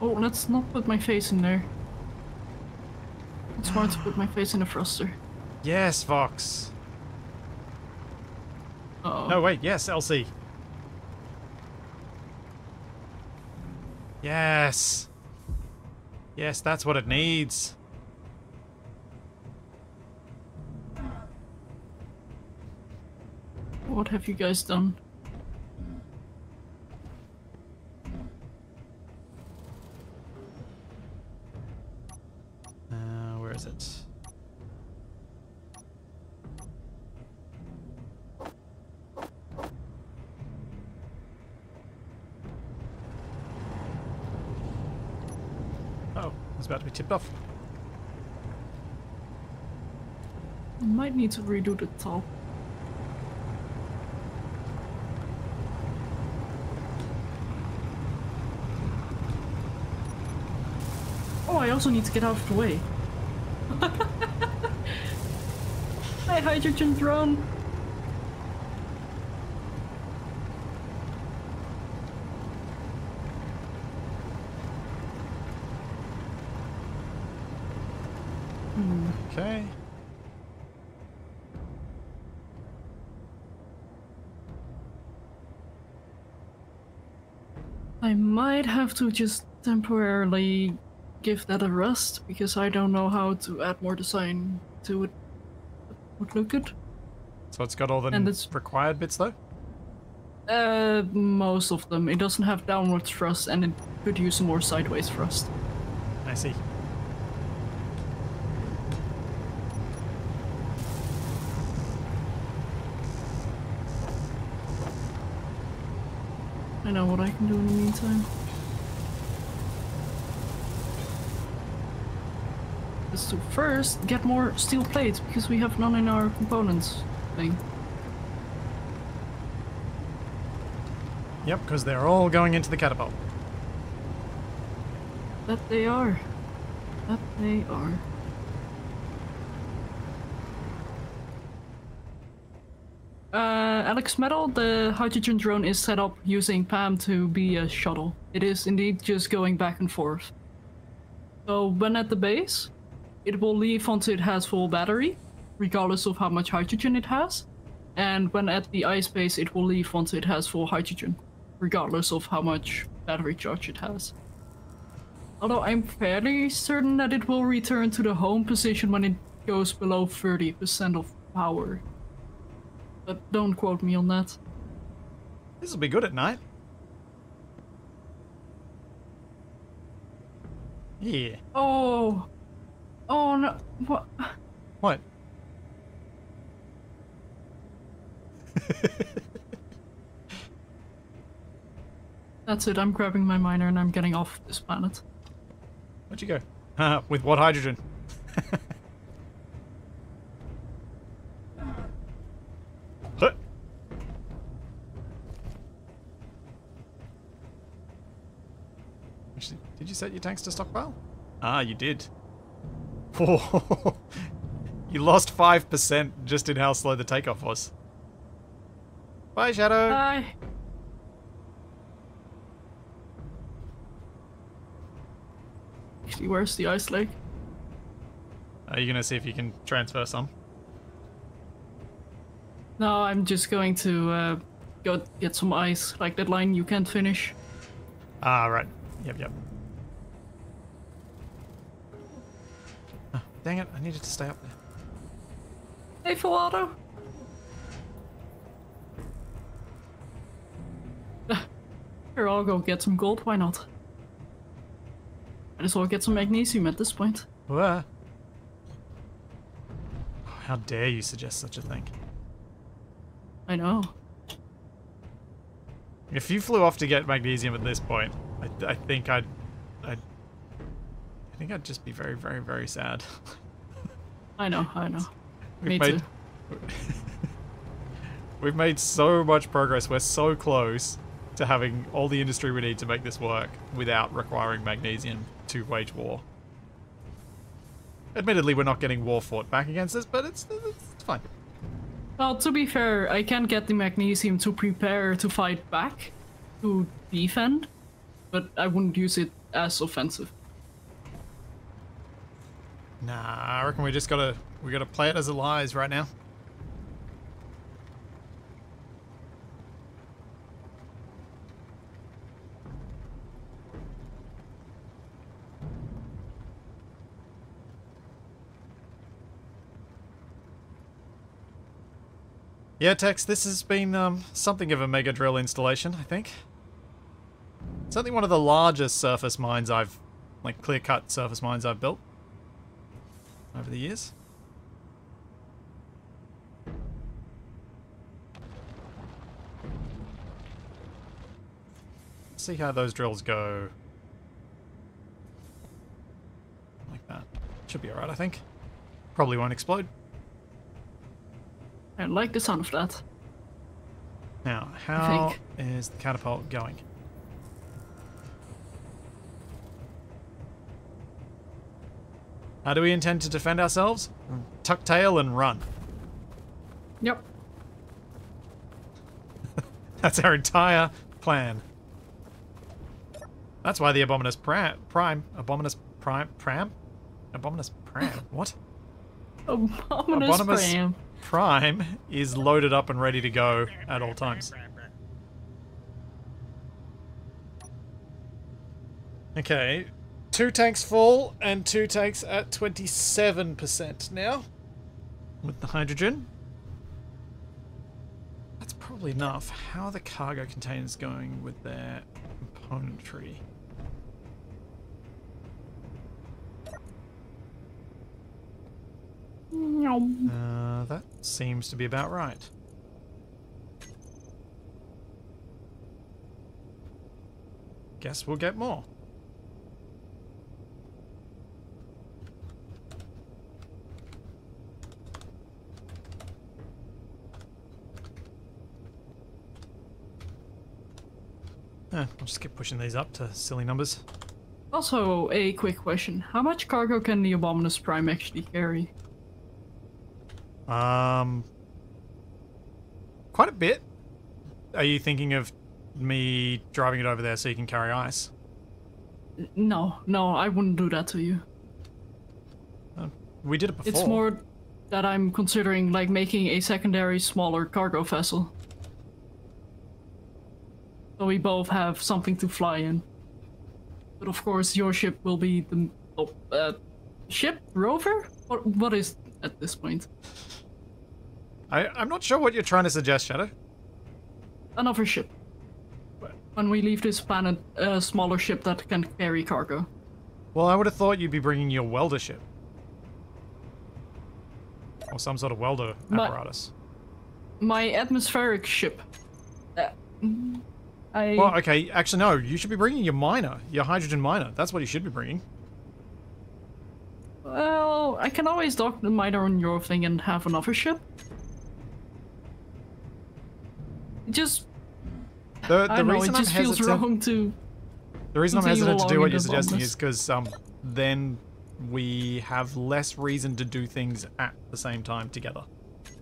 Oh, Oh, let's not put my face in there. It's smart to put my face in a thruster. Yes, Fox. Uh-oh. No, wait, yes, LC. Yes. Yes, that's what it needs. What have you guys done? Uh, where is it? Oh, it's about to be tipped off. I might need to redo the top. Oh, I also need to get out of the way. Hi, hydrogen drone. Okay. I might have to just temporarily give that a rest because I don't know how to add more design to it. Would look good. So it's got all the And it's- required bits though? Uh, most of them. It doesn't have downward thrust and it could use more sideways thrust. I see. I know what I can do in the meantime. Is to first get more steel plates because we have none in our components thing. Yep, because they're all going into the catapult. That they are. That they are. Uh, Alex Metal, the hydrogen drone is set up using PAM to be a shuttle. It is indeed just going back and forth. So when at the base, it will leave once it has full battery, regardless of how much hydrogen it has. And when at the ice base, it will leave once it has full hydrogen, regardless of how much battery charge it has. Although I'm fairly certain that it will return to the home position when it goes below 30% of power. But don't quote me on that. This will be good at night. Yeah. Oh! Oh no. What? What? That's it, I'm grabbing my miner and I'm getting off this planet. Where'd you go? Uh, with what hydrogen? Huh. Actually, did you set your tanks to stockpile? Ah, you did. Oh, you lost 5% just in how slow the takeoff was. Bye, Shadow. Bye! Actually, where's the ice lake? Are you going to see if you can transfer some? No, I'm just going to uh, go get some ice, like that line you can't finish. Ah, right. Yep, yep. Dang it, I needed to stay up there. Hey, full auto! Here, I'll go get some gold, why not? Might as well get some magnesium at this point. Whoa. How dare you suggest such a thing? I know. If you flew off to get magnesium at this point, I, I think I'd, I'd, I think I'd just be very, very, very sad. I know, I know. Me We've made, too. we've made so much progress. We're so close to having all the industry we need to make this work without requiring magnesium to wage war. Admittedly, we're not getting war fought back against us, but it's, it's, it's fine. Well, to be fair, I can get the magnesium to prepare to fight back, to defend, but I wouldn't use it as offensive. Nah, I reckon we just gotta we gotta play it as it lies right now. Yeah, Tex, this has been um, something of a mega drill installation, I think. Certainly one of the largest surface mines I've, like clear-cut surface mines I've built over the years. Let's see how those drills go. Like that. Should be alright, I think. Probably won't explode. I like the sound of that. Now, how is the catapult going? How do we intend to defend ourselves? Tuck tail and run. Yep. That's our entire plan. That's why the Abominus pra- Prime, Abominus Prime, Pram? Abominus Pram, what? Ominous Abominus Pram. Prime is loaded up and ready to go at all times. Okay, two tanks full and two tanks at 27% now with the hydrogen. That's probably enough. How are the cargo containers going with their componentry? Uh, that seems to be about right. Guess we'll get more. Eh, I'll just keep pushing these up to silly numbers. Also, a quick question: How much cargo can the Abominus Prime actually carry? Um, quite a bit. Are you thinking of me driving it over there so you can carry ice? No, no, I wouldn't do that to you. We did it before. It's more that I'm considering like making a secondary smaller cargo vessel. So we both have something to fly in. But of course your ship will be the oh, uh, ship rover? What what is at this point? I, I'm not sure what you're trying to suggest, Shadow. Another ship. When we leave this planet, a smaller ship that can carry cargo. Well, I would have thought you'd be bringing your welder ship. Or some sort of welder apparatus. My atmospheric ship. Uh, I Well, okay, actually, no. You should be bringing your miner, your hydrogen miner. That's what you should be bringing. well, I can always dock the miner on your thing and have another ship. Just The, I the know, reason it I'm just feels hesitant, wrong to the reason I'm hesitant to do what you're suggesting is because um, then we have less reason to do things at the same time together.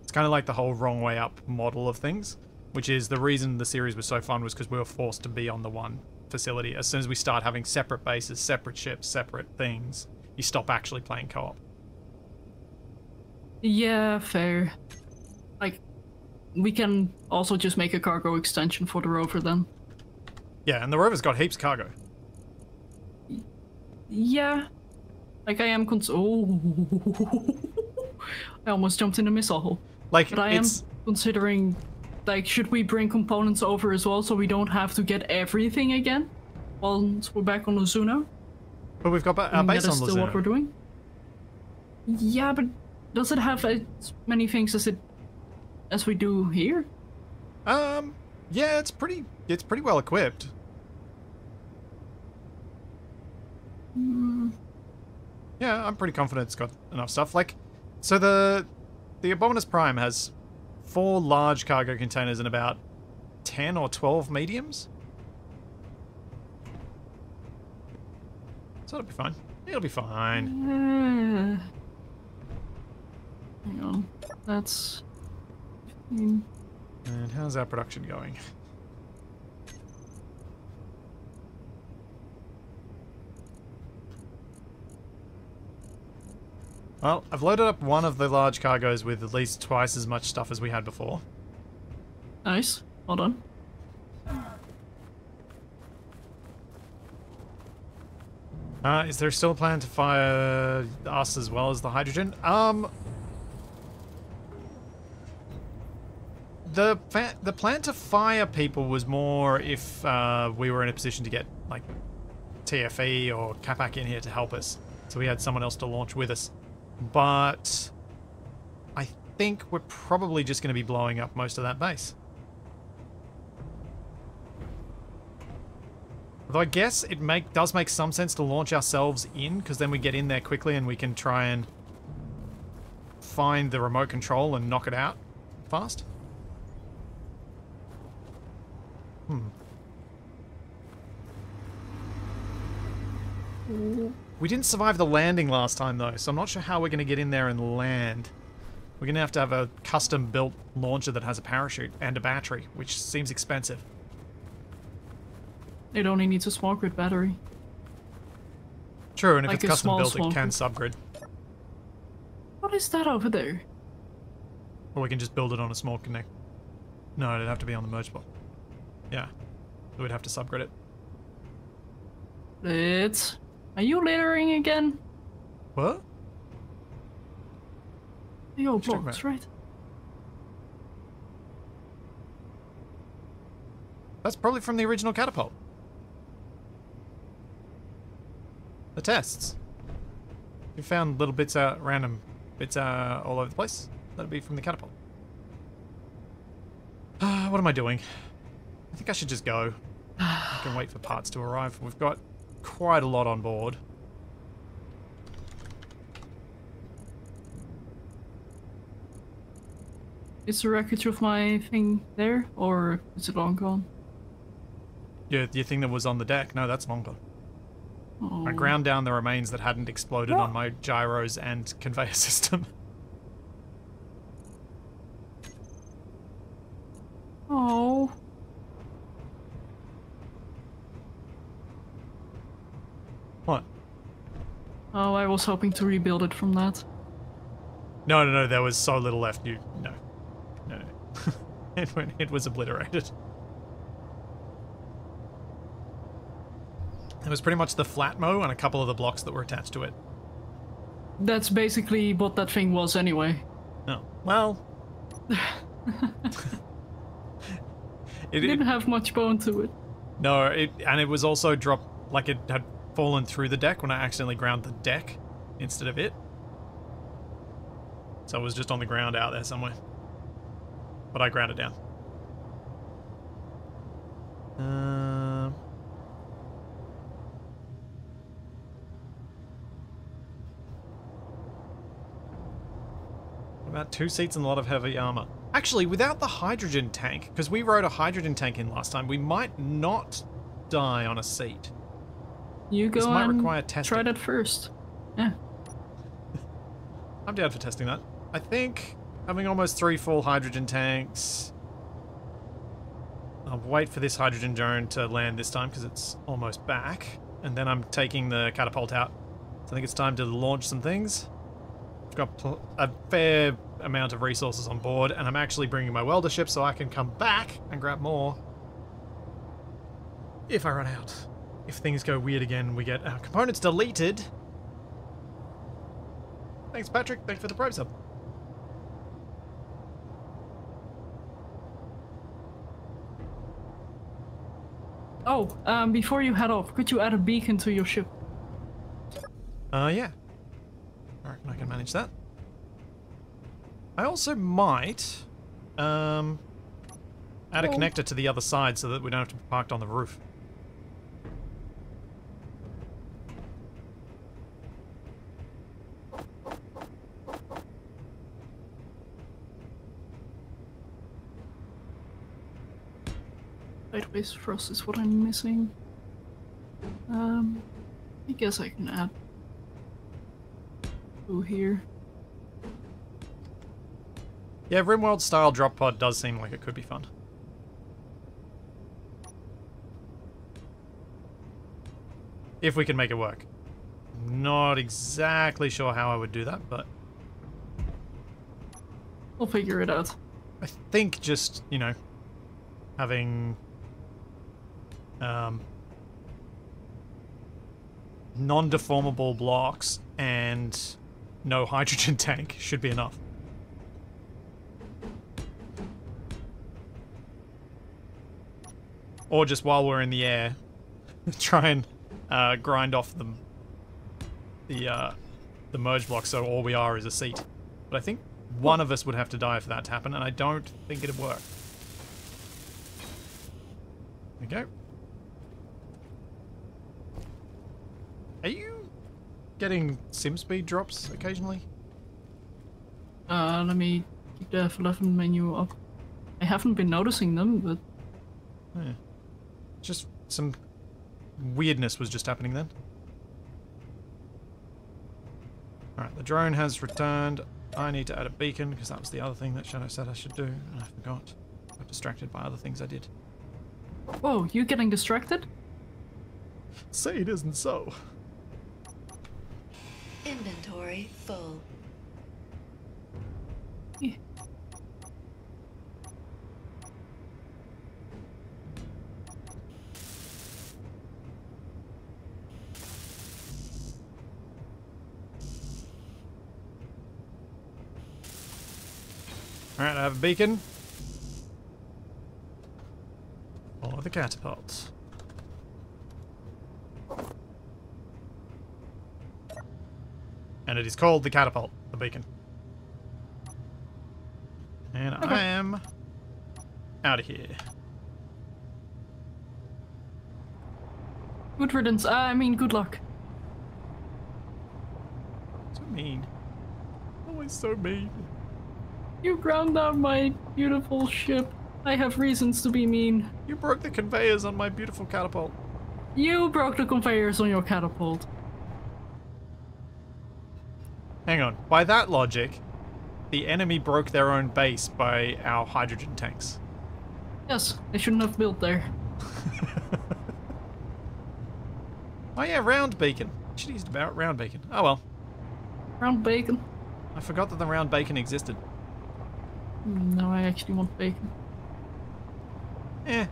It's kind of like the whole wrong way up model of things, which is the reason the series was so fun was because we were forced to be on the one facility. As soon as we start having separate bases, separate ships, separate things, you stop actually playing co-op. Yeah, fair. Like, we can also just make a cargo extension for the rover then. Yeah, and the rover's got heaps of cargo. Yeah. Like, I am cons- Oh. I almost jumped in a missile hole. Like But I am considering, like, should we bring components over as well so we don't have to get everything again once we're back on Luzuno? but we've got ba- our base that on is still what we're doing. Yeah, but does it have as many things as it as we do here? Um, yeah, it's pretty it's pretty well equipped. Yeah, I'm pretty confident it's got enough stuff. Like, so the the Abominus Prime has four large cargo containers and about ten or twelve mediums. So it'll be fine. It'll be fine. Uh, hang on. That's. hmm, And how's our production going? Well, I've loaded up one of the large cargoes with at least twice as much stuff as we had before. Nice. Hold on. Uh, is there still a plan to fire us as well as the hydrogen? Um, the the plan to fire people was more if uh, we were in a position to get like TFE or Capac in here to help us, so we had someone else to launch with us. But I think we're probably just going to be blowing up most of that base. Though I guess it make does make some sense to launch ourselves in, because then we get in there quickly and we can try and find the remote control and knock it out fast. Hmm. We didn't survive the landing last time though, so I'm not sure how we're going to get in there and land. We're going to have to have a custom built launcher that has a parachute and a battery, which seems expensive. It only needs a small grid battery. True, and if Like it's custom small built, it can subgrid. What is that over there? Or we can just build it on a small connect. No, it'd have to be on the merge block. Yeah. We'd have to subgrid it. It's. Are you littering again? What? Yo, talking blocks, about? right? That's probably from the original catapult. The tests. You found little bits out, random bits uh, all over the place. That'd be from the catapult. Uh, what am I doing? I think I should just go. I can wait for parts to arrive. We've got quite a lot on board. Is the wreckage of my thing there, or is it long gone? Yeah, the thing that was on the deck. No, that's long gone. Oh. I ground down the remains that hadn't exploded on ah. my gyros and conveyor system. Oh. What? Oh, I was hoping to rebuild it from that. No, no, no. There was so little left. You no, no. no. it went. It was obliterated. It was pretty much the flat mo and a couple of the blocks that were attached to it. That's basically what that thing was anyway. Oh well. It it, didn't have much bone to it. no, it and it was also dropped like it had fallen through the deck when I accidentally ground the deck instead of it. So it was just on the ground out there somewhere. But I ground it down. Um. About two seats and a lot of heavy armor. Actually, without the hydrogen tank, because we rode a hydrogen tank in last time, we might not die on a seat. You This go might and require try testing. that first. Yeah. I'm down for testing that. I think having almost three full hydrogen tanks. I'll wait for this hydrogen drone to land this time because it's almost back. And then I'm taking the catapult out. So I think it's time to launch some things. I've got a fair amount of resources on board, and I'm actually bringing my welder ship so I can come back and grab more. If I run out. If things go weird again, we get our components deleted. Thanks, Patrick. Thanks for the probe sub. Oh, um, before you head off, could you add a beacon to your ship? Uh, yeah. I reckon I can manage that. I also might, um, add a Oh. connector to the other side so that we don't have to be parked on the roof. Sideways thrust is what I'm missing. Um, I guess I can add two here. Yeah, RimWorld style drop pod does seem like it could be fun. If we can make it work. Not exactly sure how I would do that, but We'll figure it out. I think just, you know, having um, non-deformable blocks and no hydrogen tank should be enough. Or just while we're in the air, try and uh, grind off the the uh, the merge block so all we are is a seat. But I think one of us would have to die for that to happen, and I don't think it'd work. There we go. Are you getting sim speed drops occasionally? Uh, let me keep the F11 menu up. I haven't been noticing them, but Yeah. Just some weirdness was just happening then. Alright, the drone has returned. I need to add a beacon because that was the other thing that Shadow said I should do, and I forgot. I got distracted by other things I did. whoa, you getting distracted? Say it isn't so. Inventory full. Eh. Alright, I have a beacon. Or the catapult. And it is called the catapult, the beacon. And I am out of here. Good riddance. Uh, I mean, good luck. So mean. Always so mean. You ground down my beautiful ship. I have reasons to be mean. You broke the conveyors on my beautiful catapult. You broke the conveyors on your catapult. Hang on. By that logic, the enemy broke their own base by our hydrogen tanks. Yes, they shouldn't have built there. Oh yeah, round beacon. Should have used about round beacon. Oh well. Round bacon. I forgot that the round bacon existed. No, I actually want bacon. Eh.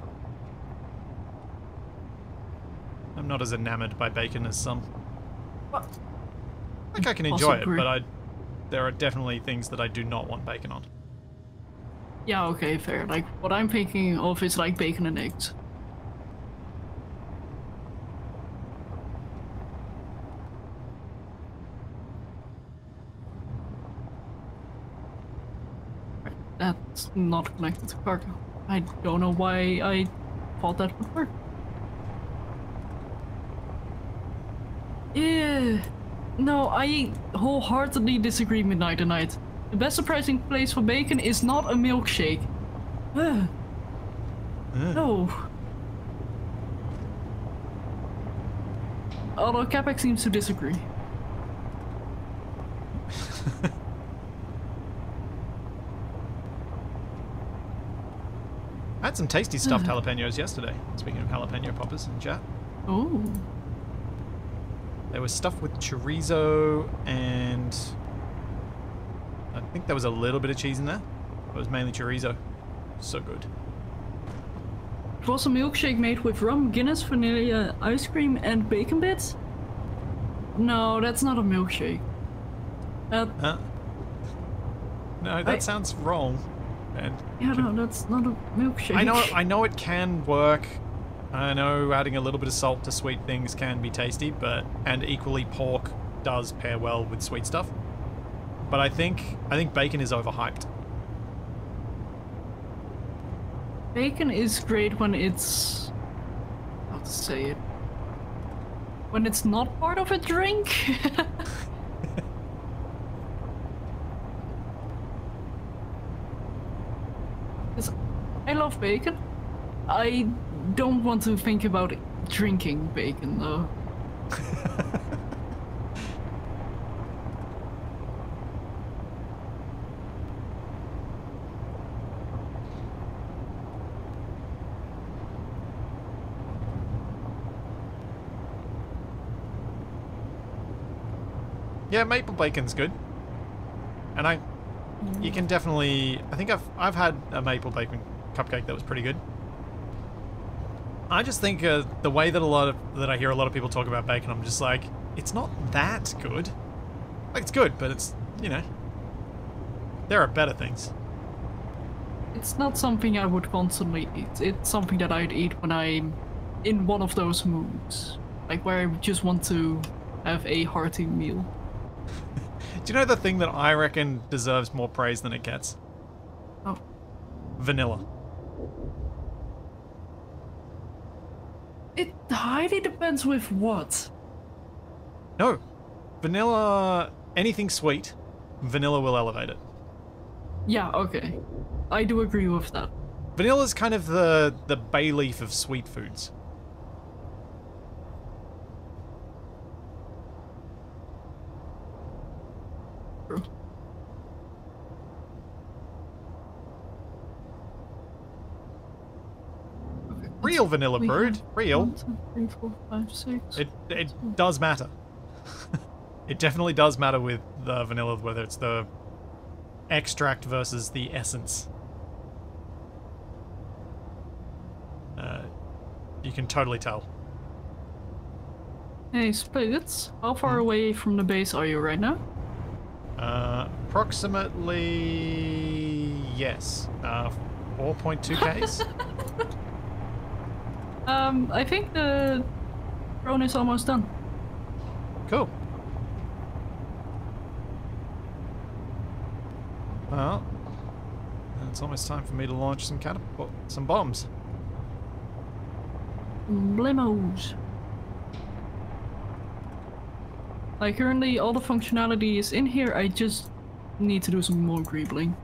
I'm not as enamored by bacon as some. What? Like I can enjoy it, but I there are definitely things that I do not want bacon on. Yeah, okay, fair. Like, what I'm thinking of is like bacon and eggs. That's not connected to cargo. I don't know why I thought that would work. Yeah. No, I wholeheartedly disagree, Midnight and Night. The best surprising place for bacon is not a milkshake. Ugh. No. Although Capex seems to disagree. I had some tasty stuffed jalapenos yesterday. Speaking of jalapeno poppers in chat. Oh. There was stuff with chorizo and I think there was a little bit of cheese in there. It was mainly chorizo. So good. It was a milkshake made with rum, Guinness, vanilla, ice cream, and bacon bits? No, that's not a milkshake. That, Huh? No, that I- sounds wrong. And yeah, no, that's not a milkshake. I know I know it can work. I know adding a little bit of salt to sweet things can be tasty, but and equally pork does pair well with sweet stuff. But I think I think bacon is overhyped. Bacon is great when it's. How to say it? When it's not part of a drink. I love bacon. I don't want to think about drinking bacon though. Yeah, maple bacon's good. And I you can mm. definitely I think I've I've had a maple bacon cupcake that was pretty good. I just think uh, the way that a lot of that I hear a lot of people talk about bacon, I'm just like, it's not that good. Like it's good, but it's you know, there are better things. It's not something I would constantly eat. It's something that I'd eat when I'm in one of those moods. Like where I just want to have a hearty meal. Do you know the thing that I reckon deserves more praise than it gets? Oh. Vanilla. It highly depends with what. No. Vanilla anything sweet, vanilla will elevate it. Yeah, okay. I do agree with that. Vanilla's kind of the the bay leaf of sweet foods. Real vanilla we brewed, real. One, two, three, four, five, six. It it does matter. it definitely does matter with the vanilla, whether it's the extract versus the essence. Uh, you can totally tell. Hey, Spirits, how far Hmm. away from the base are you right now? Uh, approximately yes, uh, 4.2 k's. Um, I think the drone is almost done. Cool. Well, it's almost time for me to launch some catapult, some bombs. Blimos. Like currently all the functionality is in here, I just need to do some more greebling.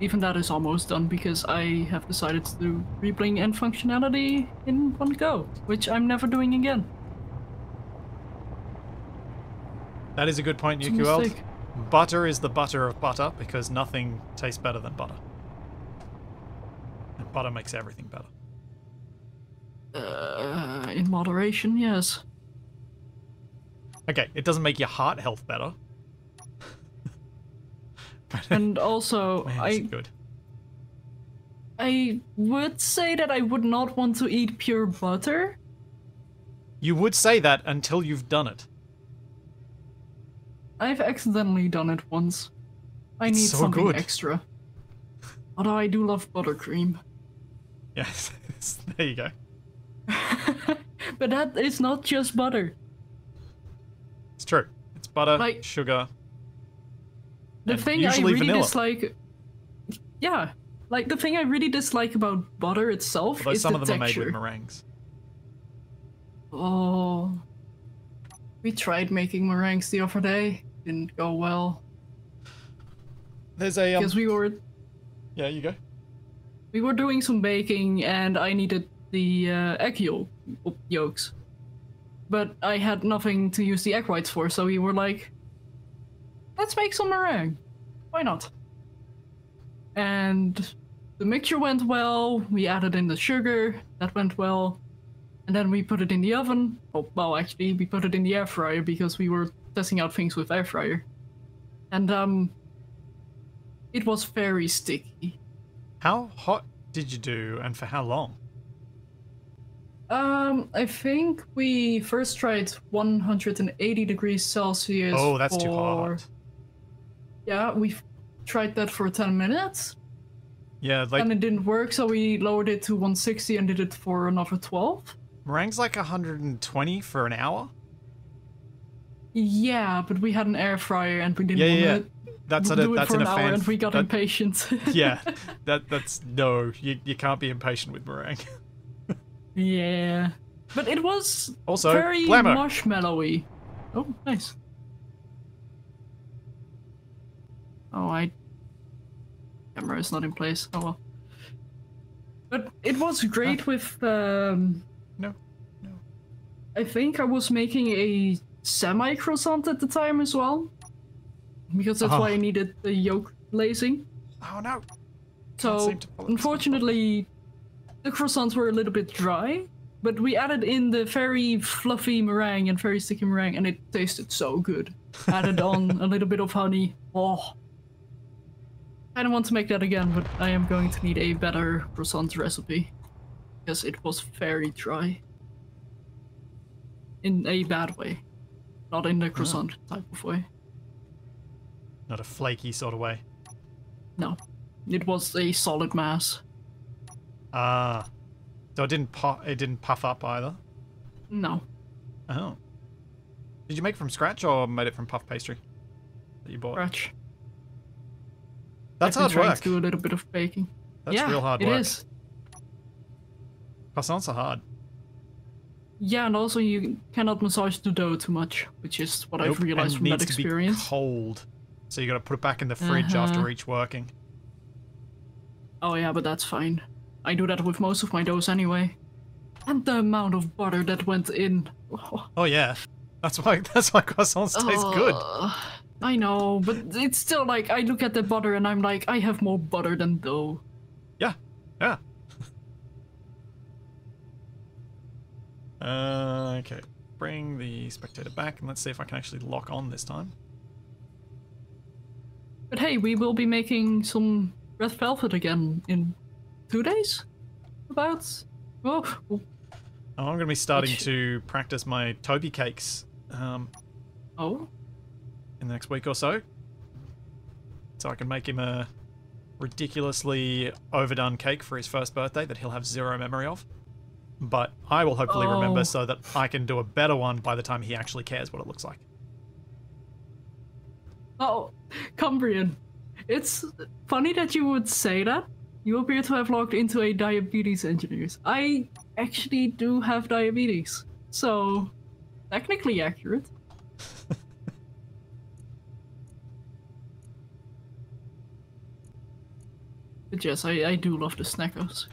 Even that is almost done because I have decided to do greebling and functionality in one go, which I'm never doing again. That is a good point, UQL. Butter is the butter of butter because nothing tastes better than butter. And butter makes everything better. Uh, in moderation, yes. Okay, it doesn't make your heart health better. And also, man, I good. I would say that I would not want to eat pure butter. You would say that until you've done it. I've accidentally done it once. I It's need so something good. extra. Although I do love buttercream. Yes, there you go. but that is not just butter. It's true. It's butter, Like- sugar. The And thing I really vanilla. dislike. Yeah, like the thing I really dislike about butter itself Although is some the of them texture. are made with meringues. Oh, we tried making meringues the other day. Didn't go well There's a um, because we were yeah, you go. we were doing some baking and I needed the uh, egg yolk, yolks, but I had nothing to use the egg whites for. So we were like, let's make some meringue. Why not? And the mixture went well. We added in the sugar. That went well. And then we put it in the oven. Oh, well, actually, we put it in the air fryer because we were testing out things with air fryer. And um, it was very sticky. How hot did you do, and for how long? Um, I think we first tried 180 degrees Celsius. oh, that's too hot. Yeah, we tried that for 10 minutes, Yeah, like and it didn't work, so we lowered it to 160 and did it for another 12. meringue's like 120 for an hour. Yeah, but we had an air fryer and we didn't Yeah, want yeah, to That's do a, it that's for an a hour, fan. and we got that- impatient. yeah, that that's no. You you can't be impatient with meringue. yeah, but it was Also, very marshmallowy. Oh, nice. Oh, I. Camera is not in place. Oh well. But it was great with. Um, No, no. I think I was making a semi croissant at the time as well. Because that's why Oh. I needed the yolk glazing. Oh no. So, seem to follow this unfortunately, the croissants were a little bit dry, but we added in the very fluffy meringue and very sticky meringue, and it tasted so good. Added on a little bit of honey. Oh. I don't want to make that again, but I am going to need a better croissant recipe. Because it was very dry. In a bad way. Not in the croissant type of way. Not a flaky sort of way. No. It was a solid mass. Ah. So it didn't pu- it didn't puff up either. No. Oh. Did you make it from scratch or made it from puff pastry that you bought? Scratch. That's I've hard been trying work. to do a little bit of baking. That's yeah, real hard It work. is. Croissants are hard. Yeah, and also you cannot massage the dough too much, which is what Nope, I've realized and from that needs to experience. be cold. So you got to put it back in the fridge after Uh-huh. each working. Oh yeah, but that's fine. I do that with most of my doughs anyway. And the amount of butter that went in. Oh, Oh yeah. That's why that's why croissants taste good. I know, but it's still like I look at the butter and I'm like, I have more butter than dough. Yeah. Yeah. uh, okay. Bring the spectator back and let's see if I can actually lock on this time. But hey, we will be making some red velvet again in two days. About. Oh, oh, Oh, I'm going to be starting Which- to practice my Toby cakes um, oh. In the next week or so. So I can make him a ridiculously overdone cake for his first birthday that he'll have zero memory of. But I will hopefully oh. remember Oh. so that I can do a better one by the time he actually cares what it looks like. Oh, Cumbrian. It's funny that you would say that. You appear to have logged into a diabetes engineers. I actually do have diabetes, so technically accurate. But yes, I, I do love the snackos.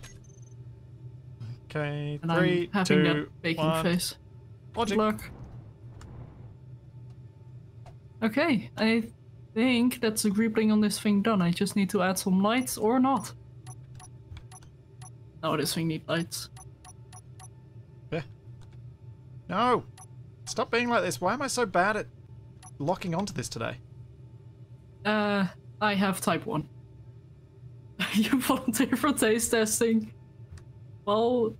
Okay, And three, I'm having two, that baking one. face. Logic. Good luck. Okay, I think that's the greebling on this thing done. I just need to add some lights or not. No, this thing needs lights. Yeah. No! Stop being like this. Why am I so bad at locking onto this today? Uh, I have type 1. you volunteer for taste testing? Well,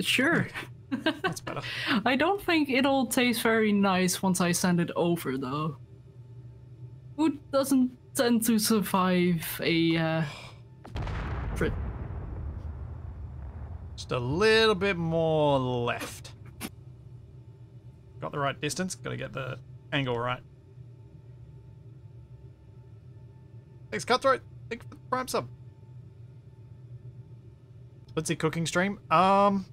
sure. That's better. I don't think it'll taste very nice once I send it over, though. Food doesn't tend to survive a uh, trip. Just a little bit more left. Got the right distance. Got to get the angle right. Thanks, Cutthroat. Thanks for the prime sub. Let's see, cooking stream. Um,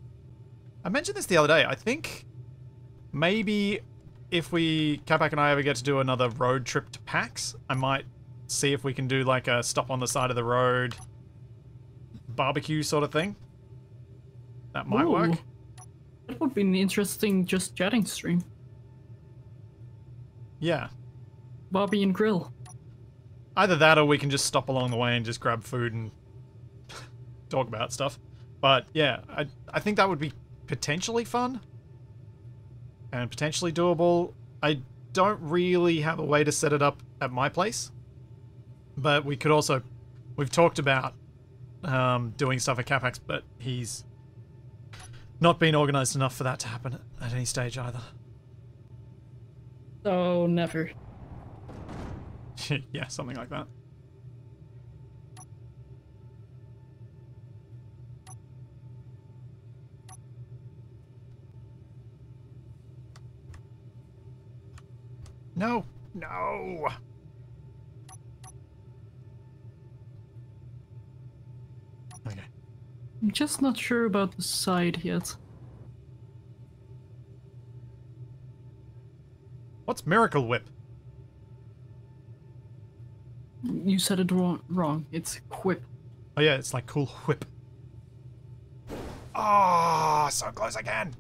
I mentioned this the other day. I think maybe if we, Capac and I ever get to do another road trip to PAX, I might see if we can do like a stop on the side of the road barbecue sort of thing. That might work. That would be an interesting just chatting stream. Yeah. Bobby and Grill. Either that or we can just stop along the way and just grab food and talk about stuff. But yeah, I, I think that would be potentially fun and potentially doable. I don't really have a way to set it up at my place, but we could also. We've talked about um, doing stuff at Capac's, but he's not been organized enough for that to happen at any stage either. So never. yeah, something like that. No, no. Okay. I'm just not sure about the side yet. What's Miracle Whip? You said it wrong. wrong. It's quip. Oh yeah, it's like cool whip. Ah, so close again.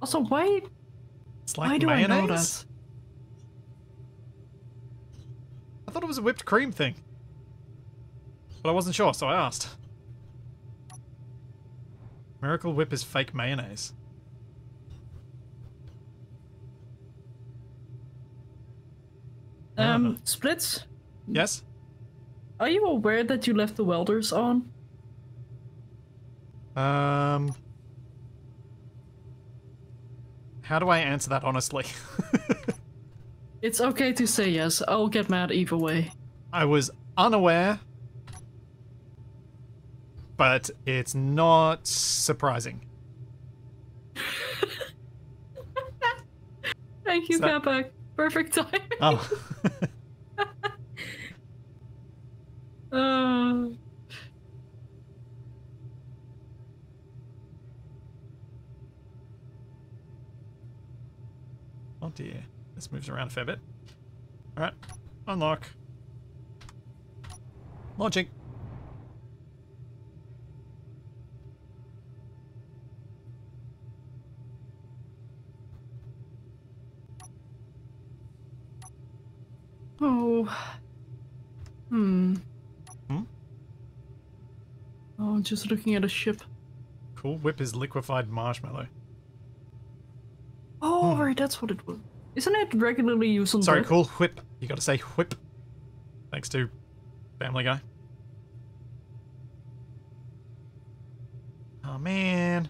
Also, why? It's like why do mayonnaise. I know that? I thought it was a whipped cream thing. But I wasn't sure, so I asked. Miracle Whip is fake mayonnaise. Um, Splits. Yes? Are you aware that you left the welders on? Um. How do I answer that honestly? It's okay to say yes. I'll get mad either way. I was unaware, but it's not surprising. Thank you, that- Kappa. Perfect time. Oh. Uh, oh dear. This moves around a fair bit. Alright. Unlock. Launching. oh. Hmm. Hmm? Oh, just looking at a ship. Cool Whip is liquefied marshmallow. Oh, right, that's what it was. Isn't it regularly used on Sorry, cool whip. You gotta say whip. Thanks to Family Guy. Oh man.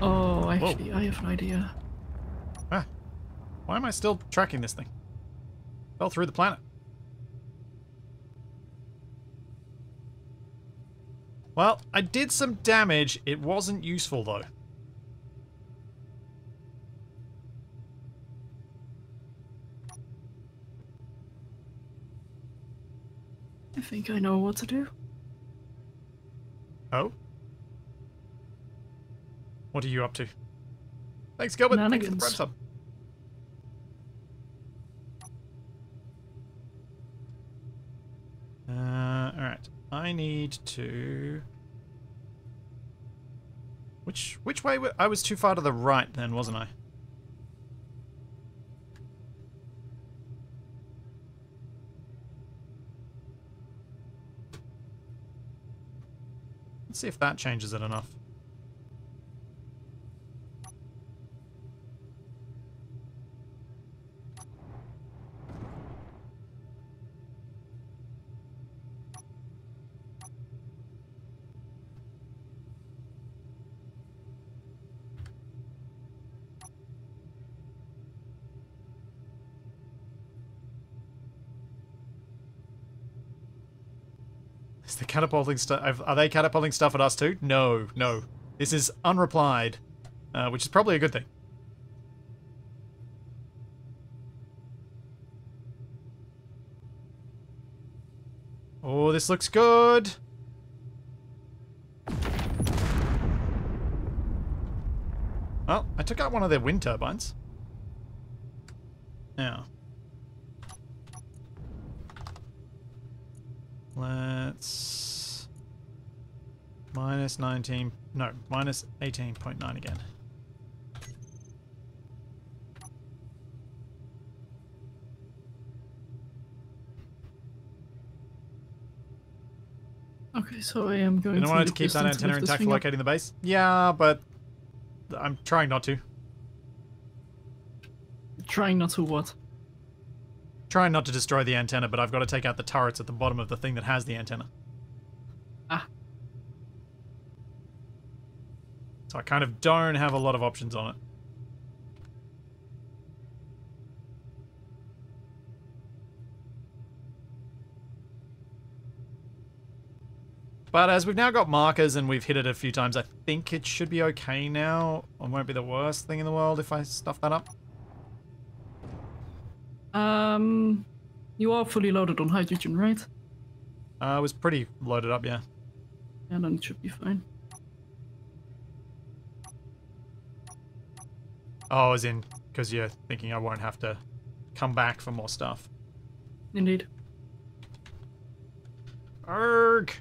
Oh, actually, I have an idea. Ah. Why am I still tracking this thing? Fell through the planet. Well, I did some damage. It wasn't useful though. I think I know what to do. Oh? What are you up to? Thanks, Gilbert. Thank you for the prime sub. Uh, alright. I need to... Which which way? wa- I was too far to the right then, wasn't I? Let's see if that changes it enough. Is the catapulting stuff? Are they catapulting stuff at us too? No, no. This is unreplied, uh, which is probably a good thing. Oh, this looks good. Well, I took out one of their wind turbines. Now. Let's... Minus 19... No, minus 18.9 again. Okay, so I am going You to. don't want to keep that antenna intact for locating the base? Yeah, but... I'm trying not to. Trying not to what? Trying not to destroy the antenna, but I've got to take out the turrets at the bottom of the thing that has the antenna. So I kind of don't have a lot of options on it. But as we've now got markers and we've hit it a few times, I think it should be okay now. It won't be the worst thing in the world if I stuff that up. Um, you are fully loaded on hydrogen, right? Uh, it was pretty loaded up, yeah. Yeah, then it should be fine. Oh, as in, because you're thinking I won't have to come back for more stuff. Indeed. Erg!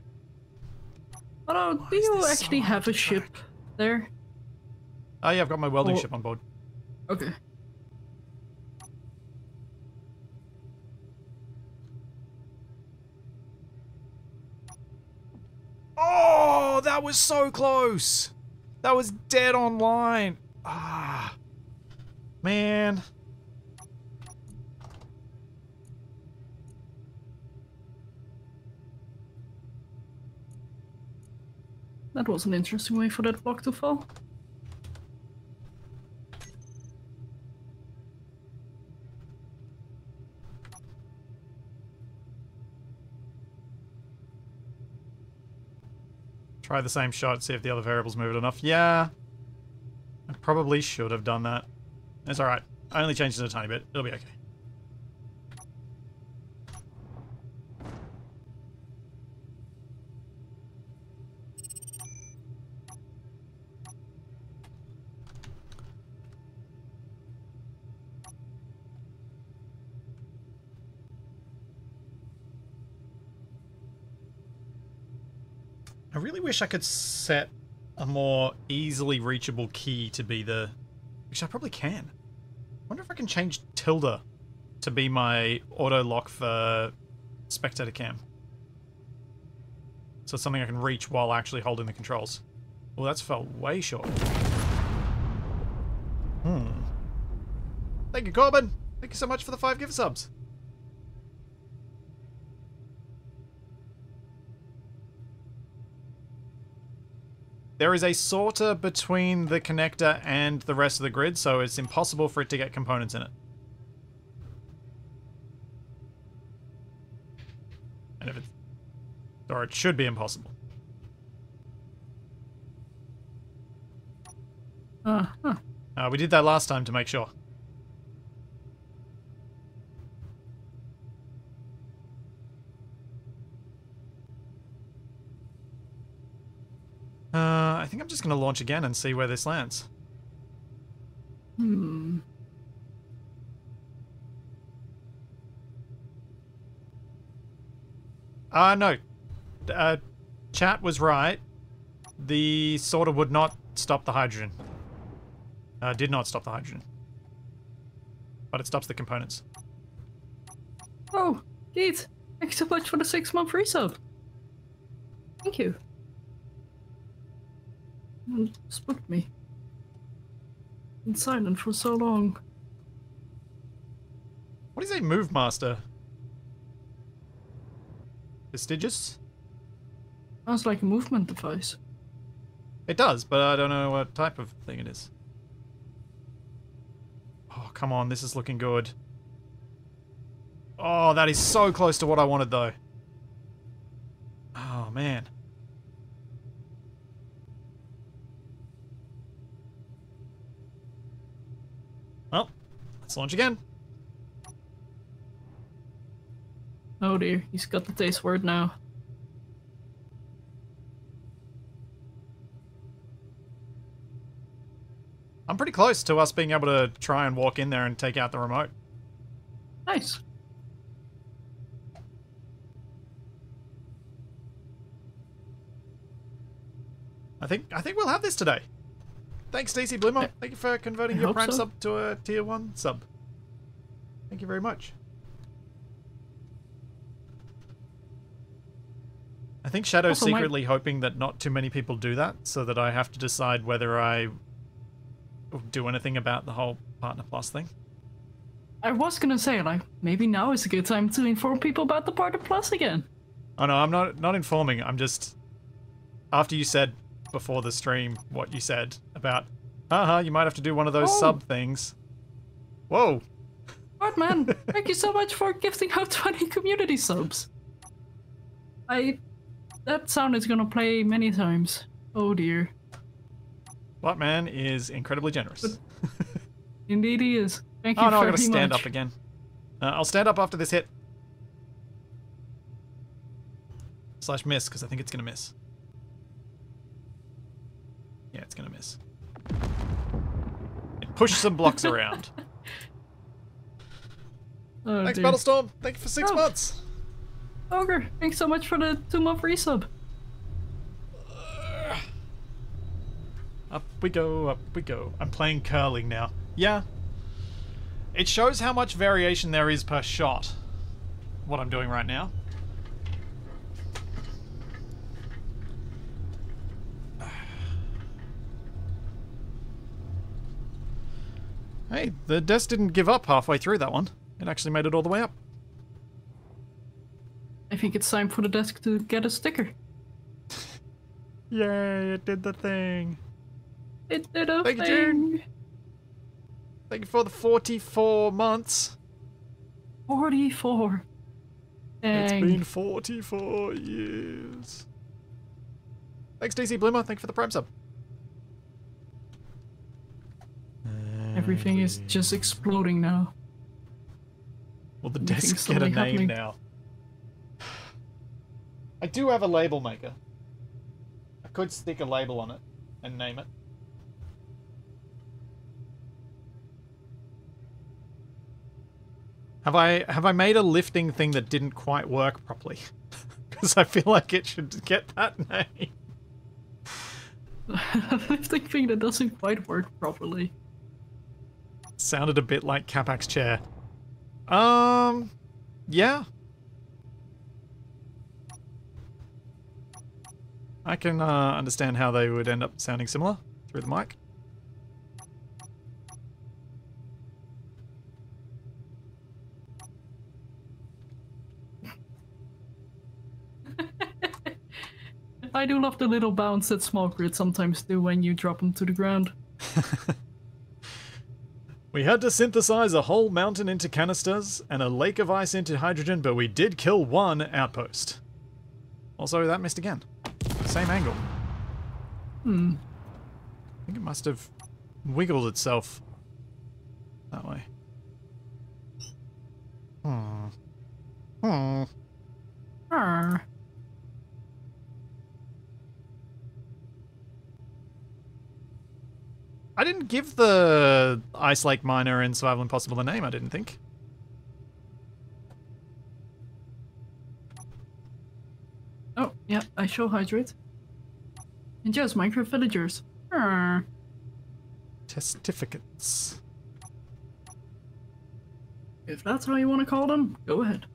Although, do you this so actually have to a ship track? there? Oh yeah, I've got my welding Oh. ship on board. Okay. Oh, that was so close! That was dead on line. Ah. Man. That was an interesting way for that block to fall. Try the same shot, see if the other variables move it enough. Yeah. I probably should have done that. It's alright. I only changed it a tiny bit. It'll be okay. I really wish I could set a more easily reachable key to be the... Which I probably can. I wonder if I can change tilde to be my auto lock for spectator cam. So it's something I can reach while actually holding the controls. Well, that's felt way short. Hmm. Thank you, Corbin. Thank you so much for the five gift subs. There is a sorter between the connector and the rest of the grid, so it's impossible for it to get components in it. And if it's... Or it should be impossible. Uh, huh. Uh, we did that last time to make sure. Uh, I think I'm just going to launch again and see where this lands. Hmm. Uh, no. Uh, chat was right. The sorter would not stop the hydrogen. Uh, did not stop the hydrogen. But it stops the components. Oh, Keith, thank you so much for the six month resub. Thank you. You spooked me. Been silent for so long. What is a move master? Prestigious? Sounds like a movement device. It does, but I don't know what type of thing it is. Oh, come on, this is looking good. Oh, that is so close to what I wanted, though. Oh, man. Let's launch again. Oh dear, he's got the taste word now. I'm pretty close to us being able to try and walk in there and take out the remote. Nice. I think I think we'll have this today. Thanks, DC Bloomer. Thank you for converting I your Prime so. sub to a tier one sub. Thank you very much. I think Shadow's Also, my- secretly hoping that not too many people do that, so that I have to decide whether I do anything about the whole Partner Plus thing. I was gonna say, like, maybe now is a good time to inform people about the Partner Plus again. Oh no, I'm not not informing. I'm just after you said before the stream what you said about, uh-huh, you might have to do one of those Oh. sub things. Whoa. Right, man. Thank you so much for gifting out 20 community subs. I. That sound is gonna play many times. Oh dear. Buttman is incredibly generous. Indeed, he is. Thank you oh no, I gotta stand much. up again. Uh, I'll stand up after this hit. Slash miss, because I think it's gonna miss. Yeah, it's gonna miss. It pushed some blocks around. Oh, Thanks, dear. Battlestorm. Thank you for six Oh. months. Ogre, thanks so much for the two month resub. Up we go, up we go. I'm playing curling now. Yeah. It shows how much variation there is per shot. What I'm doing right now. Hey, the desk didn't give up halfway through that one. It actually made it all the way up. I think it's time for the desk to get a sticker. Yay, it did the thing. It did a Thank you. June. Thank you for the 44 months. 44. It's been 44 years. Thanks, DC Bloomer. Thank you for the Prime sub. Everything is just exploding now. Will the desk get a name happening. now? I do have a label maker. I could stick a label on it and name it. Have I have I made a lifting thing that didn't quite work properly? Because I feel like it should get that name. A lifting thing that doesn't quite work properly. Sounded a bit like Capac's chair. Um, yeah. I can uh, understand how they would end up sounding similar through the mic. I do love the little bounce that small grids sometimes do when you drop them to the ground. We had to synthesize a whole mountain into canisters and a lake of ice into hydrogen, but we did kill one outpost. Also, that missed again. Same angle. Hmm. I think it must have wiggled itself that way. Hmm. Hmm. Arr. I didn't give the Ice Lake Miner and Survival Impossible a name, I didn't think. Oh, yeah, I shall hydrate. And just micro villagers. Arr. Testificates. If that's how you want to call them, go ahead.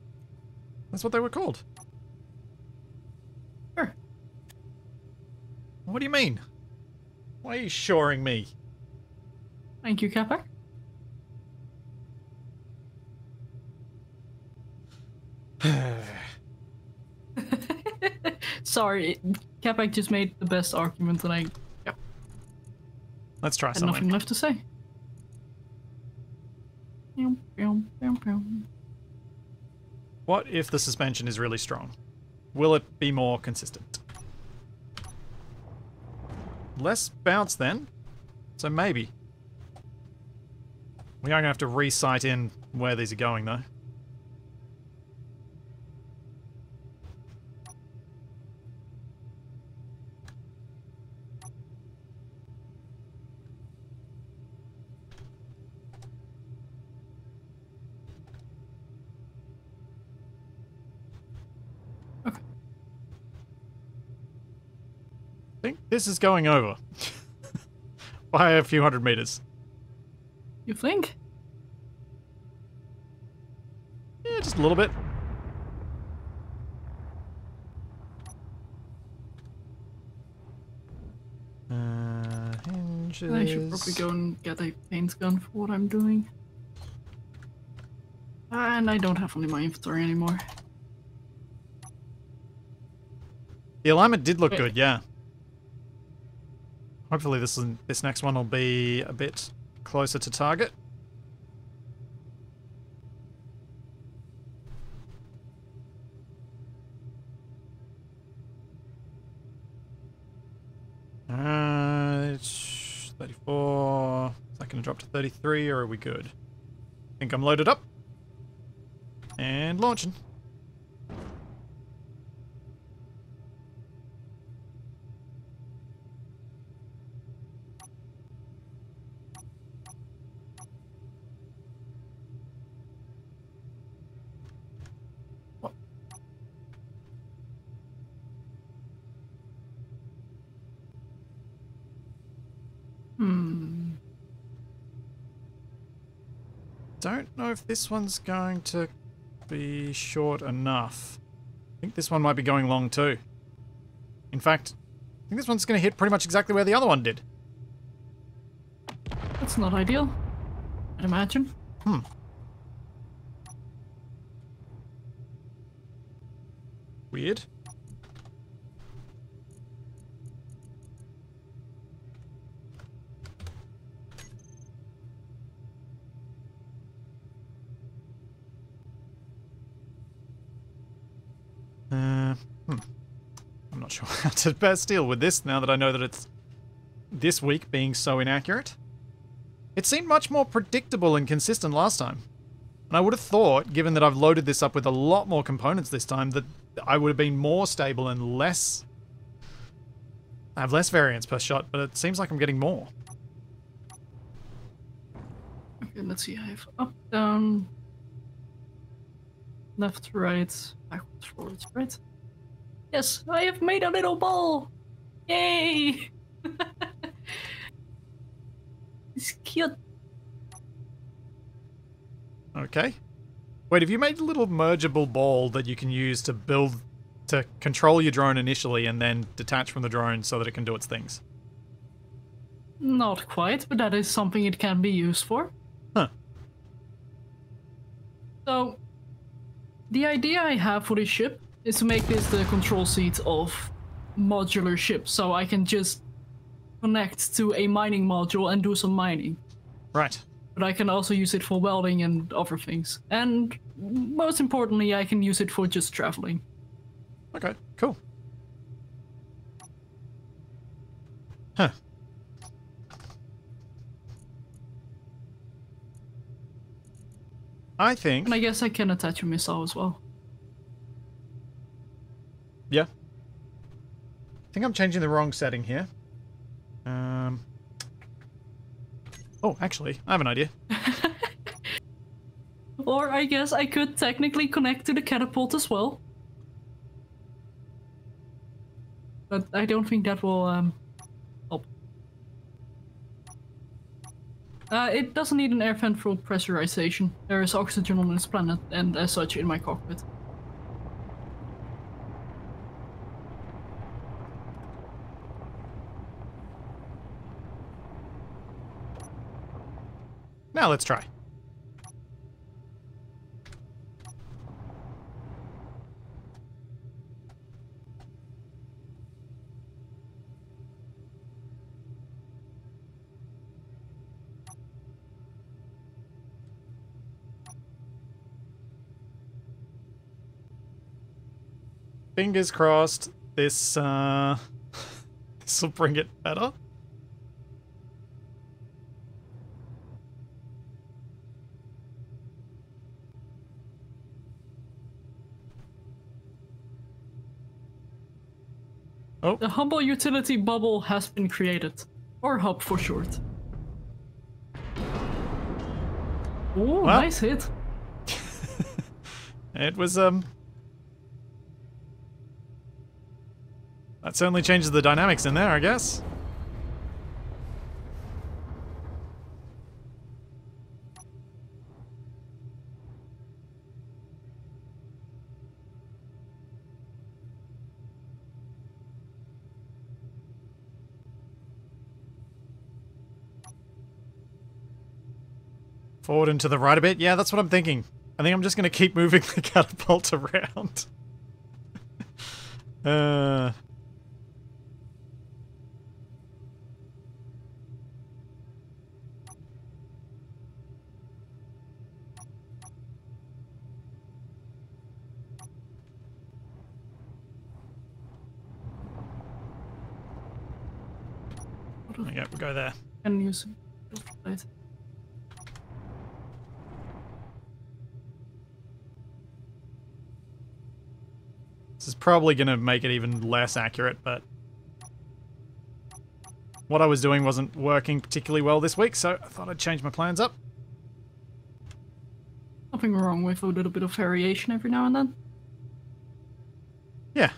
That's what they were called. Sure. What do you mean? Why are you shoring me? Thank you, Capac. Sorry, Capac just made the best argument and I Let's try had something. nothing left to say. What if the suspension is really strong? Will it be more consistent? Less bounce then. So maybe. We are going to have to re-sight in where these are going though. I think this is going over. By a few hundred meters. You think? Yeah, just a little bit. Uh, hinges. I should probably go and get a paint gun for what I'm doing. And I don't have one in my inventory anymore. The alignment did look Wait. good, yeah. Hopefully this is, this next one will be a bit closer to target. Uh, it's 34. Is that going to drop to 33 or are we good? I think I'm loaded up. And launching. Hmm. Don't know if this one's going to be short enough. I think this one might be going long too. In fact, I think this one's going to hit pretty much exactly where the other one did. That's not ideal. I'd imagine. Weird. Uh, hmm. I'm not sure how to deal with this now that I know that it's this week being so inaccurate. It seemed much more predictable and consistent last time. And I would have thought, given that I've loaded this up with a lot more components this time, that I would have been more stable and less. I have less variance per shot, but it seems like I'm getting more. Okay, let's see. I have up, down, left, right, backwards, forwards, right. Yes, I have made a little ball. Yay! it's cute. Okay. Wait, have you made a little mergeable ball that you can use to build, to control your drone initially and then detach from the drone so that it can do its things? Not quite, but that is something it can be used for. Huh. So, the idea I have for this ship is to make this the control seat of modular ship, so I can just connect to a mining module and do some mining. Right. But I can also use it for welding and other things. And most importantly, I can use it for just traveling. Okay, cool. Huh. I think. And I guess I can attach a missile as well. Yeah. I think I'm changing the wrong setting here. Um, Oh, actually, I have an idea. Or I guess I could technically connect to the catapult as well. But I don't think that will um, help. Uh, it doesn't need an air vent for pressurization. There is oxygen on this planet, and as such in my cockpit. Now let's try. Fingers crossed this uh this will bring it better. The humble utility bubble has been created. Or hub for short. Oh, Well. nice hit. It was, um... That certainly changes the dynamics in there, I guess. Forward and to the right a bit? Yeah, that's what I'm thinking. I think I'm just going to keep moving the catapult around. uh... Go, there. Can use it. This is probably going to make it even less accurate, but what I was doing wasn't working particularly well this week, so I thought I'd change my plans up. Nothing wrong with a little bit of variation every now and then. Yeah.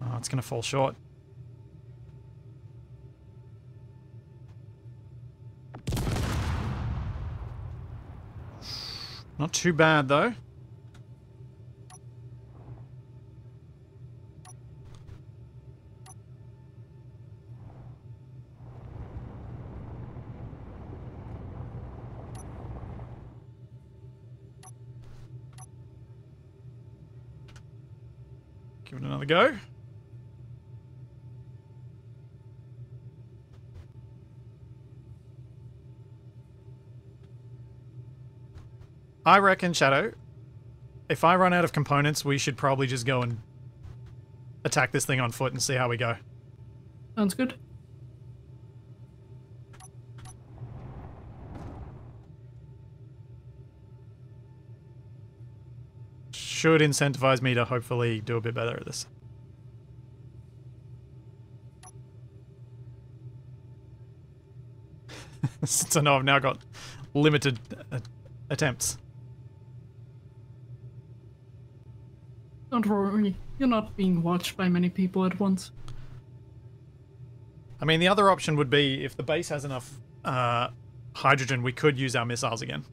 Oh, it's going to fall short. Not too bad, though. Give it another go. I reckon, Shadow, if I run out of components, we should probably just go and attack this thing on foot and see how we go. Sounds good. Should incentivize me to hopefully do a bit better at this. Since I know I've now got limited uh, attempts. Don't worry, you're not being watched by many people at once. I mean, the other option would be if the base has enough uh, hydrogen, we could use our missiles again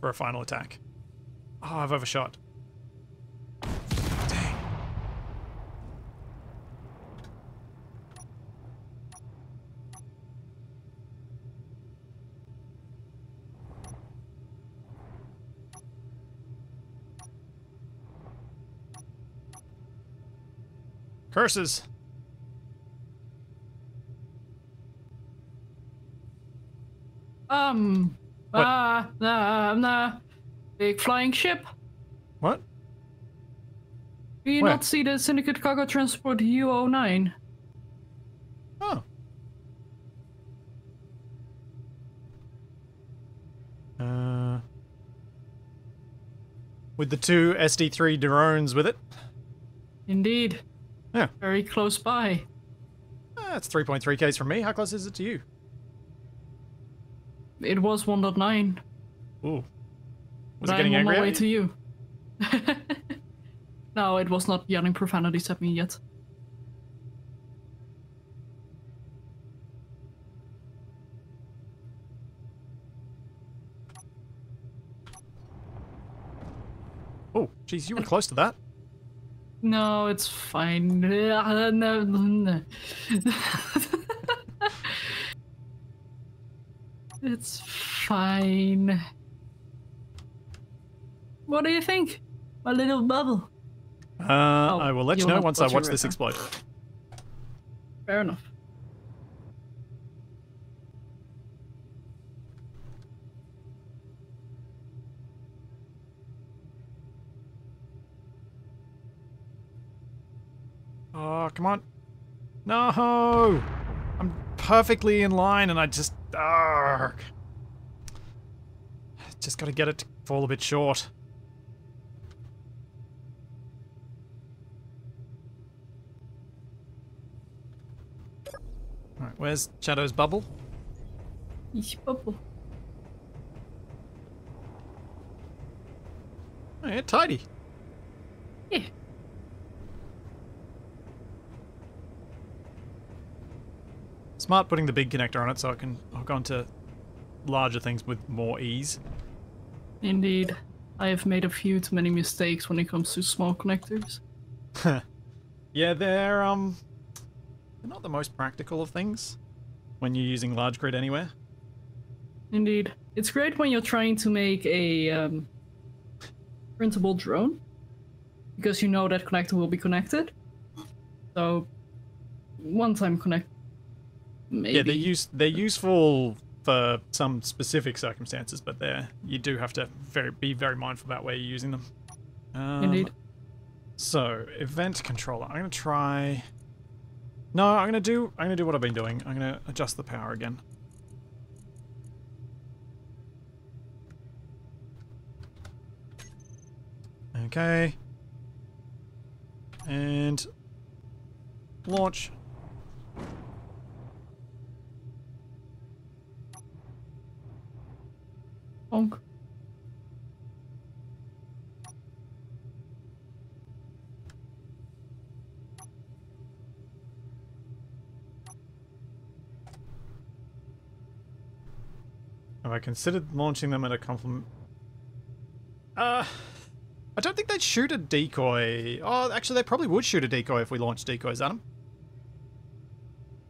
for a final attack. Oh, I've overshot. Curses. Um, What? ah, nah, nah. Big flying ship. What? Do you Where? not see the Syndicate Cargo Transport U09? Oh. Uh. with the two SD3 drones with it. Indeed. Yeah. Very close by. That's 3.3 Ks from me. How close is it to you? It was 1.9. Ooh. Was but it getting I'm on angry my way at to you? you. no, it was not yelling profanities at me yet. Oh, jeez, you were close to that. No, it's fine. No, no, no. it's fine. What do you think? My little bubble. Uh, I will let you know once I watch this explode. Fair enough. Oh, come on. No! I'm perfectly in line and I just... Arg. Just gotta get it to fall a bit short. Alright, where's Shadow's bubble? Eesh, bubble. Oh, yeah, tidy. Yeah. Smart putting the big connector on it so I can hook onto larger things with more ease. Indeed. I have made a few too many mistakes when it comes to small connectors. Yeah, they're um they're not the most practical of things when you're using large grid anywhere. Indeed. It's great when you're trying to make a um, printable drone because you know that connector will be connected. So, one time connect. Maybe. Yeah, they're use they're useful for some specific circumstances, but they're you do have to very be very mindful about where you're using them. Um, Indeed. So, event controller. I'm gonna try. No, I'm gonna do. I'm gonna do what I've been doing. I'm gonna adjust the power again. Okay. And launch. Bonk. Have I considered launching them at a compliment? Uh, I don't think they'd shoot a decoy. Oh, actually, they probably would shoot a decoy if we launched decoys at them.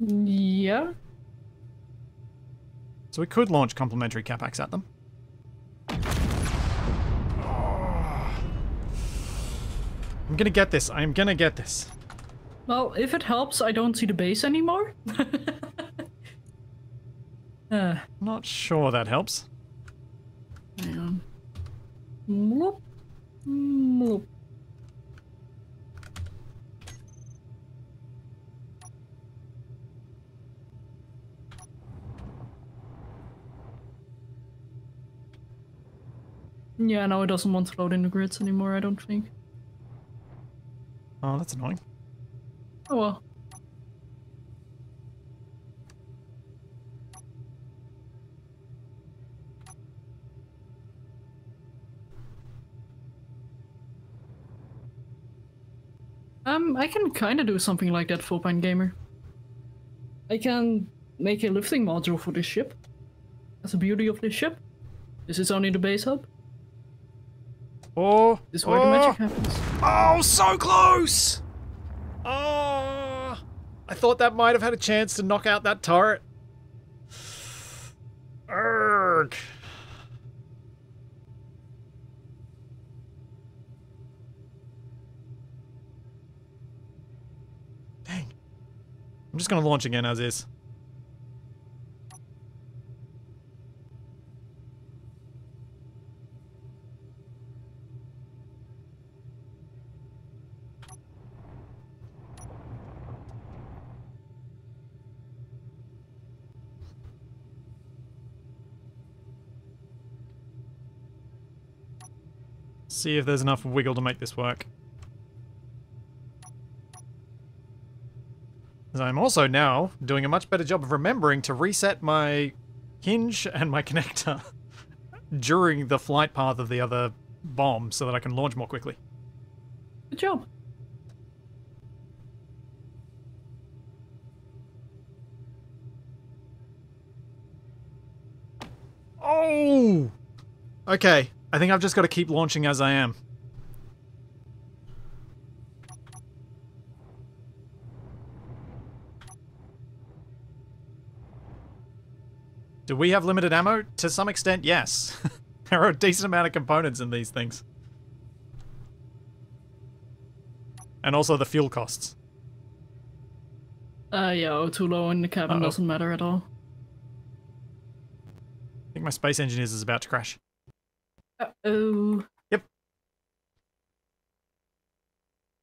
Yeah. So we could launch complementary Capacs at them. I'm gonna get this. I'm gonna get this. Well, if it helps, I don't see the base anymore. uh, Not sure that helps. hang on. Bloop. Yeah, no, it doesn't want to load in the grids anymore, I don't think. Oh, that's annoying. Oh well. Um, I can kind of do something like that, Fullpine Gamer. I can make a lifting module for this ship. That's the beauty of this ship. This is only the base hub. Oh, This the oh, magic happens. Oh, so close! Oh, I thought that might have had a chance to knock out that turret. Urgh. Dang. I'm just gonna launch again as is. See if there's enough wiggle to make this work. As I'm also now doing a much better job of remembering to reset my hinge and my connector during the flight path of the other bomb so that I can launch more quickly. Good job. Oh! Okay, I think I've just got to keep launching as I am. Do we have limited ammo? To some extent, yes. there are a decent amount of components in these things. And also the fuel costs. Uh, yeah, oh, too low in the cabin Uh-oh. doesn't matter at all. I think my space engineers is about to crash. Oh. Yep.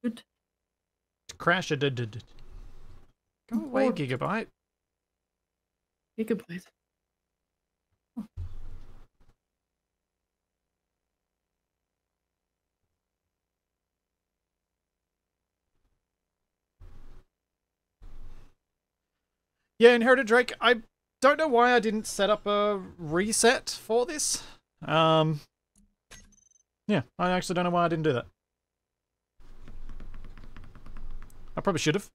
Good. Crash a did did. Go away, Or- Gigabyte. Gigabyte. Yeah, Inherited Drake, I don't know why I didn't set up a reset for this. Um, yeah, I actually don't know why I didn't do that. I probably should have.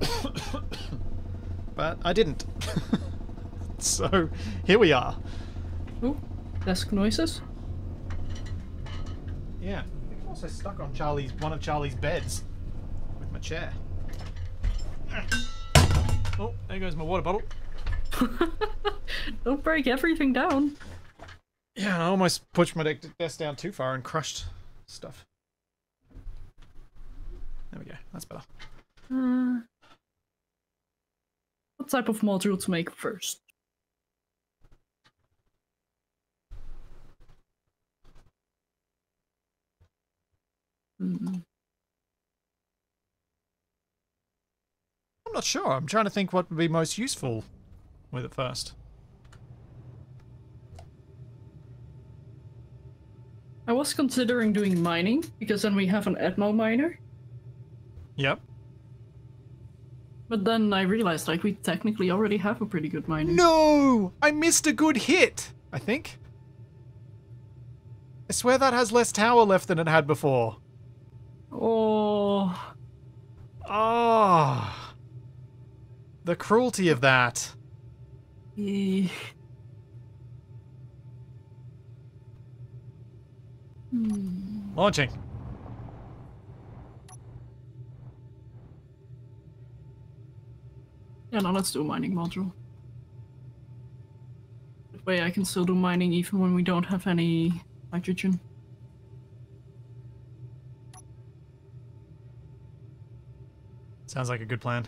but I didn't. so, here we are. Oh, desk noises. Yeah. I'm also stuck on Charlie's one of Charlie's beds with my chair. Oh, there goes my water bottle. Don't break everything down. Yeah, I almost pushed my de- desk down too far and crushed stuff. There we go. That's better. Uh, what type of module to make first? Hmm. I'm not sure. I'm trying to think what would be most useful with it first. I was considering doing mining because then we have an Atmo miner. Yep. But then I realized like we technically already have a pretty good miner. No! I missed a good hit, I think. I swear that has less tower left than it had before. Oh, Ah. The cruelty of that. Hmm. Launching. Yeah, now let's do a mining module. That way I can still do mining even when we don't have any hydrogen. Sounds like a good plan.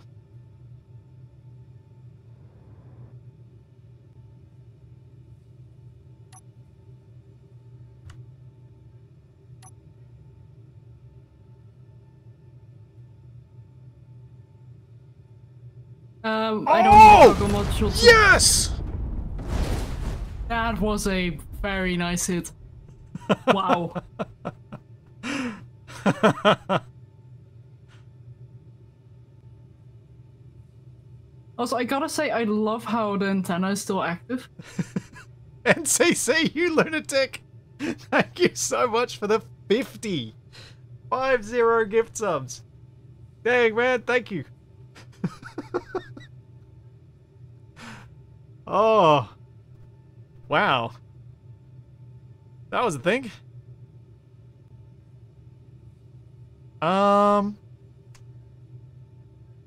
Um, I don't Oh! know module. Yes! That was a very nice hit. Wow. Also, I gotta say, I love how the antenna is still active. NCC, you lunatic! Thank you so much for the 50! 5 zero gift subs. Dang, man, thank you. Oh. Wow. That was a thing. Um.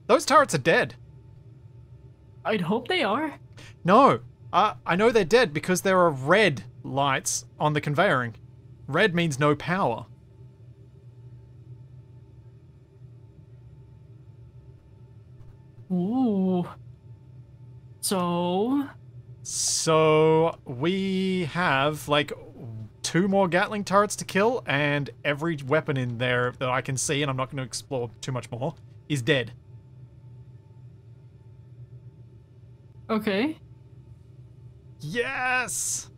Those turrets are dead. I'd hope they are. No, uh, I know they're dead because there are red lights on the conveyoring. Red means no power. Ooh. So, So we have like two more Gatling turrets to kill, and every weapon in there that I can see, and I'm not going to explore too much more, is dead. okay. Yes!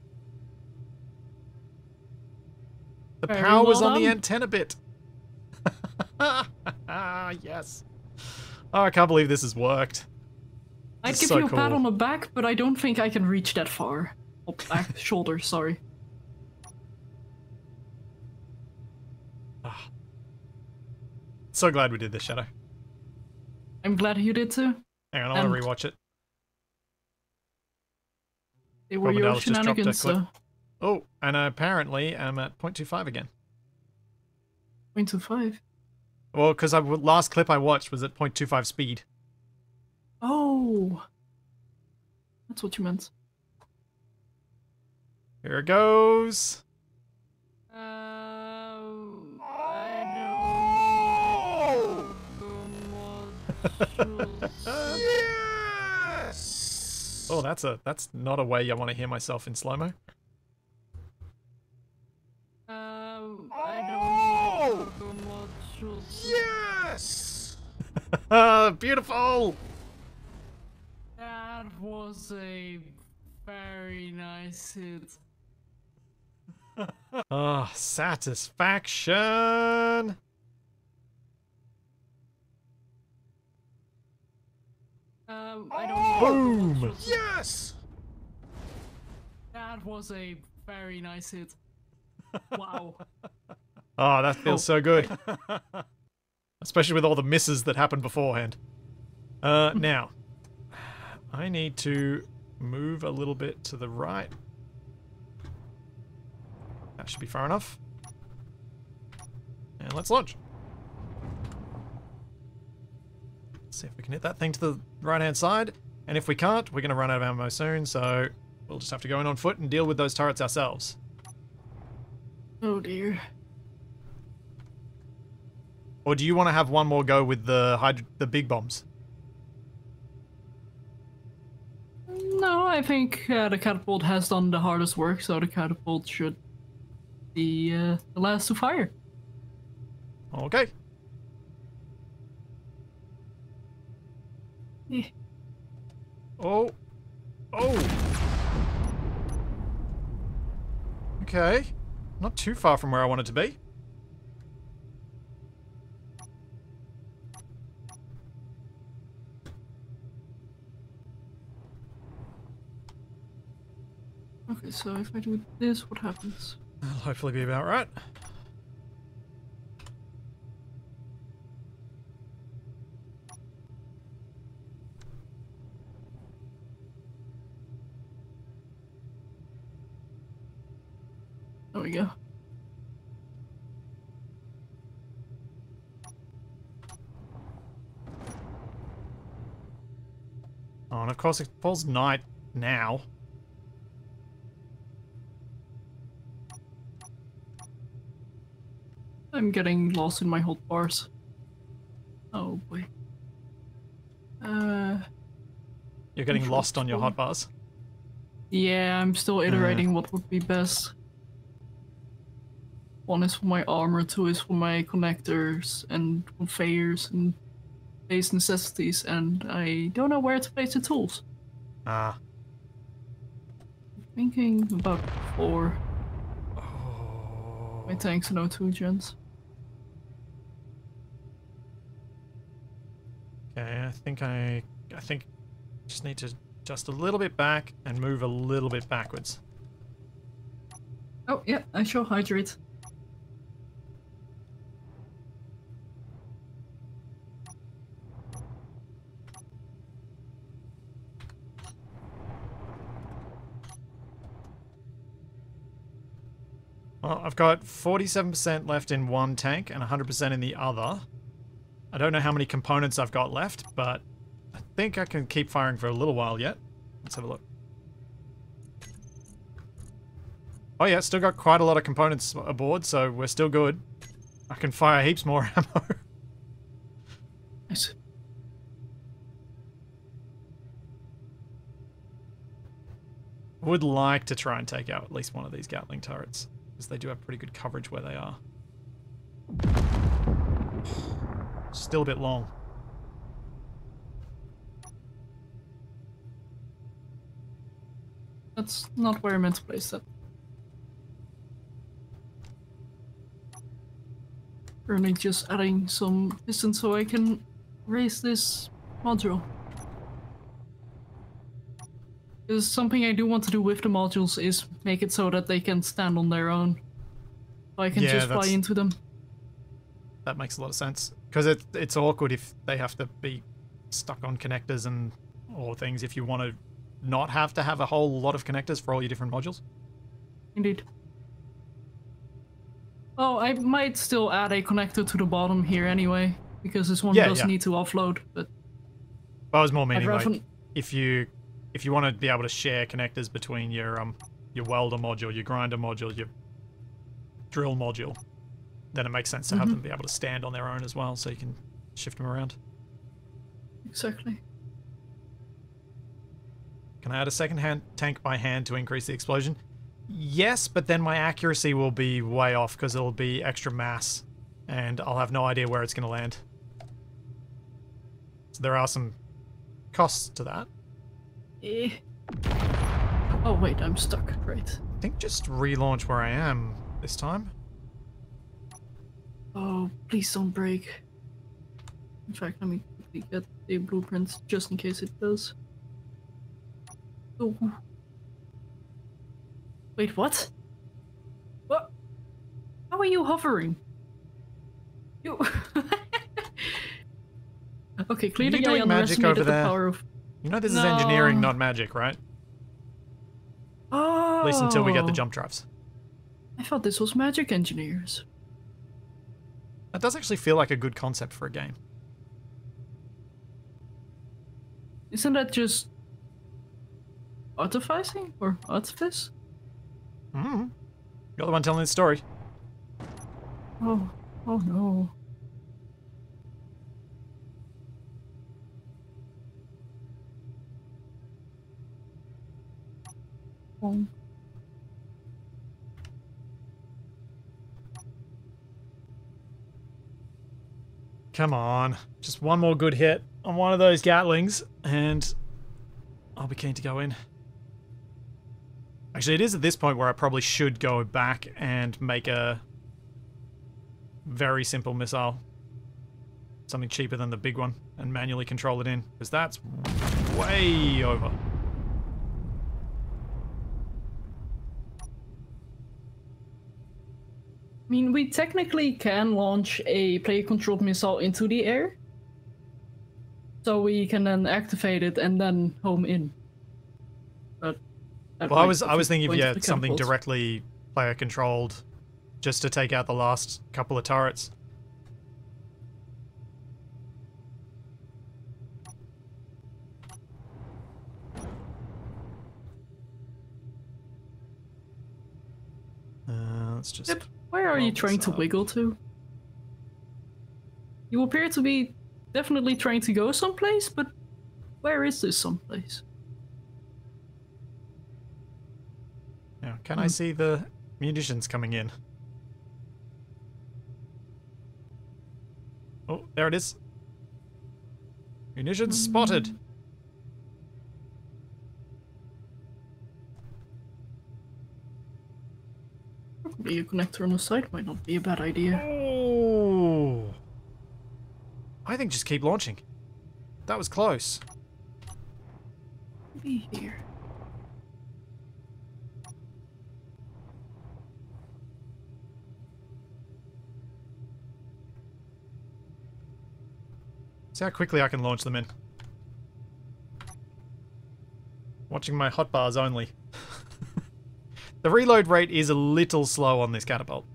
The Very power was well on the antenna bit. yes. Oh, I can't believe this has worked. I'd give so you a pat on the back, but I don't think I can reach that far. Oh, back, shoulder, sorry. Ah. So glad we did this, Shadow. I'm glad you did too. Hang on, I want And- to rewatch it. They were your Dallas just dropped a shenanigans, so. Oh, and I apparently I'm at 0.25 again. 0.25? Well, because I last clip I watched was at 0.25 speed. Oh. That's what you meant. Here it goes. Um, Oh, that's a that's not a way I want to hear myself in slow mo. Um, I don't know Yes! Beautiful. That was a very nice hit. Ah, satisfaction. Um, I don't Boom. Yes! That was a very nice hit. Wow. Oh, that feels so good. Especially with all the misses that happened beforehand. Uh, now, I need to move a little bit to the right. That should be far enough. And let's launch. See if we can hit that thing to the right hand side. And if we can't, we're going to run out of ammo soon, so we'll just have to go in on foot and deal with those turrets ourselves. oh dear. Or do you want to have one more go with the the big bombs? No, I think uh, the catapult has done the hardest work, so the catapult should be uh, the last to fire. Okay. Eh. Oh. Oh. Okay. Not too far from where I wanted to be. Okay, so if I do this, what happens? That'll hopefully be about right. There we go. Oh, and of course it falls night now. I'm getting lost in my hot bars. Oh boy. Uh, You're getting lost on your hot bars. yeah, I'm still iterating what would be best. One is for my armor, two is for my connectors and conveyors and base necessities, and I don't know where to place the tools. Ah. Thinking about four. Oh. My tanks and O2 gens. Okay, I think I I think just need to just a little bit back and move a little bit backwards. Oh yeah, I show hydrate. Well, I've got 47% left in one tank and 100% in the other. I don't know how many components I've got left, but I think I can keep firing for a little while yet. Let's have a look. Oh yeah, still got quite a lot of components aboard, so we're still good. I can fire heaps more ammo. Nice. Would like to try and take out at least one of these Gatling turrets, because they do have pretty good coverage where they are. Still a bit long. That's not where I meant to place that. Currently just adding some distance so I can raise this module. Because something I do want to do with the modules is make it so that they can stand on their own. So I can Yeah, just fly into them. That makes a lot of sense. Because it, it's awkward if they have to be stuck on connectors and or things if you want to not have to have a whole lot of connectors for all your different modules. Indeed. Oh, I might still add a connector to the bottom here anyway, because this one Yeah, does yeah. need to offload, but But I was more meaning like if you if you want to be able to share connectors between your um your welder module, your grinder module, your drill module, then it makes sense to have them be able to stand on their own as well, so you can shift them around. Exactly. Can I add a second hand tank by hand to increase the explosion? Yes, but then my accuracy will be way off because it'll be extra mass, and I'll have no idea where it's going to land. So there are some costs to that. Eh. Oh wait, I'm stuck. Right. I think just relaunch where I am this time. Oh, please don't break. In fact, let me quickly get the blueprints just in case it does. Oh. Wait, what? What? How are you hovering? You. okay, clearly doing I underestimated over the there? power of. You know this is engineering, not magic, right? Oh. At least until we get the oh. jump drives. I thought this was magic engineers. That does actually feel like a good concept for a game. Isn't that just artificing or artifice? Mm. You're the one telling the story. Oh, oh no. Oh. Come on. Just one more good hit on one of those Gatlings, and I'll be keen to go in. Actually, it is at this point where I probably should go back and make a very simple missile. Something cheaper than the big one, and manually control it in, because that's way over. I mean, we technically can launch a player-controlled missile into the air. So we can then activate it and then home in. But Well, I was I was thinking of yeah, something directly player controlled, just to take out the last couple of turrets. Uh, let's just. Yep. Where are you trying to wiggle to? You appear to be definitely trying to go someplace, but where is this someplace? Yeah, can I hmm. see the munitions coming in? Oh, there it is. Munitions hmm. spotted. A connector on the side might not be a bad idea. Oh. I think just keep launching. That was close. Maybe here. See how quickly I can launch them in. Watching my hotbars only. The reload rate is a little slow on this catapult.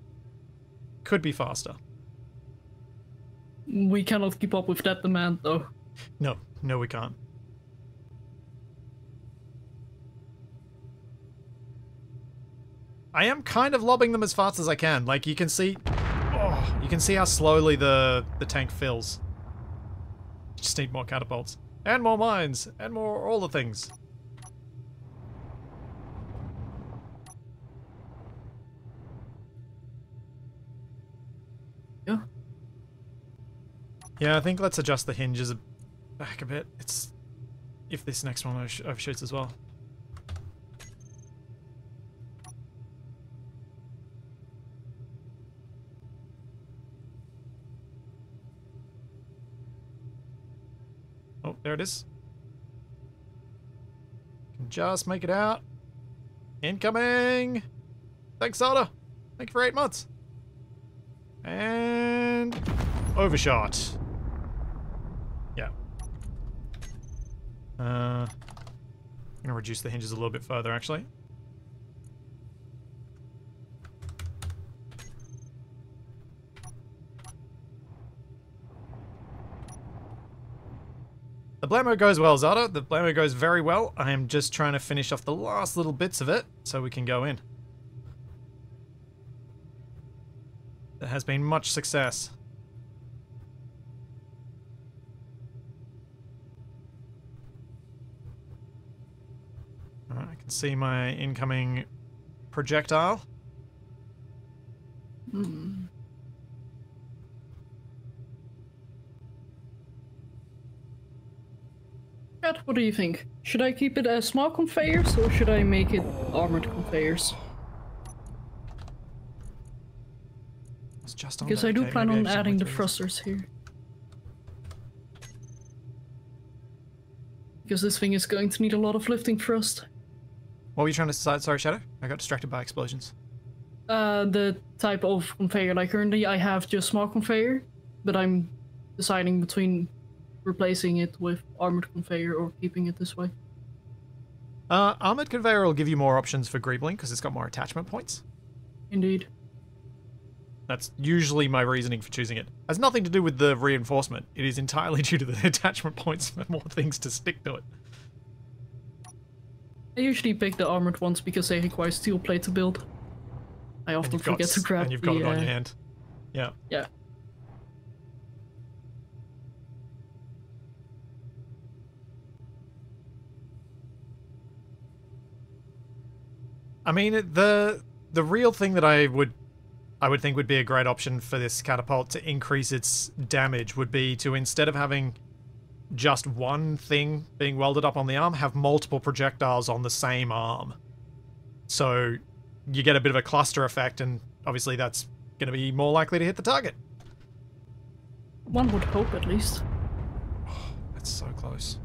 Could be faster. We cannot keep up with that demand, though. No, no we can't. I am kind of lobbing them as fast as I can. Like you can see oh, you can see how slowly the the tank fills. Just need more catapults. And more mines. And more all the things. Yeah, I think let's adjust the hinges back a bit. It's if this next one overshoots as well. Oh, there it is. Can just make it out. Incoming! Thanks, Sada. Thank you for eight months. And overshot. Uh, I'm gonna reduce the hinges a little bit further, actually. The Blammo goes well, Zada. The Blammo goes very well. I am just trying to finish off the last little bits of it so we can go in. There has been much success. See my incoming projectile. Kat, what do you think? Should I keep it as small conveyors or should I make it armored conveyors? It's just on Because. I do plan on adding the wait till it's- thrusters here. Because this thing is going to need a lot of lifting thrust. What were you trying to decide? Sorry, Shadow? I got distracted by explosions. Uh, the type of conveyor. Like currently I have just small conveyor, but I'm deciding between replacing it with armored conveyor or keeping it this way. Uh, Armored Conveyor will give you more options for Greebling because it's got more attachment points. Indeed. That's usually my reasoning for choosing it. Has nothing to do with the reinforcement. It is entirely due to the attachment points for more things to stick to it. I usually pick the armored ones because they require steel plate to build. I often got, forget to grab and you've got the, it on uh, your hand. Yeah. Yeah. I mean, the the real thing that I would I would think would be a great option for this catapult to increase its damage would be to instead of having just one thing being welded up on the arm, have multiple projectiles on the same arm. So you get a bit of a cluster effect, and obviously that's going to be more likely to hit the target. One would hope at least. That's so close.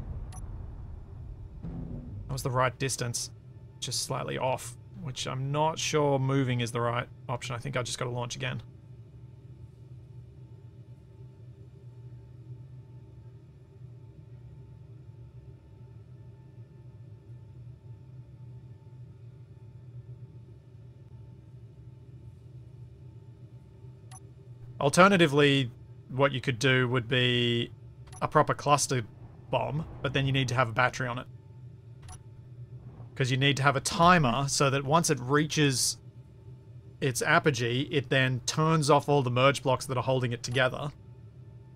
That was the right distance, just slightly off, which I'm not sure moving is the right option. I think I just got to launch again. Alternatively, what you could do would be a proper cluster bomb, but then you need to have a battery on it. Because you need to have a timer so that once it reaches its apogee, it then turns off all the merge blocks that are holding it together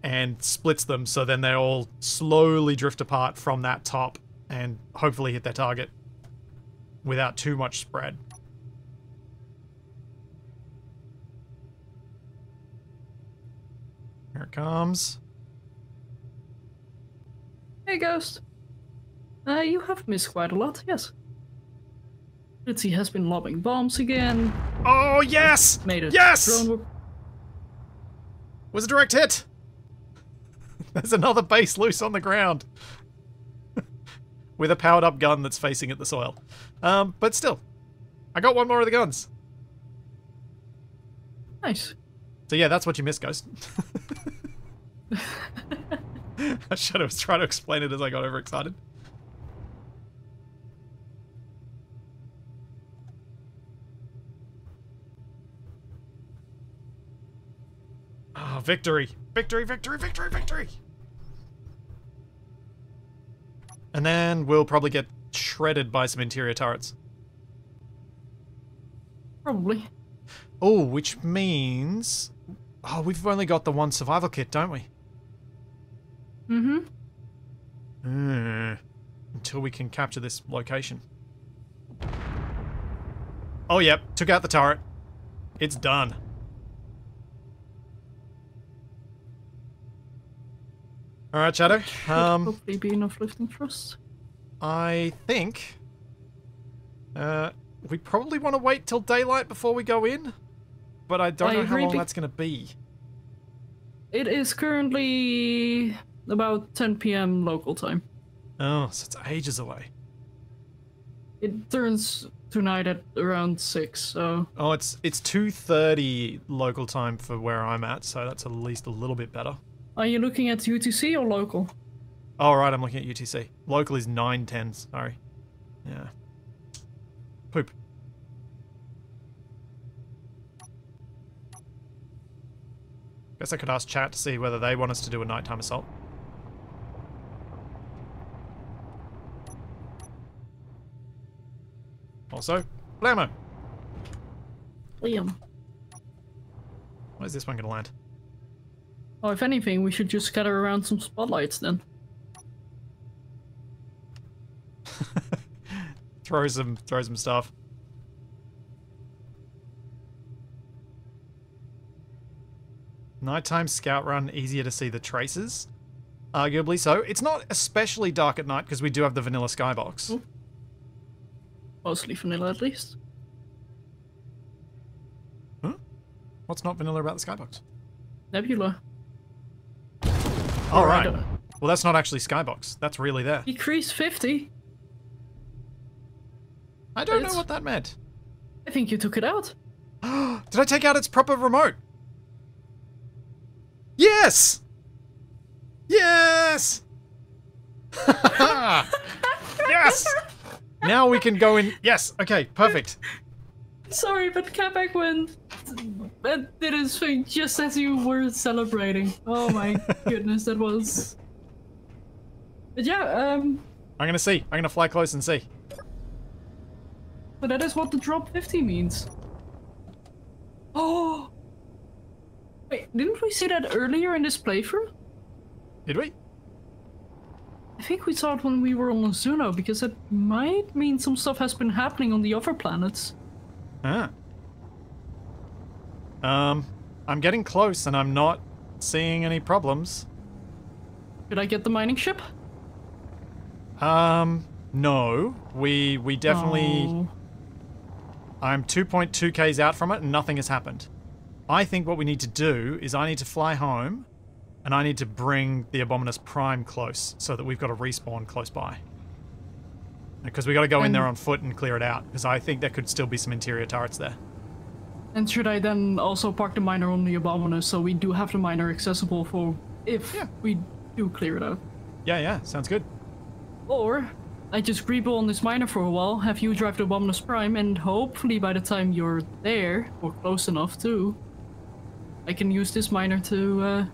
and splits them so then they all slowly drift apart from that top and hopefully hit their target without too much spread. Here it comes. Hey, Ghost. Uh, you have missed quite a lot, yes. Ritzy has been lobbing bombs again. Oh, yes! Made a Yes! drone Was a direct hit! There's another base loose on the ground. With a powered up gun that's facing at the soil. Um, but still, I got one more of the guns. Nice. So yeah, that's what you missed, Ghost. I should have tried to explain it as I got overexcited. Ah, victory! Victory, victory, victory, victory! And then we'll probably get shredded by some interior turrets. Probably. Oh, which means... Oh, we've only got the one survival kit, don't we? Mm-hmm. Hmm. Until we can capture this location. Oh, yep. Took out the turret. It's done. Alright, Shadow. Should Um, hopefully be enough lifting thrust. I think... Uh, we probably want to wait till daylight before we go in. But I don't I know how long that's going to be. It is currently about 10 p.m. local time. Oh, so it's ages away. It turns tonight at around 6, so Oh, it's it's 2:30 local time for where I'm at, so that's at least a little bit better. are you looking at UTC or local? Oh, right, I'm looking at UTC. Local is 9:10. Sorry. Yeah. Poop. Guess I could ask chat to see whether they want us to do a nighttime assault. Also, blammo. Liam. Where's this one gonna land? Oh, if anything, we should just scatter around some spotlights then. throw some throw some stuff. Nighttime scout run easier to see the traces. Arguably so. It's not especially dark at night because we do have the vanilla skybox. Mm. Mostly vanilla at least. Huh? What's not vanilla about the skybox? Nebula. All right. Right. Well, that's not actually skybox. That's really there. Decrease 50. I don't know what that meant. I think you took it out. Did I take out its proper remote? Yes! Yes! yes! Now we can go in. Yes, okay, perfect. Sorry, but Capac went and did his thing just as you were celebrating. Oh my goodness, that was. But yeah, um, I'm gonna see. I'm gonna fly close and see. but that is what the drop 50 means. Oh! Wait, didn't we see that earlier in this playthrough? Did we? I think we saw it when we were on Ozuno, because it might mean some stuff has been happening on the other planets. Ah. Um, I'm getting close and I'm not seeing any problems. Did I get the mining ship? Um, no. We we definitely. Oh. I'm 2.2 k's out from it and nothing has happened. I think what we need to do is I need to fly home and I need to bring the Abominus Prime close so that we've got a respawn close by. Because we got to go in there on foot and clear it out because I think there could still be some interior turrets there. And should I then also park the miner on the Abominus so we do have the miner accessible for if Yeah. we do clear it out? Yeah, yeah, sounds good. Or I just greeble on this miner for a while, have you drive the Abominus Prime, and hopefully by the time you're there, or close enough too, I can use this miner to uh,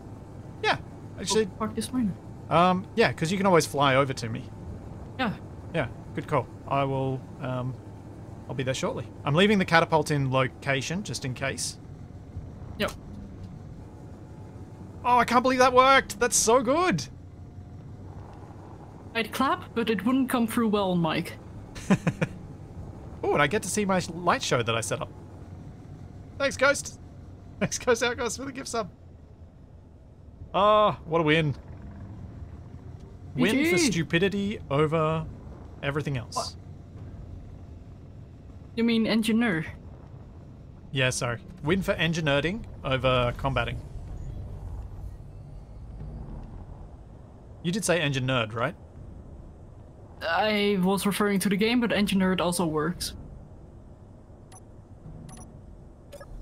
Yeah, actually, park this miner. um, yeah, because you can always fly over to me. Yeah. Yeah, good call. I will, um, I'll be there shortly. I'm leaving the catapult in location just in case. Yep. Oh, I can't believe that worked! That's so good! I'd clap, but it wouldn't come through well on mic. Oh, and I get to see my light show that I set up. Thanks, Ghost. Thanks, Ghost Outcast, for the gift sub. Ah, what a win. Win for stupidity over everything else. You mean engineer? Yeah, sorry. Win for engineering over combating. You did say engine nerd, right? I was referring to the game, but engineered also works.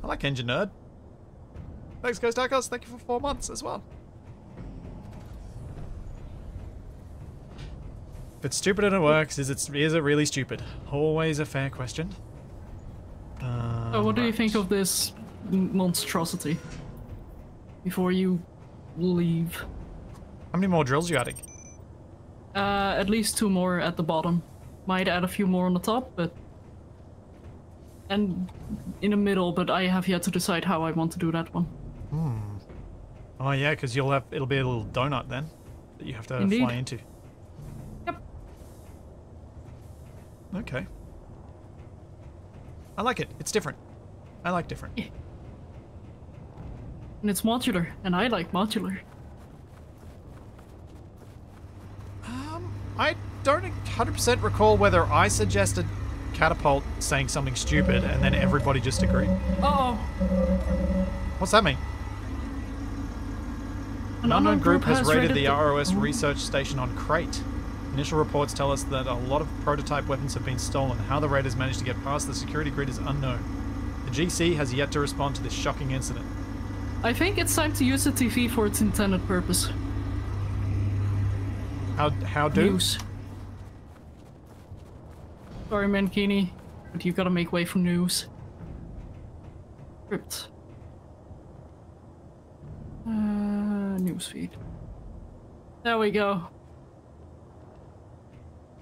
I like engine nerd. Thanks, Ghost Outcast. Thank you for four months as well. If it's stupid and it works, is it is it really stupid? Always a fair question. So what do you think of this monstrosity? Before you leave. How many more drills you adding? Uh, at least two more at the bottom. Might add a few more on the top, but... And in the middle, but I have yet to decide how I want to do that one. Oh yeah, because you'll have it'll be a little donut then that you have to Indeed. fly into. Yep. Okay. I like it. It's different. I like different. And it's modular, and I like modular. Um, I don't 100% recall whether I suggested catapult saying something stupid and then everybody just agreed. Uh oh! What's that mean? An unknown group has raided the raided ROS research station on Crate. Initial reports tell us that a lot of prototype weapons have been stolen. How the raiders managed to get past the security grid is unknown. The GC has yet to respond to this shocking incident. I think it's time to use the TV for its intended purpose. How how do? News. Sorry, Mankini, but you've gotta make way for news. Script. Uh, newsfeed. There we go.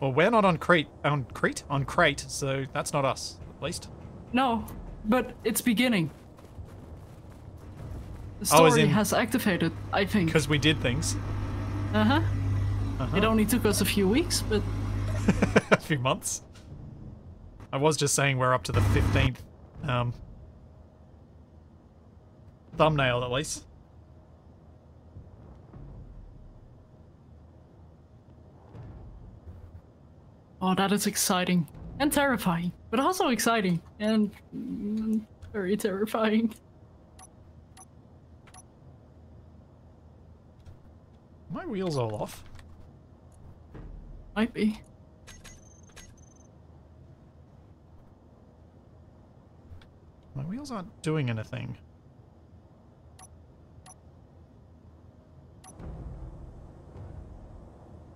Well, we're not on Crete. On Crete? On Crate, so that's not us, at least. No, but it's beginning. The Oh, story in- has activated, I think. Because we did things. Uh huh. Uh-huh. It only took us a few weeks, but a few months. I was just saying we're up to the 15th um, thumbnail, at least. Oh, that is exciting and terrifying, but also exciting and mm, very terrifying. My wheels all off. Might be. My wheels aren't doing anything.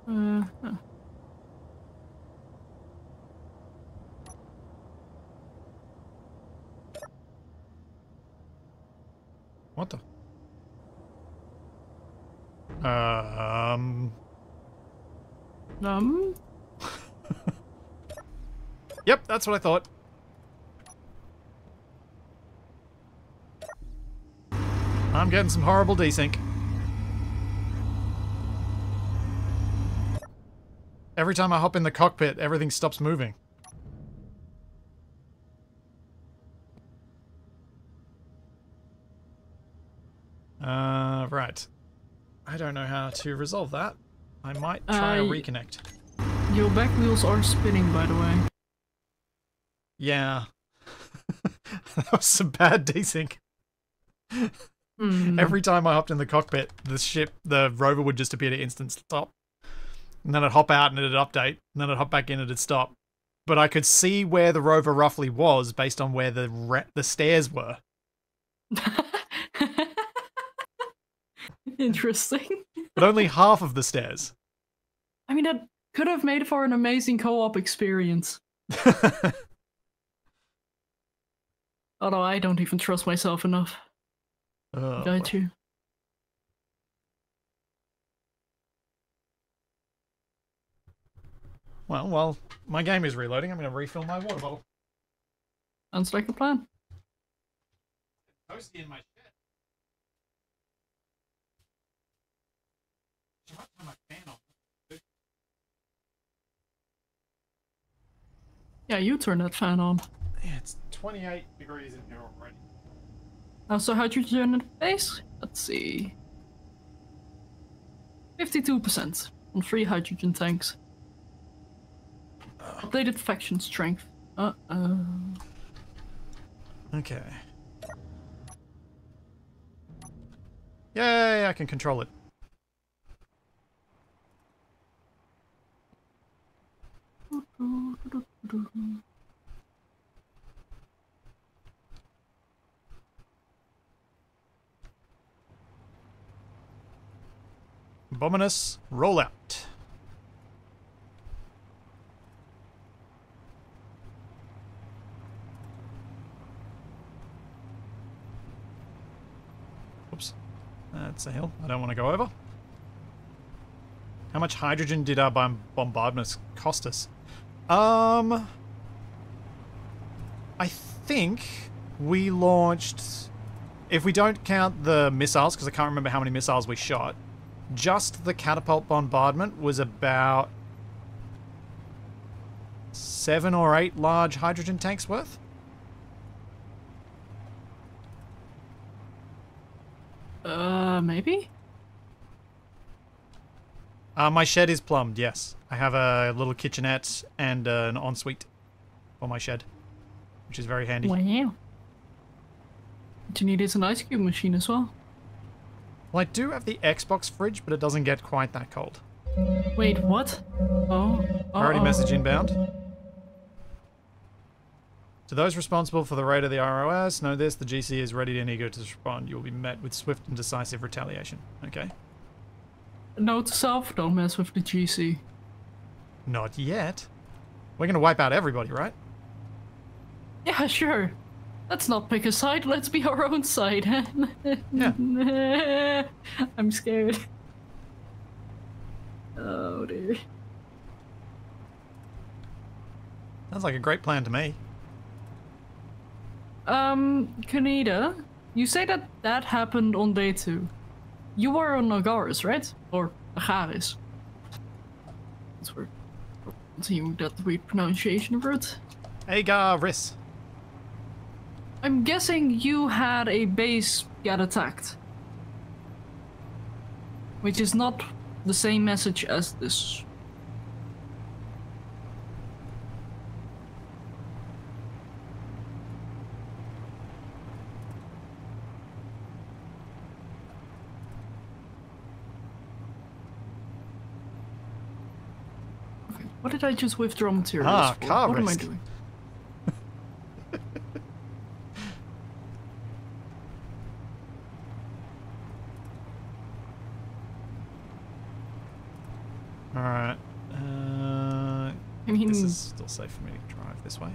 Uh, huh. What the? Um. um, Yep, that's what I thought. I'm getting some horrible desync. Every time I hop in the cockpit, everything stops moving. Uh, right. I don't know how to resolve that. I might try a I- reconnect. your back wheels are spinning, by the way. Yeah. that was some bad desync. Hmm. Every time I hopped in the cockpit, the ship, the rover would just appear to instant stop. And then I'd hop out and it'd update. And then I'd hop back in and it'd stop. But I could see where the rover roughly was based on where the the stairs were. Interesting. But only half of the stairs. I mean, that could have made for an amazing co-op experience. Although I don't even trust myself enough. Oh, Got you. well, well, my game is reloading. I'm going to refill my water bottle. Sounds like a plan. Toasty in my shed. I might turn my fan off. Yeah, you turn that fan on. Yeah, it's 28 degrees in here already. Uh, so how'd you turn the base? Let's see. 52% on three hydrogen tanks. Updated faction strength. Uh-oh. Okay. Yay, I can control it. Abominous rollout. Oops. That's a hill. I don't want to go over. How much hydrogen did our bom- bombardments cost us? Um, I think we launched, if we don't count the missiles, because I can't remember how many missiles we shot, just the catapult bombardment was about seven or eight large hydrogen tanks worth. Uh, maybe? Uh, my shed is plumbed, yes. I have a little kitchenette and uh, an ensuite for my shed, which is very handy. Wow. What you need is an ice cube machine as well. Well, I do have the Xbox fridge, but it doesn't get quite that cold. Wait, what? Oh. Priority uh-oh. message inbound. To those responsible for the raid of the ROS, know this, the GC is ready and eager to respond. You will be met with swift and decisive retaliation. Okay. Note to self, don't mess with the GC. Not yet. We're gonna wipe out everybody, right? Yeah, sure. Let's not pick a side, let's be our own side. Yeah. I'm scared. Oh dear. Sounds like a great plan to me. Um, Kaneda, you say that that happened on day two. You were on Agaris, right? Or Agaris. That's where. Continuing that weird pronunciation of it. Agaris. I'm guessing you had a base get attacked. Which is not the same message as this. Okay, what did I just withdraw materials Ah, for? car what am I doing? Alright. Uh, I mean, this is still safe for me to drive this way.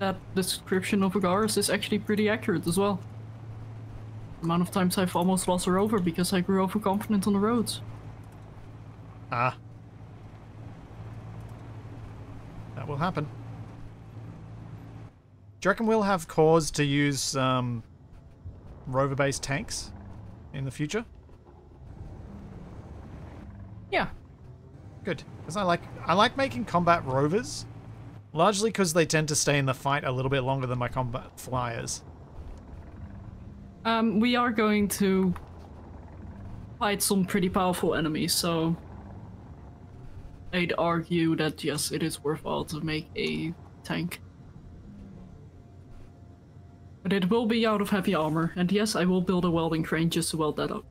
that description of Agaris is actually pretty accurate as well. The amount of times I've almost lost her over because I grew overconfident on the roads. Ah. That will happen. Do you reckon we'll have cause to use um, rover-based tanks in the future? Yeah, Good, because I like I like making combat rovers, largely because they tend to stay in the fight a little bit longer than my combat flyers. um, we are going to fight some pretty powerful enemies, so I'd argue that yes, it is worthwhile to make a tank. But it will be out of heavy armor, and yes, I will build a welding crane just to weld that up.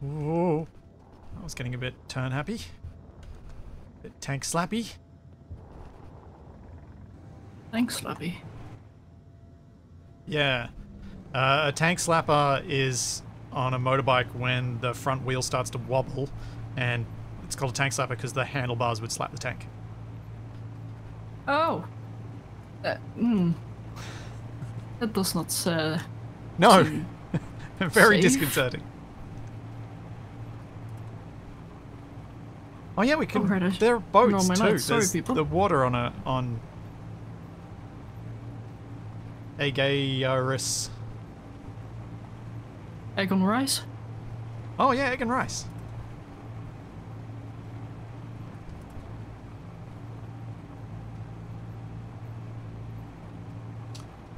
Whoa, I was getting a bit turn happy, A bit tank slappy. Thanks, Slappy. Yeah. Uh, a tank slapper is on a motorbike when the front wheel starts to wobble, and it's called a tank slapper because the handlebars would slap the tank. Oh. That, hmm. That does not uh, No! Very Safe. disconcerting. Oh yeah, we can. Right, there are boats too. Sorry, There's people. the water on a on. Aegaris. egg on rice. Oh yeah, egg and rice.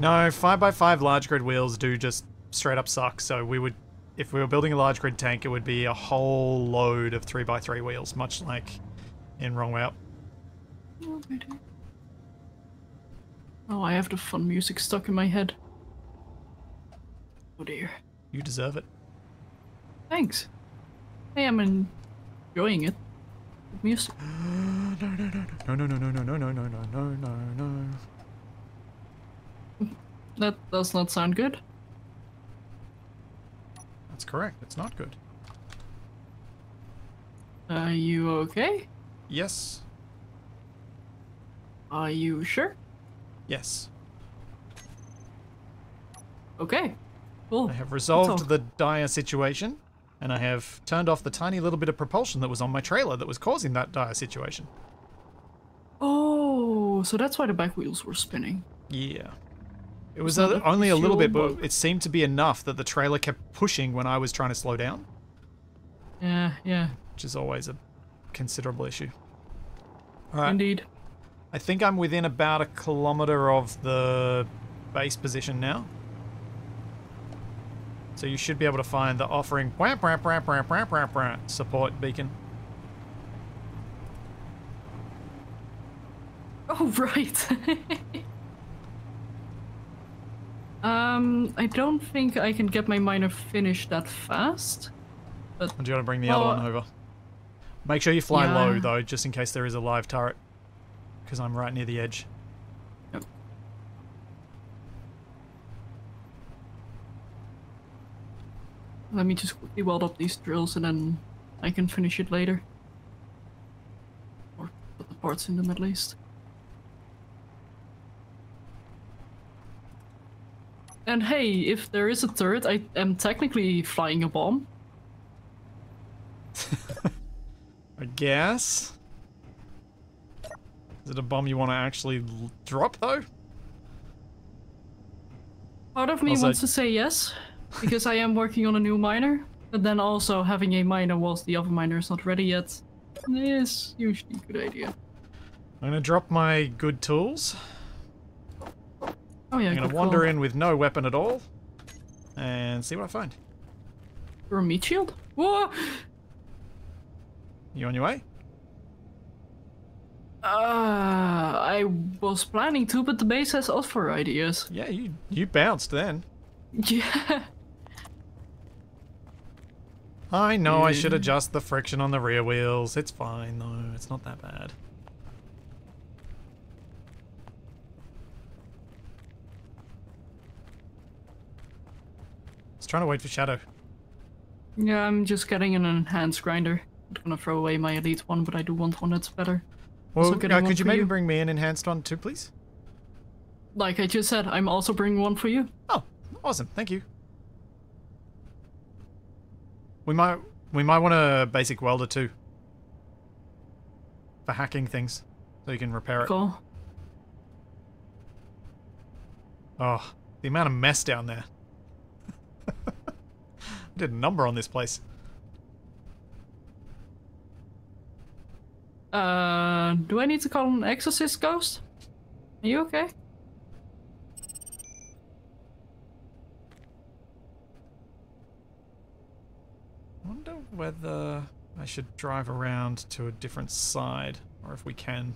No, 5x5 large grid wheels do just straight up suck, so we would if we were building a large grid tank it would be a whole load of 3x3 wheels, much like in Wrong Way Up. Oh, I have the fun music stuck in my head. Oh dear. You deserve it. Thanks. Hey, I'm enjoying it. Music. No no no no no no no no no no no no no. That does not sound good. That's correct. It's not good. Are you okay? Yes. Are you sure? Yes. Okay. Cool. I have resolved the dire situation, and I have turned off the tiny little bit of propulsion that was on my trailer that was causing that dire situation. Oh, so that's why the back wheels were spinning. Yeah. It was a, only a little bit, but it seemed to be enough that the trailer kept pushing when I was trying to slow down, Yeah, yeah. which is always a considerable issue. Alright, Indeed. I think I'm within about a kilometer of the base position now. So you should be able to find the offering support beacon. Oh, right. um, I don't think I can get my miner finished that fast. Or do you want to bring the other one over? Make sure you fly low though, just in case there is a live turret. Because I'm right near the edge. Yep. Let me just quickly weld up these drills and then I can finish it later. Or put the parts in them at least. And hey, if there is a turret, I am technically flying a bomb. I guess. Is it a bomb you want to actually drop though? Part of me Also- wants to say yes, because I am working on a new miner, but then also having a miner whilst the other miner is not ready yet is usually a good idea. I'm gonna drop my good tools. Oh yeah, I'm gonna wander call. in with no weapon at all. And see what I find. For a meat shield? Whoa! You on your way? Uh, I was planning to, but the base has other ideas. Yeah, you you bounced then. Yeah. I know I should adjust the friction on the rear wheels. It's fine though. It's not that bad. Trying to wait for Shadow. Yeah, I'm just getting an enhanced grinder. I'm gonna throw away my elite one, but I do want one that's better. Well, uh, could you maybe you. bring me an enhanced one too, please? Like I just said, I'm also bringing one for you. Oh, awesome! Thank you. We might we might want a basic welder too for hacking things, so you can repair it. Cool. Oh, the amount of mess down there. I did a number on this place. Uh, do I need to call an exorcist ghost? Are you okay? wonder whether I should drive around to a different side, or if we can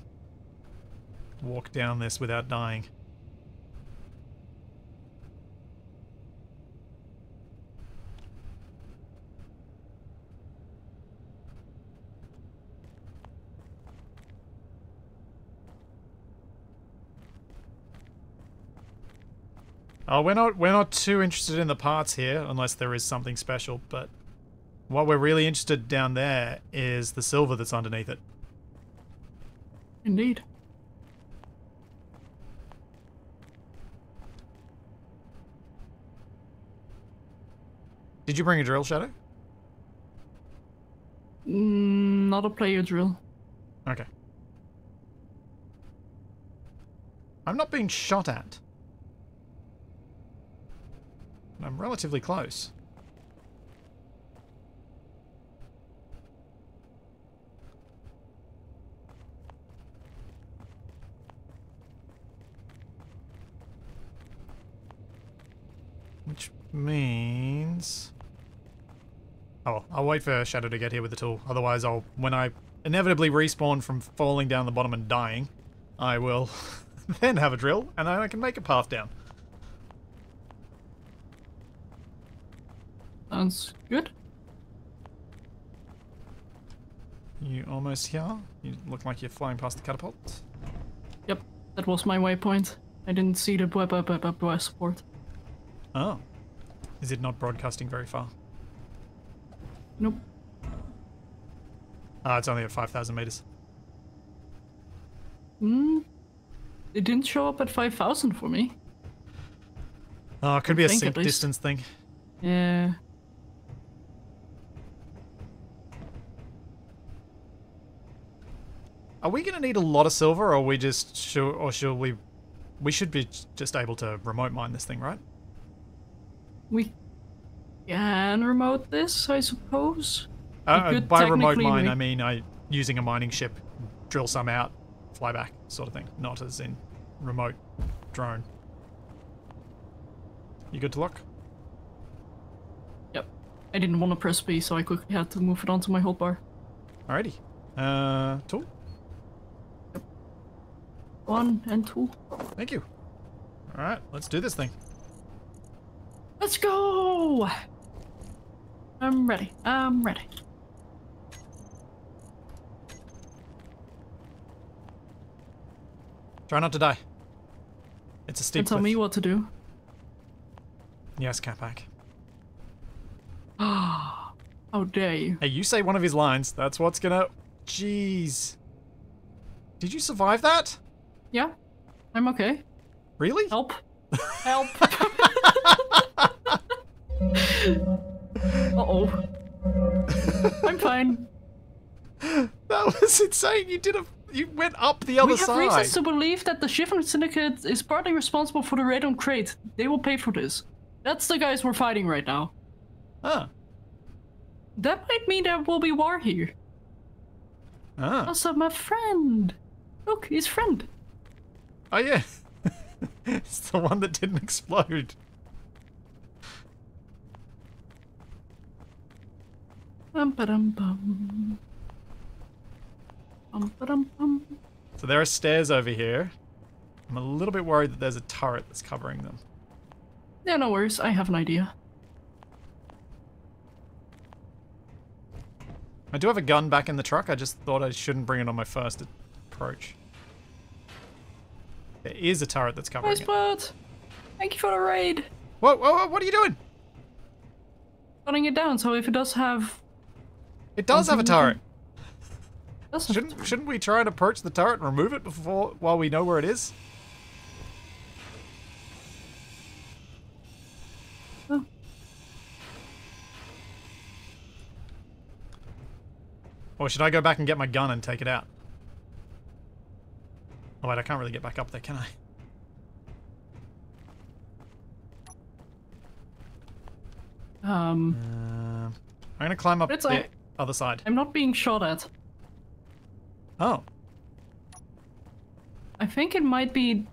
walk down this without dying. Oh, we're not we're not too interested in the parts here, unless there is something special. But what we're really interested down there is the silver that's underneath it. Indeed. Did you bring a drill, Shadow? Mm, not a player drill. Okay. I'm not being shot at. I'm relatively close. Which means... Oh, I'll wait for Shadow to get here with the tool. Otherwise, I'll when I inevitably respawn from falling down the bottom and dying, I will then have a drill, and I can make a path down. Sounds good. You almost here? You look like you're flying past the catapult. Yep, that was my waypoint. I didn't see the web web web web web support. Oh. Is it not broadcasting very far? Nope. Ah, it's only at 5,000 meters. Hmm. It didn't show up at 5,000 for me. Oh, it could be a sync distance thing. Yeah. Are we going to need a lot of silver, or are we just sure, or should we? We should be just able to remote mine this thing, right? We can remote this, I suppose. Uh, by remote mine, I mean I using a mining ship, drill some out, fly back, sort of thing. Not as in remote drone. You good to look? Yep. I didn't want to press B, so I quickly had to move it onto my hold hotbar. Alrighty. Uh, tool. One and two. Thank you. Alright, let's do this thing. Let's go! I'm ready. I'm ready. Try not to die. It's a steep And tell cliff. me what to do. Yes, Capac. How dare you? Hey, you say one of his lines. That's what's gonna. Jeez. Did you survive that? Yeah, I'm okay. Really? Help. Help. Uh-oh. I'm fine. That was insane. You did a. You went up the other we have side. reasons to believe that the Shifting Syndicate is partly responsible for the raid on Crate. They will pay for this. That's the guys we're fighting right now. Ah. That might mean there will be war here. Ah. Also, my friend. Look, his friend. Oh yeah. it's the one that didn't explode. Bum ba-dum bum. Bum ba-dum bum. So there are stairs over here. I'm a little bit worried that there's a turret that's covering them. Yeah, no worries. I have an idea. I do have a gun back in the truck. I just thought I shouldn't bring it on my first approach. There is a turret that's covering Nice it. bird. Thank you for the raid. Whoa, whoa, whoa, what are you doing? Shutting it down, so if it does have... It does have a turret. Does have Shouldn't shouldn't we try and approach the turret and remove it before while we know where it is? Oh. Or should I go back and get my gun and take it out? Oh wait, I can't really get back up there, can I? Um, Um, I'm gonna climb up It's the like- other side. I'm not being shot at. Oh, I think it might be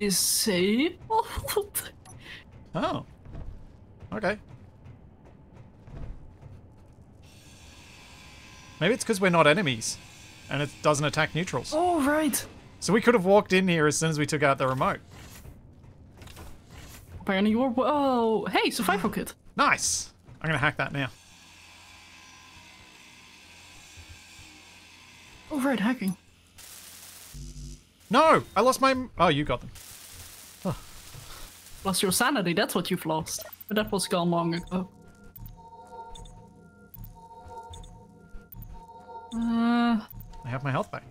disabled. oh, okay. Maybe it's because we're not enemies, and it doesn't attack neutrals. oh right. So we could have walked in here as soon as we took out the remote. Apparently you're. Oh, hey, survival kit. Nice. I'm gonna hack that now. Oh right, hacking. No, I lost my. Oh, you got them. Lost your sanity. That's what you've lost. But that was gone long ago. Uh, I have my health back.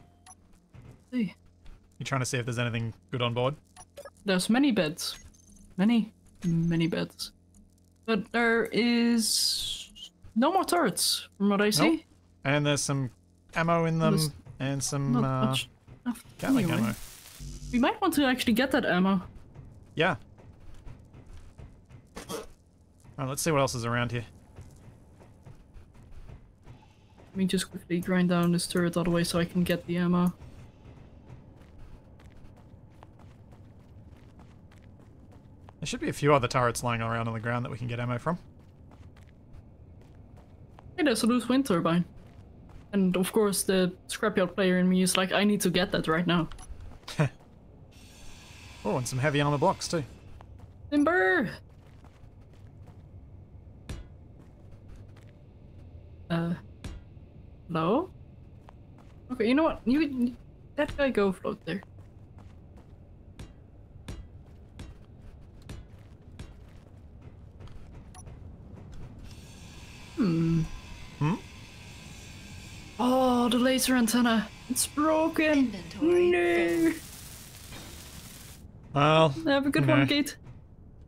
see. You trying to see if there's anything good on board? There's many beds. Many, many beds. But there is no more turrets, from what I see. Nope. And there's some ammo in them, There's and some uh, much left Gatling anyway. ammo. We might want to actually get that ammo. Yeah. Alright, let's see what else is around here. Let me just quickly grind down this turret all the way so I can get the ammo. There should be a few other turrets lying around on the ground that we can get ammo from. Hey, there's a loose wind turbine. And of course, the scrapyard player in me is like, I need to get that right now. Oh, and some heavy armor blocks too. Timber! Uh. Hello? Okay, you know what? You that guy go float there. Hmm. Hmm? Oh, the laser antenna. It's broken. Inventory No. Well, Have a good No. one, Kate.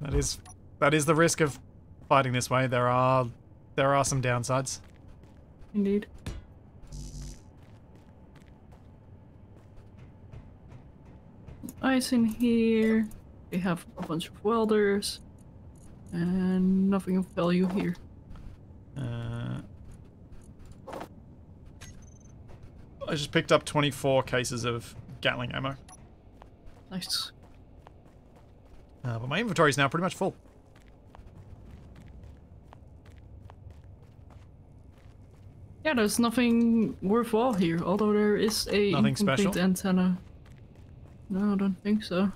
that is that is the risk of fighting this way. There are there are some downsides. Indeed. Ice in here. We have a bunch of welders. And nothing of value here. Uh, I just picked up 24 cases of Gatling ammo, Nice. uh, but my inventory is now pretty much full. Yeah, there's nothing worthwhile here, although there is a Nothing incomplete special? antenna. No, I don't think so.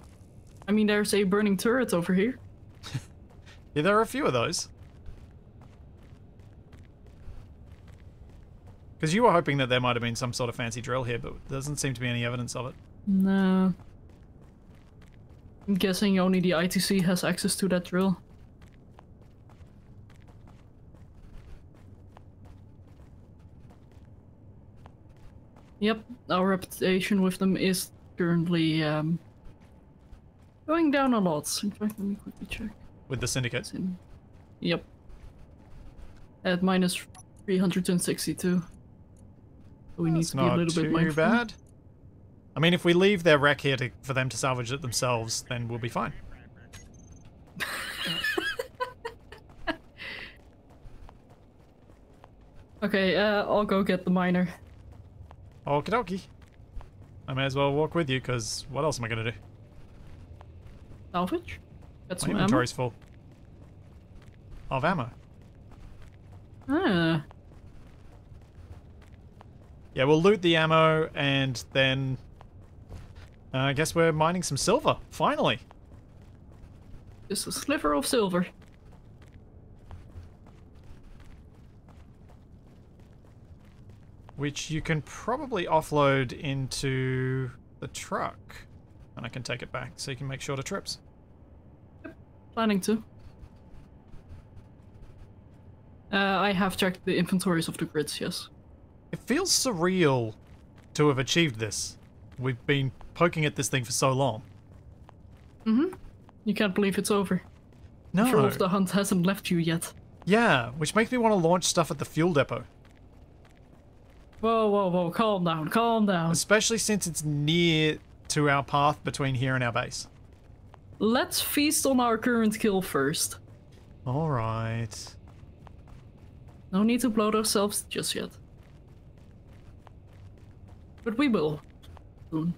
I mean, there's a burning turret over here. Yeah, there are a few of those. Because you were hoping that there might have been some sort of fancy drill here, but there doesn't seem to be any evidence of it. No. I'm guessing only the ITC has access to that drill. Yep, our reputation with them is currently um, going down a lot. In fact, let me quickly check. With the syndicate. In. Yep. At minus 362. So we need That's to be a little too bit mindful. bad. I mean, if we leave their wreck here to, for them to salvage it themselves, then we'll be fine. Okay, uh, I'll go get the miner. Okie dokie. I may as well walk with you, because what else am I going to do? Salvage? My some ammo? inventory's full. Of ammo. Ah, Yeah, we'll loot the ammo, and then... Uh, I guess we're mining some silver, finally. just a sliver of silver. Which you can probably offload into the truck. And I can take it back, so you can make shorter trips. Planning to. Uh, I have checked the inventories of the grids, yes. It feels surreal to have achieved this. We've been poking at this thing for so long. Mm-hmm. You can't believe it's over. No. Sure of the hunt hasn't left you yet. Yeah, which makes me want to launch stuff at the fuel depot. Whoa, whoa, whoa, calm down, calm down. Especially since it's near to our path between here and our base. Let's feast on our current kill first. Alright. No need to bloat ourselves just yet. But we will. Soon.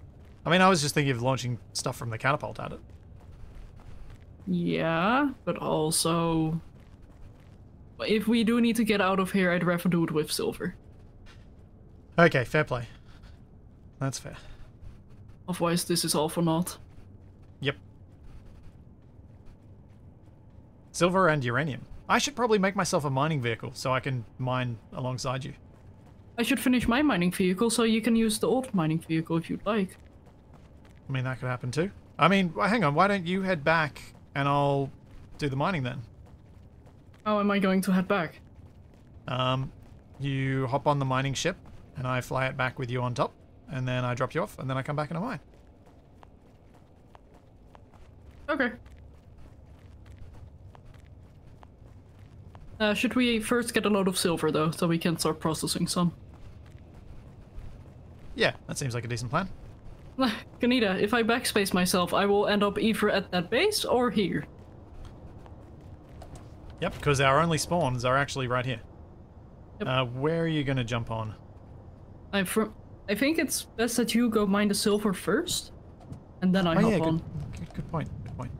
I mean, I was just thinking of launching stuff from the catapult at it. Yeah, but also... If we do need to get out of here, I'd rather do it with silver. Okay, fair play. That's fair. Otherwise, this is all for naught. Yep. Silver and uranium. I should probably make myself a mining vehicle so I can mine alongside you. I should finish my mining vehicle so you can use the old mining vehicle if you'd like. I mean, that could happen too. I mean, hang on, why don't you head back and I'll do the mining then? How am I going to head back? Um, you hop on the mining ship and I fly it back with you on top, and then I drop you off, and then I come back and I mine. Okay. Uh, should we first get a load of silver though, so we can start processing some? Yeah, that seems like a decent plan. Kanita, if I backspace myself, I will end up either at that base or here. Yep, because our only spawns are actually right here. Yep. Uh, where are you going to jump on? I'm from. I think it's best that you go mine the silver first, and then I oh hop yeah, on. good, good, point. Good point.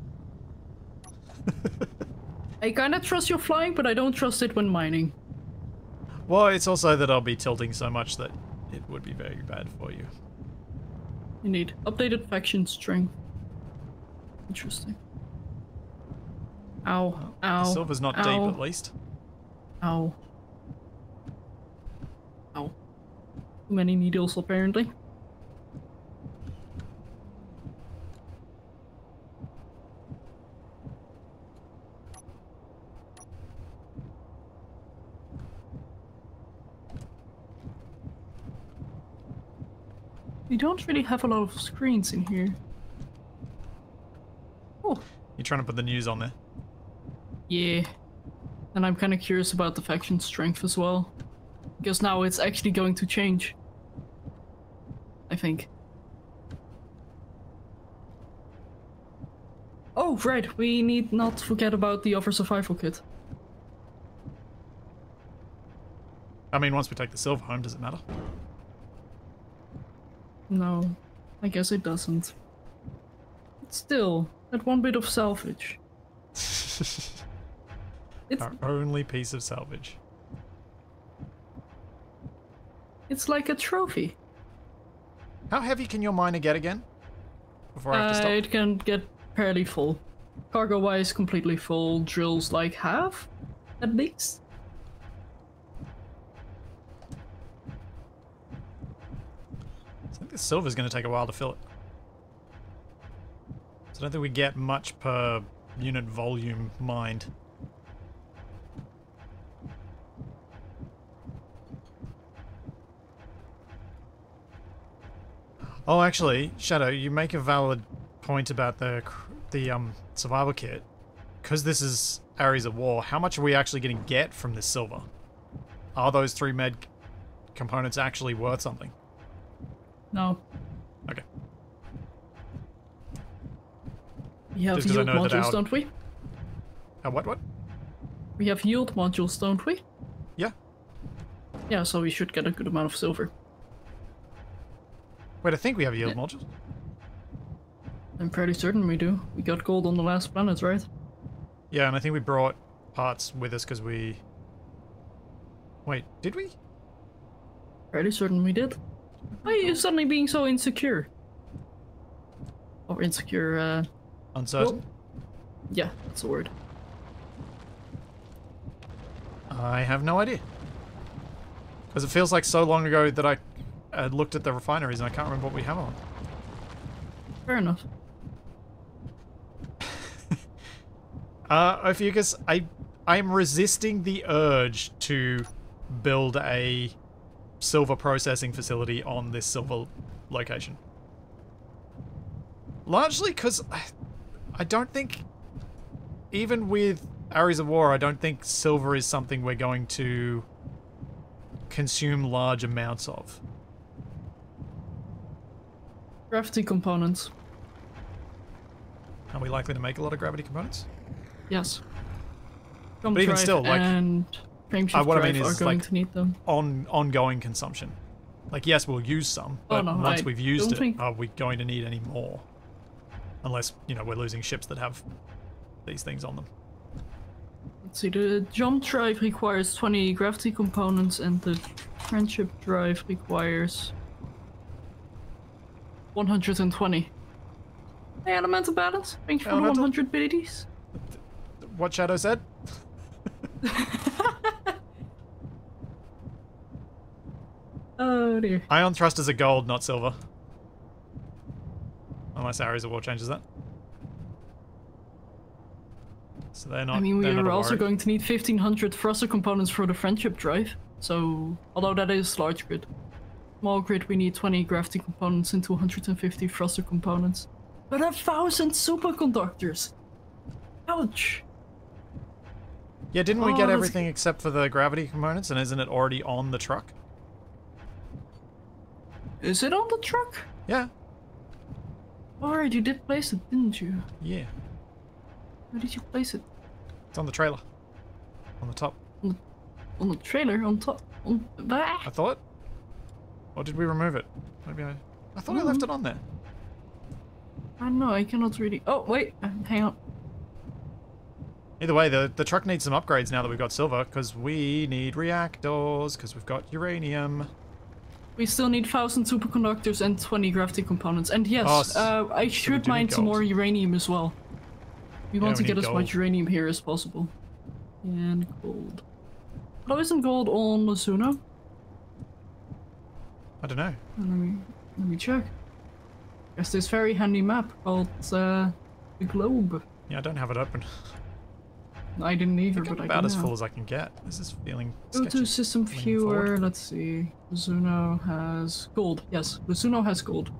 I kinda trust your flying, but I don't trust it when mining. Well, it's also that I'll be tilting so much that it would be very bad for you. You need updated faction strength. Interesting. Ow. Ow. The silver's not ow, deep, at least. Ow. Too many needles, apparently. We don't really have a lot of screens in here. Oh, You're trying to put the news on there. yeah. And I'm kind of curious about the faction strength as well. Because now it's actually going to change. I think. Oh, right. We need not forget about the other survival kit. I mean, once we take the silver home, does it matter? No, I guess it doesn't. But still, that one bit of salvage. It's Our only piece of salvage. it's like a trophy. How heavy can your miner get again? Before I have to Uh, stop. it can get fairly full. cargo wise, completely full. Drills like half, at least. I think this silver's going to take a while to fill it. So I don't think we get much per unit volume mined. Oh, actually, Shadow, you make a valid point about the the um survival kit. Because this is Ares of War, how much are we actually going to get from this silver? Are those three med components actually worth something? No. Okay. We have Just yield modules, our- don't we? What, what? We have yield modules, don't we? Yeah. Yeah, so we should get a good amount of silver. Wait, I think we have yield modules. I'm pretty certain we do. We got gold on the last planet, right? Yeah, and I think we brought parts with us because we... Wait, did we? Pretty certain we did. Why are you suddenly being so insecure? Or insecure, uh... Uncertain? Yeah, that's the word. I have no idea. Because it feels like so long ago that I had looked at the refineries and I can't remember what we have on. Fair enough. Uh, Ophiuchus, I, I'm resisting the urge to build a silver processing facility on this silver location. Largely because I, I don't think, even with Ares of War, I don't think silver is something we're going to consume large amounts of. Gravity components. Are we likely to make a lot of gravity components? Yes. Jump But even still, like- and frameshift Uh, what I mean is, going like- to need them. On ongoing consumption. Like, yes, we'll use some, Oh, but no, once I we've used it, think- are we going to need any more? Unless, you know, we're losing ships that have these things on them. Let's see, the jump drive requires 20 gravity components and the frameshift drive requires 120. Hey, elemental balance. Thank you for oh, the Elemental? 100 biddies. What Shadow said? Oh dear. Ion thrusters are gold, not silver. Unless Ares of War changes that. So they're not. I mean, we they're not are a also going to need 1500 thruster components for the frameshift drive. So, although that is large grid. Small grid, we need 20 gravity components and 250 thruster components. But a thousand superconductors! Ouch! Yeah, didn't we Oh, get that's- everything except for the gravity components? And isn't it already on the truck? Is it on the truck? Yeah. Alright, you did place it, didn't you? Yeah. Where did you place it? It's on the trailer. On the top. On the trailer, on top. On! I thought. Or did we remove it? Maybe I. I thought I left it on there. I don't know, I cannot really. Oh, wait, uh, hang on. Either way, the, the truck needs some upgrades now that we've got silver, because we need reactors, because we've got uranium. We still need 1000 superconductors and 20 gravity components. And yes, Oh, uh, I we should mine some more uranium as well. We Yeah, want we to get as much uranium here as possible. And gold. Oh, isn't gold on Mizuno? I don't know. Let me, let me check. There's this very handy map called uh, the Globe. Yeah, I don't have it open. I didn't either, I'm but I about as full as I can get. This is feeling Go sketchy. to system viewer. Let's see. Mizuno has gold. Yes, Mizuno has gold.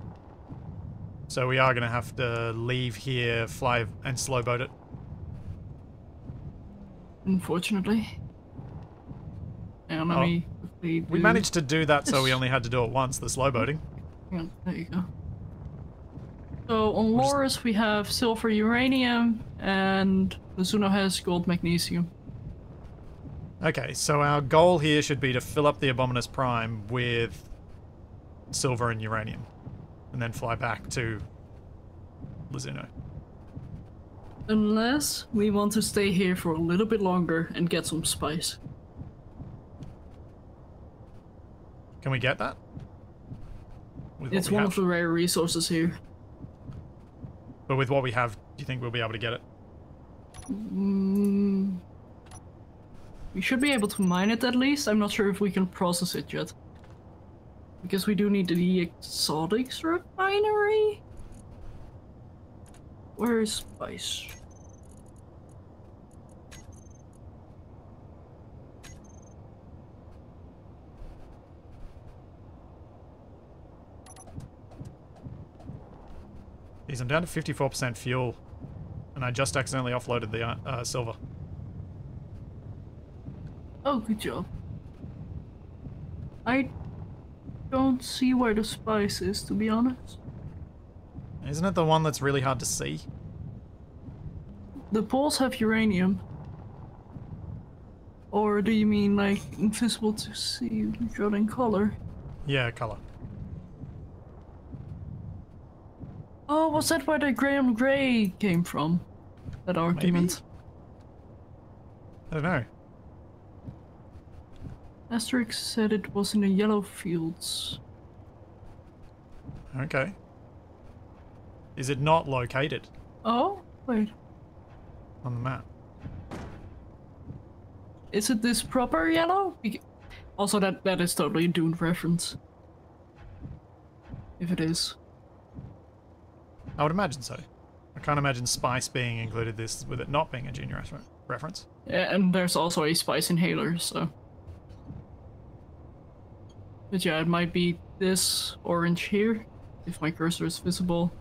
So we are going to have to leave here, fly, and slow boat it. Unfortunately. On, let Oh. me We managed to do that, so we only had to do it once, the slow boating. On, there you go. So on Loris we have silver uranium and Mizuno has gold magnesium. Okay, so our goal here should be to fill up the Abominus Prime with silver and uranium, and then fly back to Lizuno. Unless we want to stay here for a little bit longer and get some spice. Can we get that? With It's one have? of the rare resources here. But with what we have, do you think we'll be able to get it? Mm, we should be able to mine it at least. I'm not sure if we can process it yet. Because we do need the exotics refinery. Where is spice? Jeez, I'm down to 54% fuel. And I just accidentally offloaded the uh, uh, silver. Oh, good job. I don't see where the spice is, to be honest. Isn't it the one that's really hard to see? The poles have uranium. Or do you mean like invisible to see, drawn in color? Yeah, color. Oh, was that where the Graham Gray came from? That argument. I don't know. Asterix said it was in the yellow fields. Okay. Is it not located Oh, wait. on the map? Is it this proper yellow? Also, that that is totally a Dune reference. If it is. I would imagine so. I can't imagine Spice being included this with it not being a junior refer- reference. Yeah, and there's also a spice inhaler, so. But yeah, it might be this orange here, if my cursor is visible,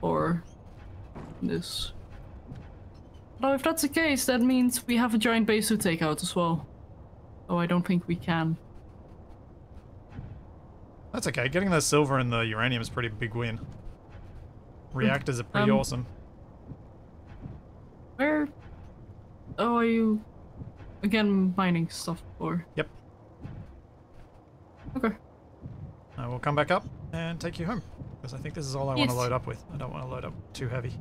or this. Now, if that's the case, that means we have a giant base to take out as well. Oh, I don't think we can. That's okay. Getting the silver and the uranium is a pretty big win. Reactors are pretty Um, awesome. Where? Oh, are you again mining stuff or? Yep. Okay. I will come back up and take you home. Because I think this is all I want to load up with. I don't want to load up too heavy.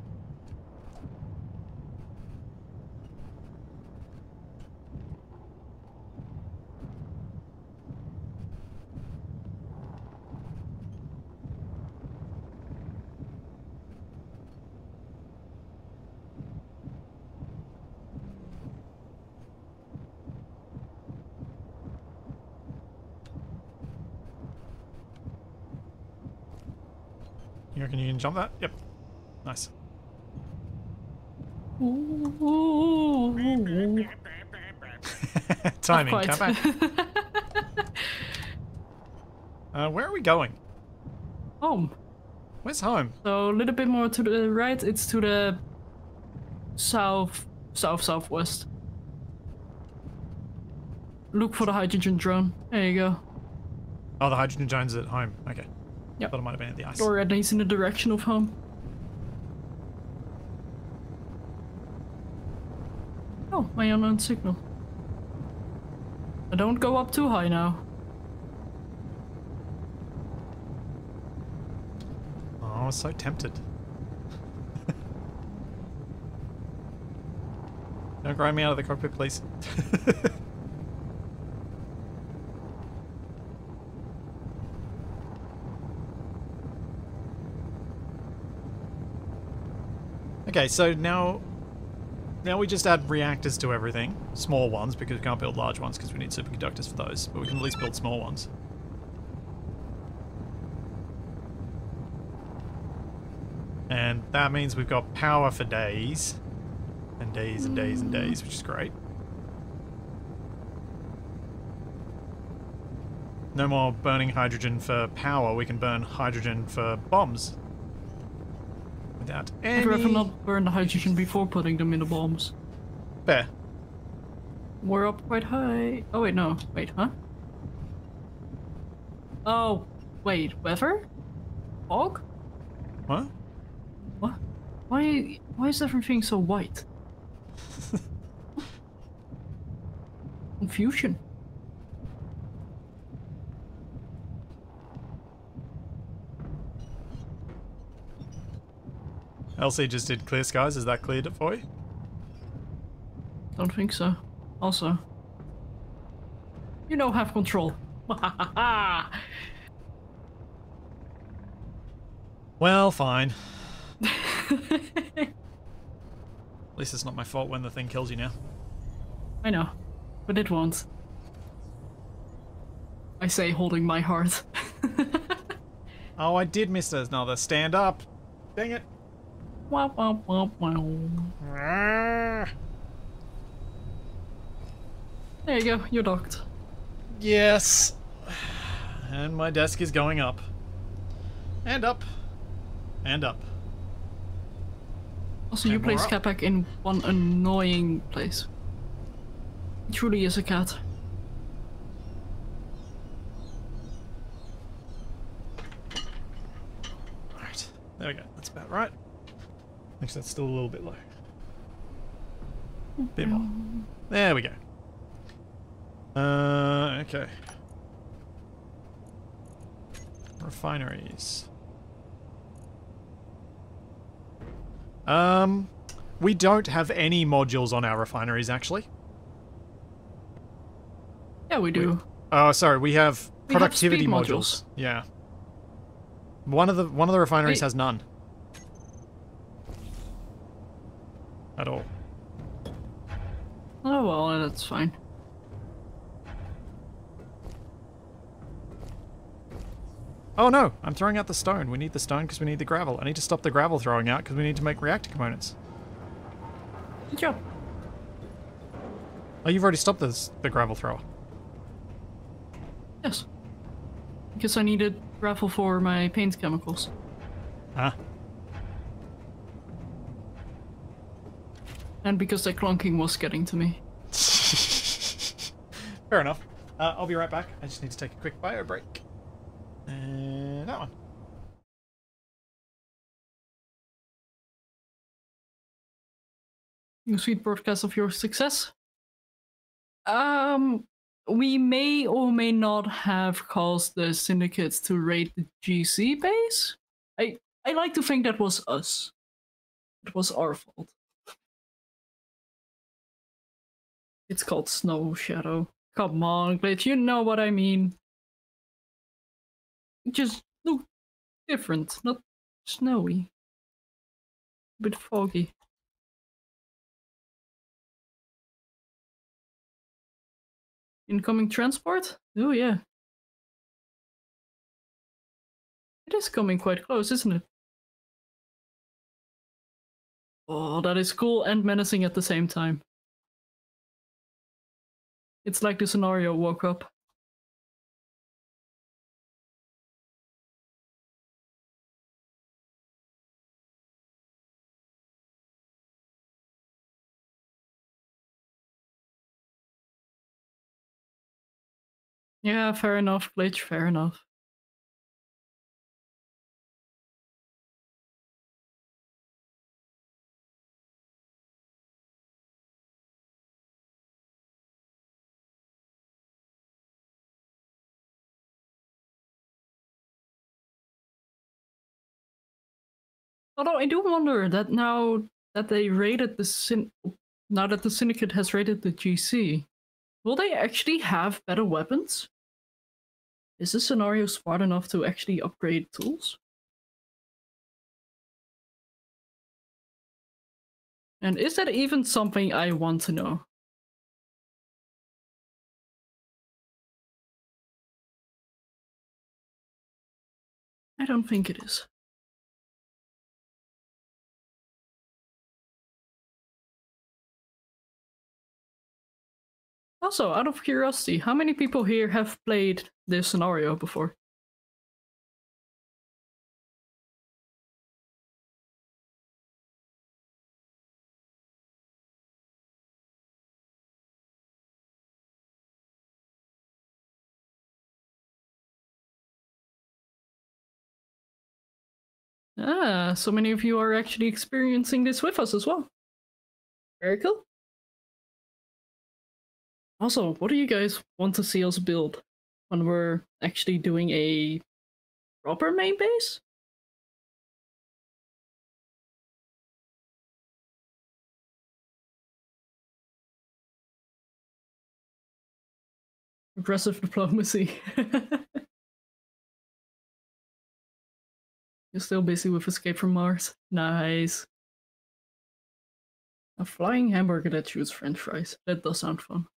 Can jump that? Yep. Nice. Timing, come back. Uh, where are we going? Home. Where's home? So a little bit more to the right, it's to the south, south, southwest. Look for the hydrogen drone. There you go. Oh, the hydrogen drone's at home. Okay. Yep. Thought it might have been at the ice. Or at least in the direction of home. Oh, my unknown signal. I don't go up too high now. Oh, I was so tempted. Don't grind me out of the cockpit, please. okay, so now now we just add reactors to everything. Small ones, because we can't build large ones because we need superconductors for those. But we can at least build small ones. And that means we've got power for days. And days and days and days, which is great. No more burning hydrogen for power, we can burn hydrogen for bombs. Without I'd rather not burn the hydrogen before putting them in the bombs. Fair. We're up quite high. Oh wait, no. Wait, huh? Oh, wait, weather? Fog? What? What? Why? Why is everything so white? Confusion. LC just did clear skies, has that cleared it for you? Don't think so. Also, you know, have control. Well, fine. At least it's not my fault when the thing kills you now. I know, but it won't. I say holding my heart. Oh, I did miss another stand up. Dang it. There you go, you're docked. Yes. And my desk is going up. And up. And up. Also, you Okay, place. Capac in one annoying place. He truly is a cat. Alright. There we go. That's about right. Actually, that's still a little bit low. Bit more. There we go. Uh, okay. Refineries. Um, we don't have any modules on our refineries, actually. Yeah, we do. Oh, sorry, we have We have productivity modules. modules. Yeah. One of the one of the refineries Hey. has none. At all. Oh well, that's fine. Oh no, I'm throwing out the stone. We need the stone because we need the gravel. I need to stop the gravel throwing out because we need to make reactor components. Good job. Oh, you've already stopped this, the gravel thrower. Yes. Because I needed gravel for my paint chemicals. Huh? And because the clunking was getting to me. Fair enough. Uh, I'll be right back. I just need to take a quick bio break. And that one. You sweet broadcast of your success. Um, we may or may not have caused the syndicates to raid the GC base. I I like to think that was us. It was our fault. It's called Snow Shadow. Come on, Glitch, you know what I mean. Just look different, not snowy. A bit foggy. Incoming transport? Oh yeah. It is coming quite close, isn't it? Oh, that is cool and menacing at the same time. It's like the scenario woke up. Yeah, fair enough, Glitch, fair enough. Although I do wonder that now that they raided the syn- now that the syndicate has raided the GC, will they actually have better weapons? Is this scenario smart enough to actually upgrade tools? And is that even something I want to know? I don't think it is. Also, out of curiosity, how many people here have played this scenario before? Ah, so many of you are actually experiencing this with us as well. Very cool. Also, what do you guys want to see us build when we're actually doing a proper main base? Aggressive diplomacy. You're still busy with Escape from Mars. Nice. A flying hamburger that shoots french fries. That does sound fun.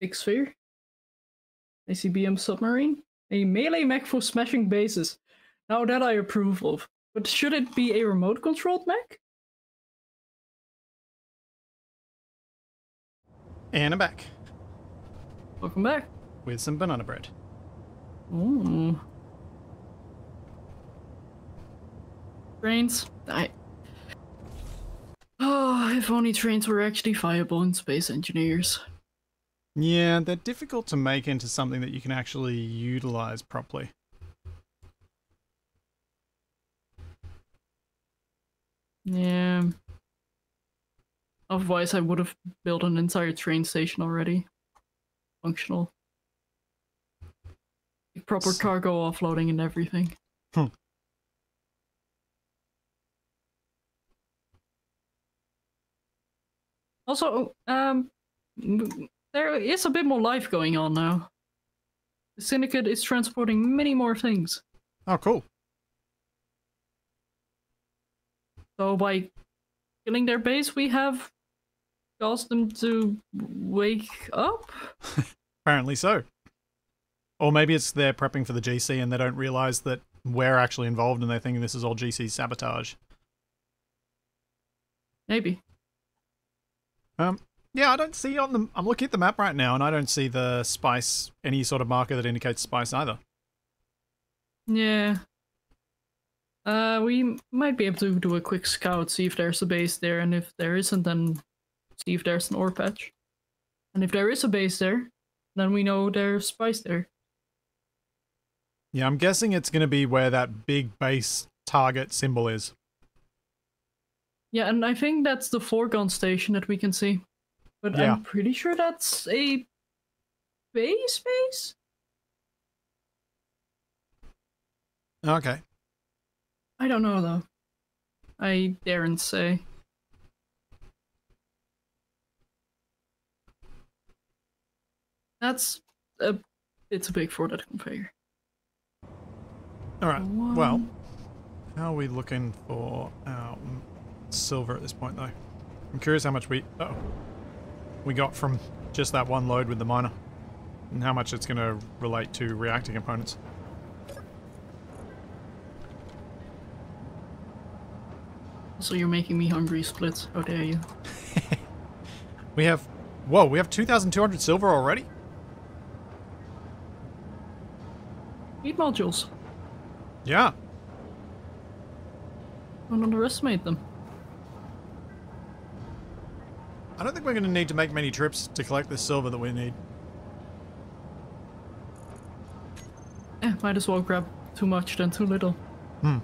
Big sphere. ACBM submarine. A melee mech for smashing bases. Now that I approve of. But should it be a remote controlled mech? And I'm back Welcome back. with some banana bread. Ooh. Trains. I. Oh, if only trains were actually viable in space engineers. Yeah, they're difficult to make into something that you can actually utilize properly. Yeah. Otherwise, I would have built an entire train station already. Functional. Proper S- cargo offloading and everything. Hmm. Also, um, there is a bit more life going on now. The Syndicate is transporting many more things. Oh, cool. So by killing their base, we have caused them to wake up. Apparently so. Or maybe it's they're prepping for the GC and they don't realize that we're actually involved and they think this is all GC sabotage. Maybe. Um, yeah, I don't see on the. I'm looking at the map right now and I don't see the spice, any sort of marker that indicates spice either. Yeah. Uh, we might be able to do a quick scout, see if there's a base there, and if there isn't, then see if there's an ore patch. And if there is a base there, then we know there's spice there. Yeah, I'm guessing it's going to be where that big base target symbol is. Yeah, and I think that's the foreground station that we can see. But Yeah. I'm pretty sure that's a base base? Okay. I don't know though. I daren't say. That's a it's a big for that conveyor. All right. Well, how are we looking for our mm, silver at this point, though? I'm curious how much we oh we got from just that one load with the miner, and how much it's going to relate to reactor components. So you're making me hungry, Splits. How dare you? We have, whoa, we have 2,200 silver already. Heat modules. Yeah. Don't underestimate them. I don't think we're going to need to make many trips to collect the silver that we need. Eh, might as well grab too much than too little. Hmm.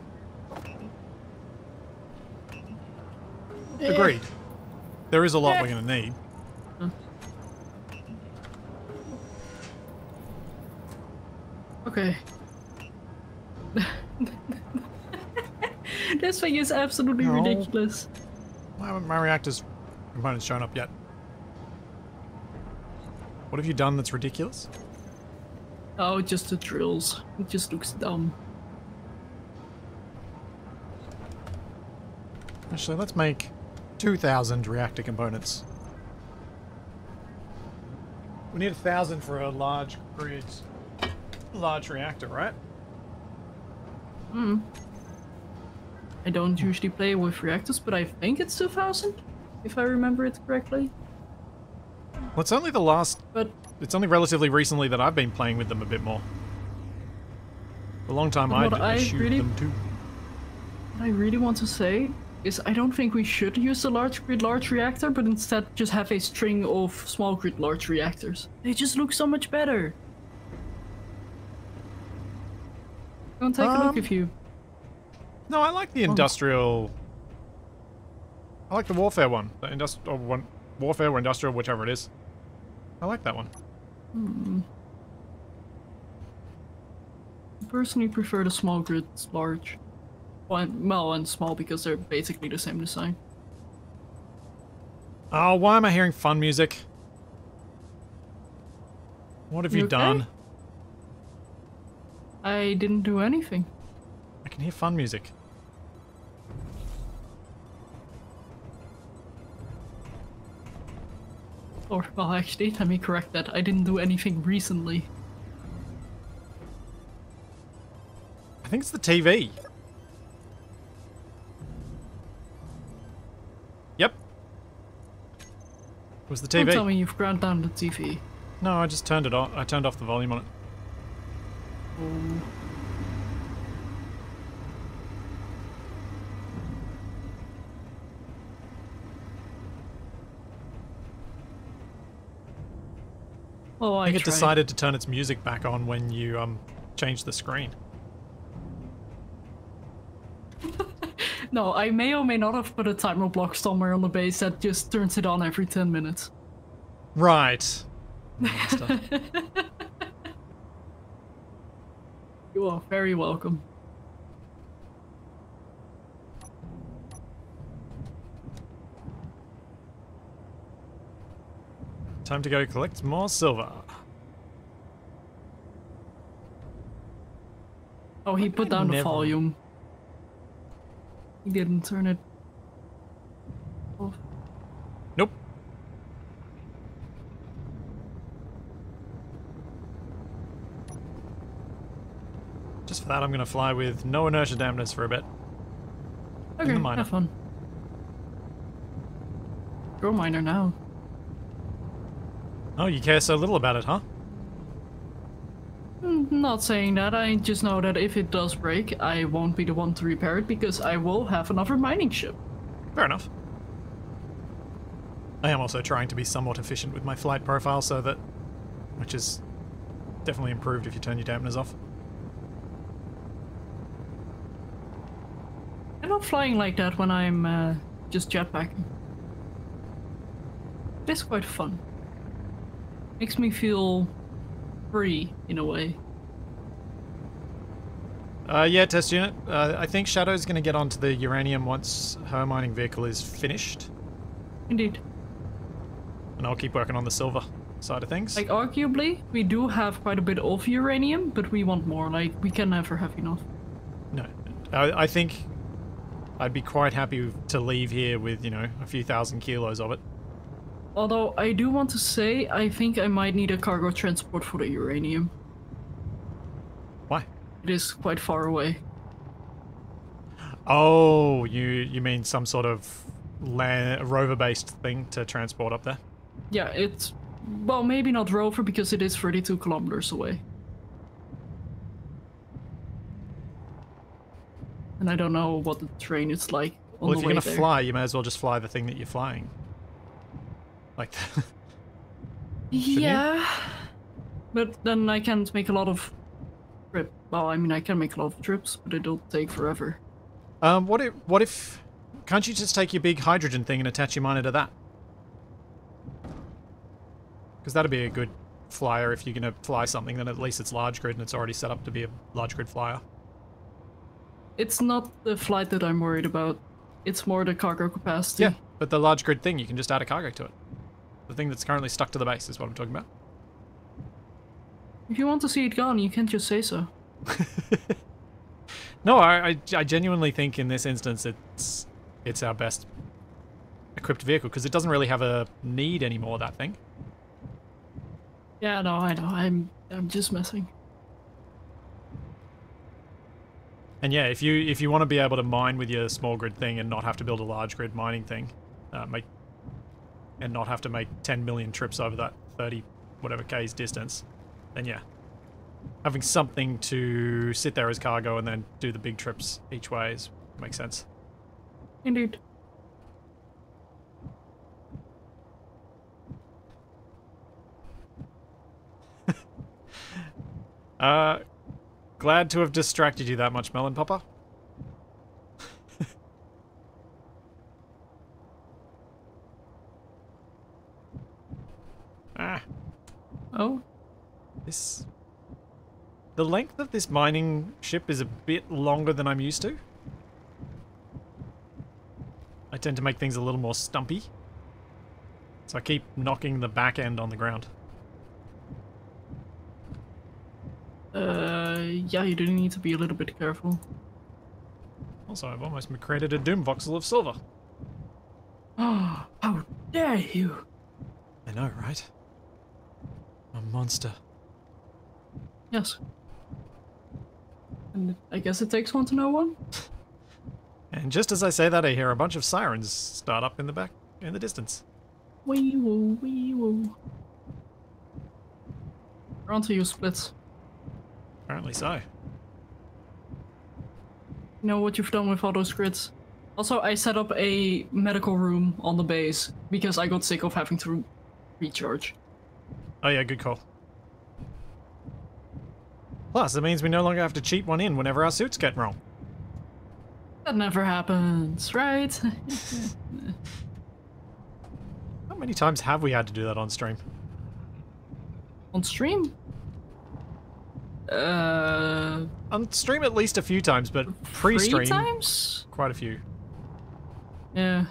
Agreed. There is a lot we're going to need. Okay. this thing is absolutely No. ridiculous. Why haven't my reactor's components shown up yet? What have you done that's ridiculous? Oh, just the drills. It just looks dumb. Actually, let's make 2,000 reactor components. We need a thousand for a large grid, large reactor, right? Hmm. I don't usually play with reactors, but I think it's 2000, if I remember it correctly. Well, it's only the last. But It's only relatively recently that I've been playing with them a bit more. For a long time, I what did I shoot really- them too. what I really want to say is I don't think we should use the large grid large reactor, but instead just have a string of small grid large reactors. They just look so much better. Go and take a Um, look if you. No, I like the industrial. I like the warfare one. The industrial one, warfare or industrial, whichever it is. I like that one. I personally prefer the small grids large. Well, and, well, and small because they're basically the same design. Oh, why am I hearing fun music? What have you, You okay? done? I didn't do anything. I can hear fun music. Or, well, actually, let me correct that. I didn't do anything recently. I think it's the TV. Yep. It was the TV. Don't tell me you've ground down the TV. No, I just turned it off. I turned off the volume on it. Oh, I, I think it tried. decided to turn its music back on when you um changed the screen. No, I may or may not have put a timer block somewhere on the base that just turns it on every 10 minutes. Right. You are very welcome. Time to go collect more silver. Oh, he put down the volume. He didn't turn it off. Nope. Just for that, I'm going to fly with no inertia dampeners for a bit. Okay, have fun. Go miner now. Oh, you care so little about it, huh? Mm, Not saying that, I just know that if it does break, I won't be the one to repair it because I will have another mining ship. Fair enough. I am also trying to be somewhat efficient with my flight profile so that... Which is definitely improved if you turn your dampeners off. I'm not flying like that when I'm uh, just jetpacking. It is quite fun. Makes me feel free in a way. Uh, yeah, test unit. Uh, I think Shadow's going to get onto the uranium once her mining vehicle is finished. Indeed. And I'll keep working on the silver side of things. Like, arguably, we do have quite a bit of uranium, but we want more. Like, we can never have enough. No, I, I think I'd be quite happy to leave here with, you know, a few thousand kilos of it. Although, I do want to say, I think I might need a cargo transport for the uranium. Why? It is quite far away. Oh, you you mean some sort of land, rover-based thing to transport up there? Yeah, it's. Well, maybe not rover because it is 32 kilometers away. And I don't know what the terrain is like on Well, if you're gonna there. fly, you may as well just fly the thing that you're flying. Like, you? Yeah. But then I can't make a lot of trip. Well, I mean, I can make a lot of trips, but it'll take forever. um, what if what if can't you just take your big hydrogen thing and attach your miner to that? Because that'd be a good flyer if you're gonna fly something. Then at least it's large grid and it's already set up to be a large grid flyer. It's not the flight that I'm worried about. It's more the cargo capacity. Yeah, but the large grid thing, you can just add a cargo to it. The thing that's currently stuck to the base is what I'm talking about. If you want to see it gone, you can't just say so. No, I, I, I genuinely think in this instance it's it's our best equipped vehicle because it doesn't really have a need anymore. That thing. Yeah, no, I know. I'm I'm just messing. And yeah, if you if you want to be able to mine with your small grid thing and not have to build a large grid mining thing, uh, make and not have to make 10 million trips over that 30 whatever k's distance, then yeah, having something to sit there as cargo and then do the big trips each way is makes sense. Indeed. Uh, glad to have distracted you that much, Melon Popper. ah, Oh, this. The length of this mining ship is a bit longer than I'm used to. I tend to make things a little more stumpy. So I keep knocking the back end on the ground. uh, yeah, you do need to be a little bit careful. Also, I've almost created a Doom voxel of silver. Oh, how dare you! I know, right? A monster. Yes. And I guess it takes one to know one. And just as I say that, I hear a bunch of sirens start up in the back, in the distance. Wee woo, wee woo. We're onto you, Splits. Apparently so. You know what you've done with all those grids? Also, I set up a medical room on the base because I got sick of having to recharge. Oh yeah, good call. Plus, it means we no longer have to cheat one in whenever our suits get wrong. That never happens, right? How many times have we had to do that on stream? on stream? Uh, On stream at least a few times, but pre-stream times? quite a few. Yeah.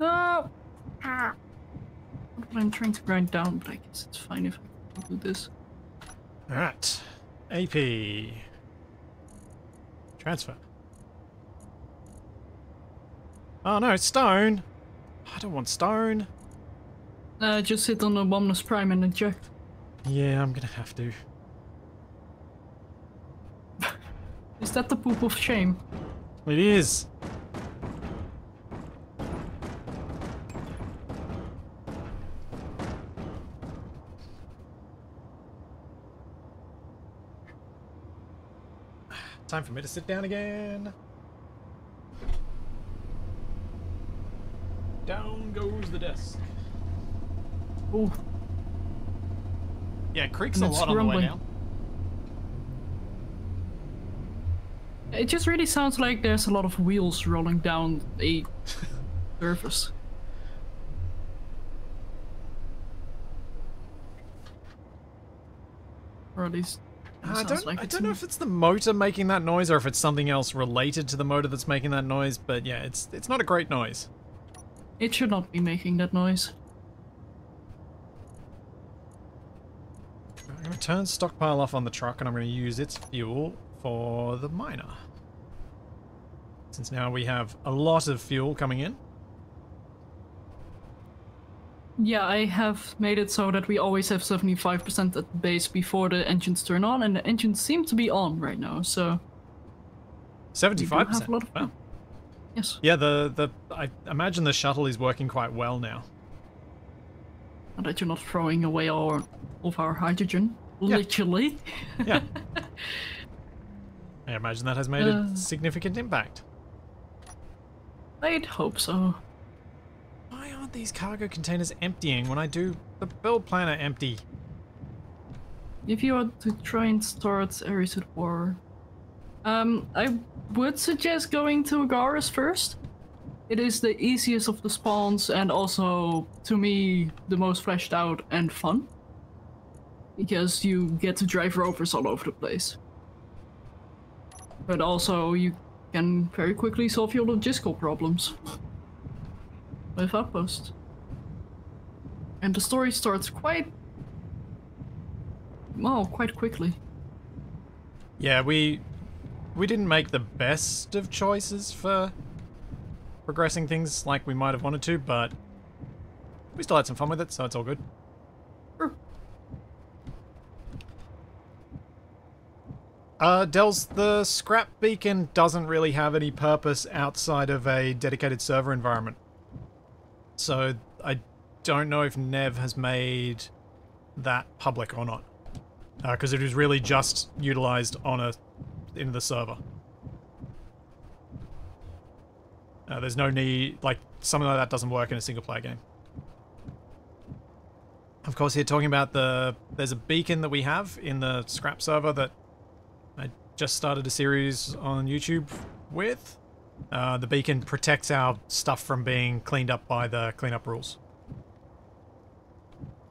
No! Ah. I'm trying to grind down, but I guess it's fine if I do this. Alright. AP. Transfer. Oh no, stone! I don't want stone. Uh, just hit on the Abominus Prime and eject. Yeah, I'm gonna have to. Is that the poop of shame? It is. Time for me to sit down again. Down goes the desk. Oh, Yeah, creaks And a it's lot on the way down. it just really sounds like there's a lot of wheels rolling down a surface. Or at least it I don't, like I don't know me. if it's the motor making that noise or if it's something else related to the motor that's making that noise, but yeah, it's it's not a great noise. It should not be making that noise. I'm going to turn stockpile off on the truck and I'm going to use its fuel for the miner. Since now we have a lot of fuel coming in. Yeah, I have made it so that we always have 75% at the base before the engines turn on, and the engines seem to be on right now, so... 75%. have a lot of Wow. Yes, Yeah, the, the I imagine the shuttle is working quite well now. and that you're not throwing away all of our hydrogen. Yeah. Literally. Yeah. I imagine that has made Uh. a significant impact. I'd hope so. Aren't these cargo containers emptying when I do the build planner empty? If you want to try and start a war, um, I would suggest going to Agaris first. It is the easiest of the spawns and also, to me, the most fleshed out and fun. Because you get to drive rovers all over the place. But also, you can very quickly solve your logistical problems with Outpost. And the story starts quite well, quite quickly. Yeah, we we didn't make the best of choices for progressing things like we might have wanted to, but we still had some fun with it, so it's all good. Sure. Uh, Dells, the scrap beacon doesn't really have any purpose outside of a dedicated server environment. So I don't know if Nev has made that public or not. Because it was really just utilized on a in the server. Uh, there's no need, like, something like that doesn't work in a single player game. Of course, here talking about the, there's a beacon that we have in the scrap server that I just started a series on YouTube with. Uh, the beacon protects our stuff from being cleaned up by the cleanup rules.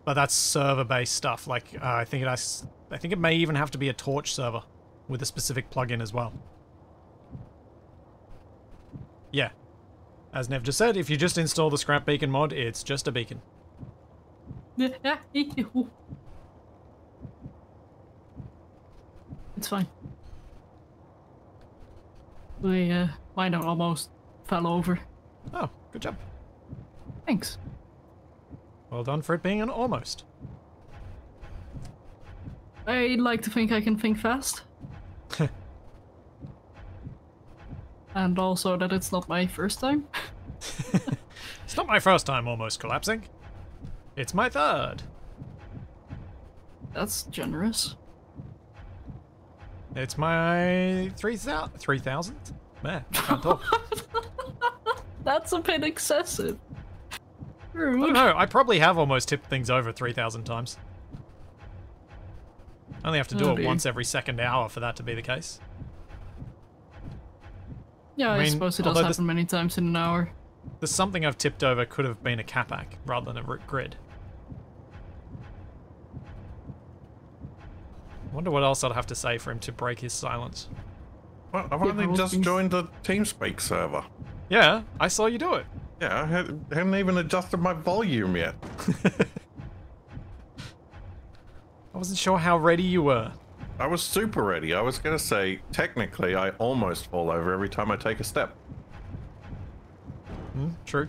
But that's server-based stuff. Like, uh, I think it has, I think it may even have to be a torch server with a specific plugin as well. Yeah. as Nev just said, if you just install the scrap beacon mod, it's just a beacon. It's fine. My, uh, mine almost fell over. Oh, good job. Thanks. Well done for it being an almost. I like to think I can think fast. and also that it's not my first time. It's not my first time almost collapsing. It's my third. That's generous. It's my 3,000th? 3,000th? Man, I can't talk. That's a bit excessive. I don't know, I probably have almost tipped things over 3,000 times. I only have to do it once every second hour for that to be the case. Yeah, I, I mean, suppose it does happen many times in an hour. The something I've tipped over could have been a Capac rather than a grid. I wonder what else I'd have to say for him to break his silence. Well, I've Yeah, only I just being- joined the TeamSpeak server. Yeah, I saw you do it. Yeah, I haven't even adjusted my volume yet. I wasn't sure how ready you were. I was super ready. I was gonna say, technically, I almost fall over every time I take a step. Hmm, true.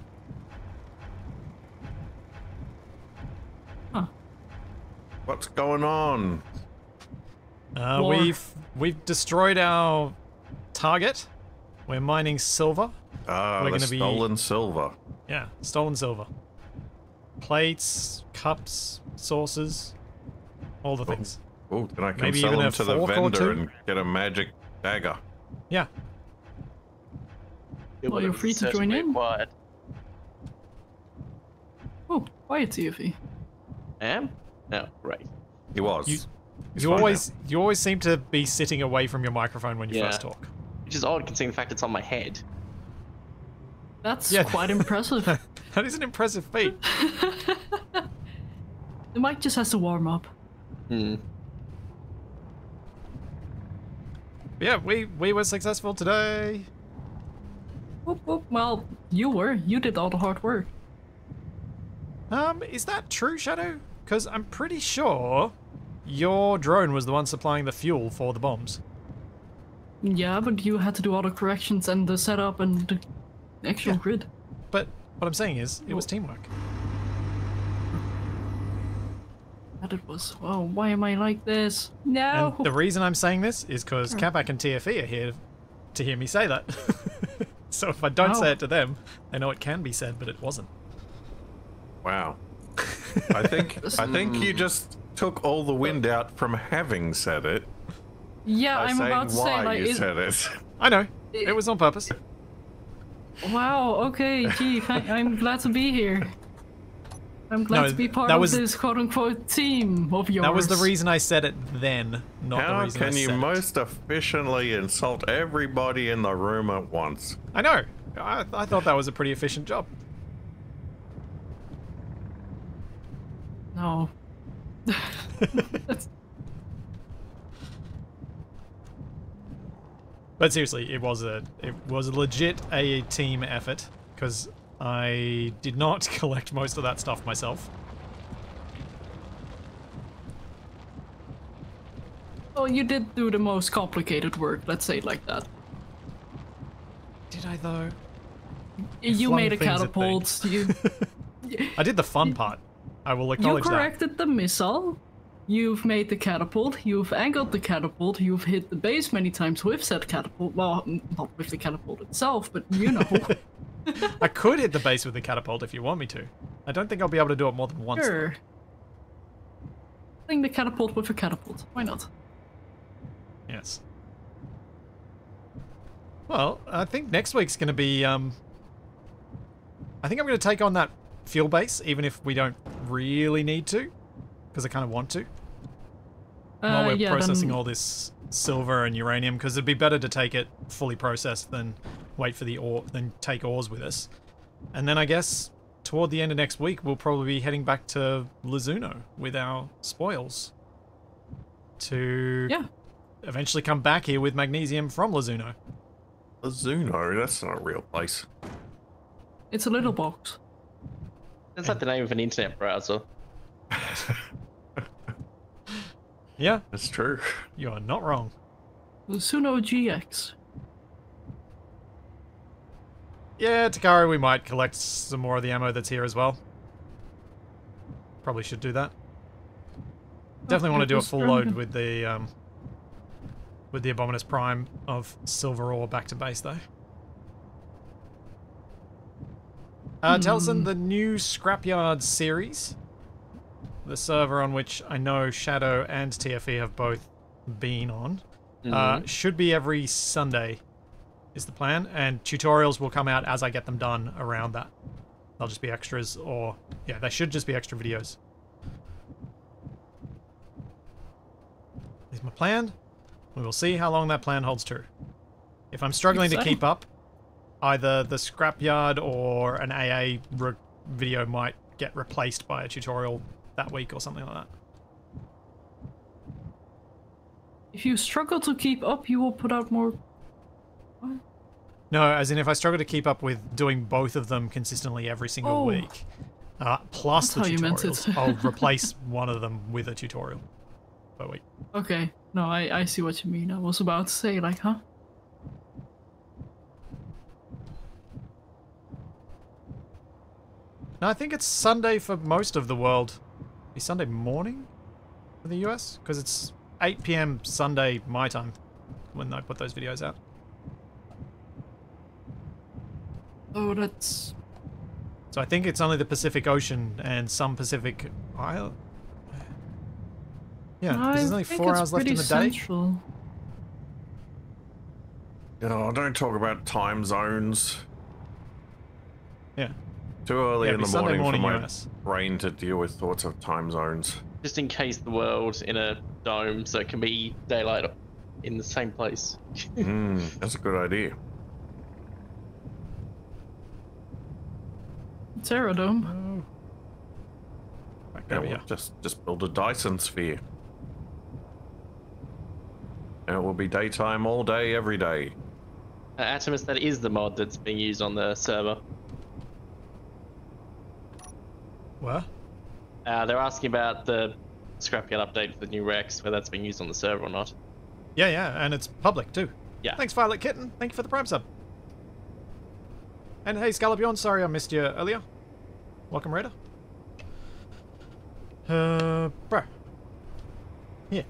Huh. What's going on? Uh, War. we've we've destroyed our target. We're mining silver. Ah, We're the gonna be- stolen silver. Yeah, stolen silver. Plates, cups, saucers, all the things. Oh, then I can Maybe sell even them to the vendor and get a magic dagger. Yeah. It Well, you're free to join in. Required. Oh, quiet TFE. I am? No, right. He was. You- He's you fine always you always seem to be sitting away from your microphone when you Yeah. first talk. Which is odd considering the fact it's on my head. That's Yeah. quite impressive. that is an impressive feat. the mic just has to warm up. Hmm. Yeah, we we were successful today. Whoop, whoop. Well, you were. You did all the hard work. Um, is that true, Shadow? Because I'm pretty sure your drone was the one supplying the fuel for the bombs. Yeah, but you had to do all the corrections and the setup and the actual Yeah. grid. But what I'm saying is, it was teamwork. That it was. Oh, why am I like this? No. And the reason I'm saying this is because Capac and TFE are here to hear me say that. so if I don't say oh. it to them, they know it can be said, but it wasn't. Wow. I think I think you just took all the wind out from having said it. yeah, I'm about to why say like, you is, said it. I know. It was on purpose. wow. Okay, gee, I'm glad to be here. I'm glad No, to be part that of this quote-unquote team of yours. That was the reason I said it then, not the How reason I can you said it. most efficiently insult everybody in the room at once? I know. I, I thought that was a pretty efficient job. No. That's- But seriously, it was a it was a legit a team effort because I did not collect most of that stuff myself. well, you did do the most complicated work. Let's say it like that. Did I though? You flung made a things catapult. You I did the fun part. I will you acknowledge that. corrected the missile. You've made the catapult. You've angled the catapult. You've hit the base many times with said catapult. Well, not with the catapult itself, but you know. I could hit the base with the catapult if you want me to. I don't think I'll be able to do it more than once. sure. Playing the catapult with a catapult. Why not? Yes. Well, I think next week's going to be. Um, I think I'm going to take on that fuel base, even if we don't really need to, because I kind of want to. While Uh, we're yeah, processing then- all this silver and uranium, because it'd be better to take it fully processed than wait for the ore, than take ores with us. And then I guess toward the end of next week, we'll probably be heading back to Lizuno with our spoils to Yeah. eventually come back here with magnesium from Lizuno. Zuno, that's not a real place. It's a little box. That's like the name of an internet browser. Yeah, That's true. you are not wrong. The Suno GX. Yeah, Takara, we might collect some more of the ammo that's here as well. Probably should do that. Definitely want to do a full load with the um, with the Abominus Prime of silver ore back to base though. Uh, Telson, the new Scrapyard series, the server on which I know Shadow and TFE have both been on, uh, should be every Sunday, is the plan, and tutorials will come out as I get them done around that. They'll just be extras, or yeah, they should just be extra videos. Is my plan. We will see how long that plan holds true. If I'm struggling to keep up, either the scrapyard or an AA re- video might get replaced by a tutorial that week or something like that. If you struggle to keep up, you will put out more. No, as in if I struggle to keep up with doing both of them consistently every single Oh. week, uh, plus That's the how you meant tutorials, I'll replace one of them with a tutorial per week. Okay, no, I, I see what you mean. I was about to say, like, huh? No, I think it's Sunday for most of the world. Is Sunday morning for the US? Because it's 8 p.m. Sunday my time when I put those videos out. Oh, that's. So I think it's only the Pacific Ocean and some Pacific Isle. Yeah, I there's only four hours left in the pretty day. central. Oh, don't talk about time zones. Yeah. Too early Yeah, in the morning, morning for my US. brain to deal with thoughts of time zones. Just in case the world in a dome, so it can be daylight in the same place. Hmm, that's a good idea. It's Aerodome. Oh. Back Yeah, over well, just just build a Dyson sphere. And it will be daytime all day, every day. Uh, Atomus, that is the mod that's being used on the server. What? Uh, they're asking about the Scrapyard update for the new Rex, whether that's being used on the server or not. Yeah, yeah, and it's public too. Yeah. Thanks, Violet Kitten. Thank you for the Prime sub. And hey, Scalapion, sorry I missed you earlier. Welcome, Raider. Uh, bro. Yeah.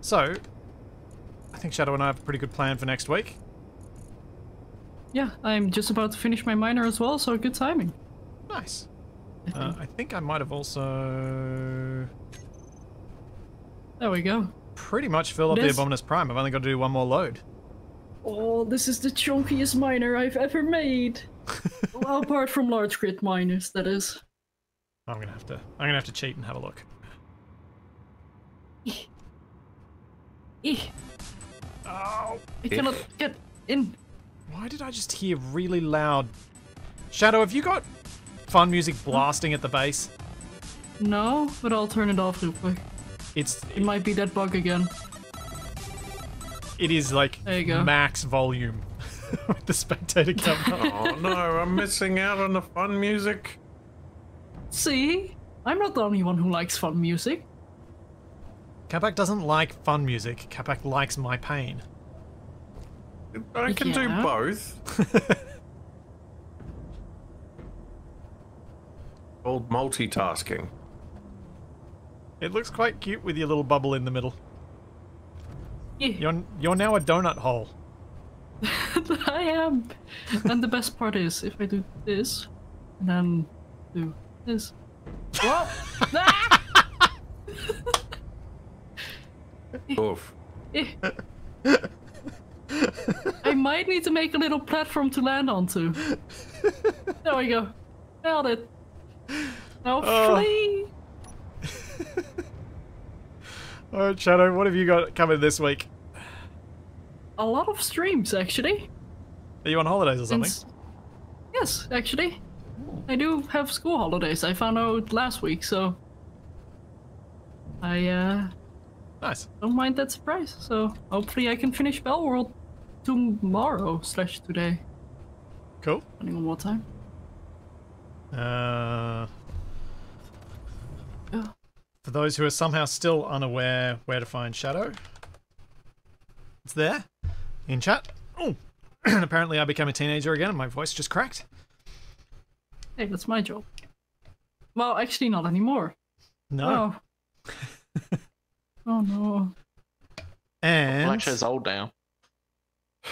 So, I think Shadow and I have a pretty good plan for next week. Yeah, I'm just about to finish my minor as well, so good timing. Nice. I Uh, think. I think I might have also there we go. pretty much filled up the This- Abominus Prime. I've only got to do one more load. Oh, this is the chunkiest miner I've ever made. well, apart from large grid miners, that is. I'm gonna have to. I'm gonna have to cheat and have a look. Eh, Oh. I cannot get in. Why did I just hear really loud? Shadow, have you got fun music blasting at the base? No, but I'll turn it off real quick. It's It might be that bug again. it is like There you go. max volume with the spectator camera. Oh no, I'm missing out on the fun music. See? I'm not the only one who likes fun music. Capac doesn't like fun music. Capac likes my pain. I can do both. Called multitasking. It looks quite cute with your little bubble in the middle. Yeah, You're you're now a donut hole. I am. and the best part is, if I do this, and then do this. Whoa! Ah! Oof. I might need to make a little platform to land onto. There we go. Nailed it. Now Oh. flee! Alright, Shadow, what have you got coming this week? A lot of streams, actually. Are you on holidays or something? Since... Yes, actually. I do have school holidays. I found out last week, so... I, uh, Nice. don't mind that surprise. So hopefully I can finish Bell World tomorrow slash today. Cool. depending on what time. Uh, Yeah. for those who are somehow still unaware where to find Shadow, it's there in chat. Oh, and apparently I became a teenager again and my voice just cracked. Hey, that's my job. Well, actually, not anymore. No. Oh. oh no. and Black Shadow's old now.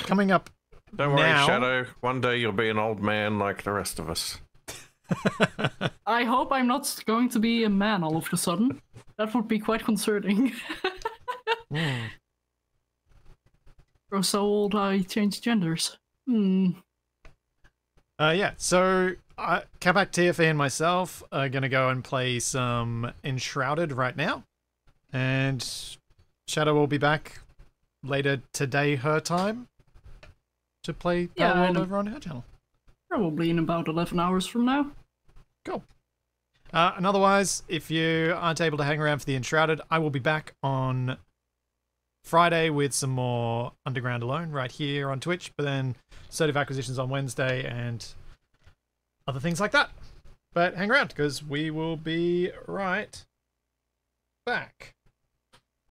Coming up Don't worry, Now- Shadow. One day you'll be an old man like the rest of us. I hope I'm not going to be a man all of a sudden. That would be quite concerning. Hmm. Grow so old I changed genders. Hmm. Uh, yeah, so uh, Capac TFE and myself are going to go and play some Enshrouded right now. And Shadow will be back later today, her time, to play Yeah, Battle World over on her channel. Probably in about 11 hours from now. Cool. Uh, and otherwise, if you aren't able to hang around for the Enshrouded, I will be back on Friday with some more Underground Alone right here on Twitch, but then Sort of Acquisitions on Wednesday and other things like that. But hang around because we will be right back.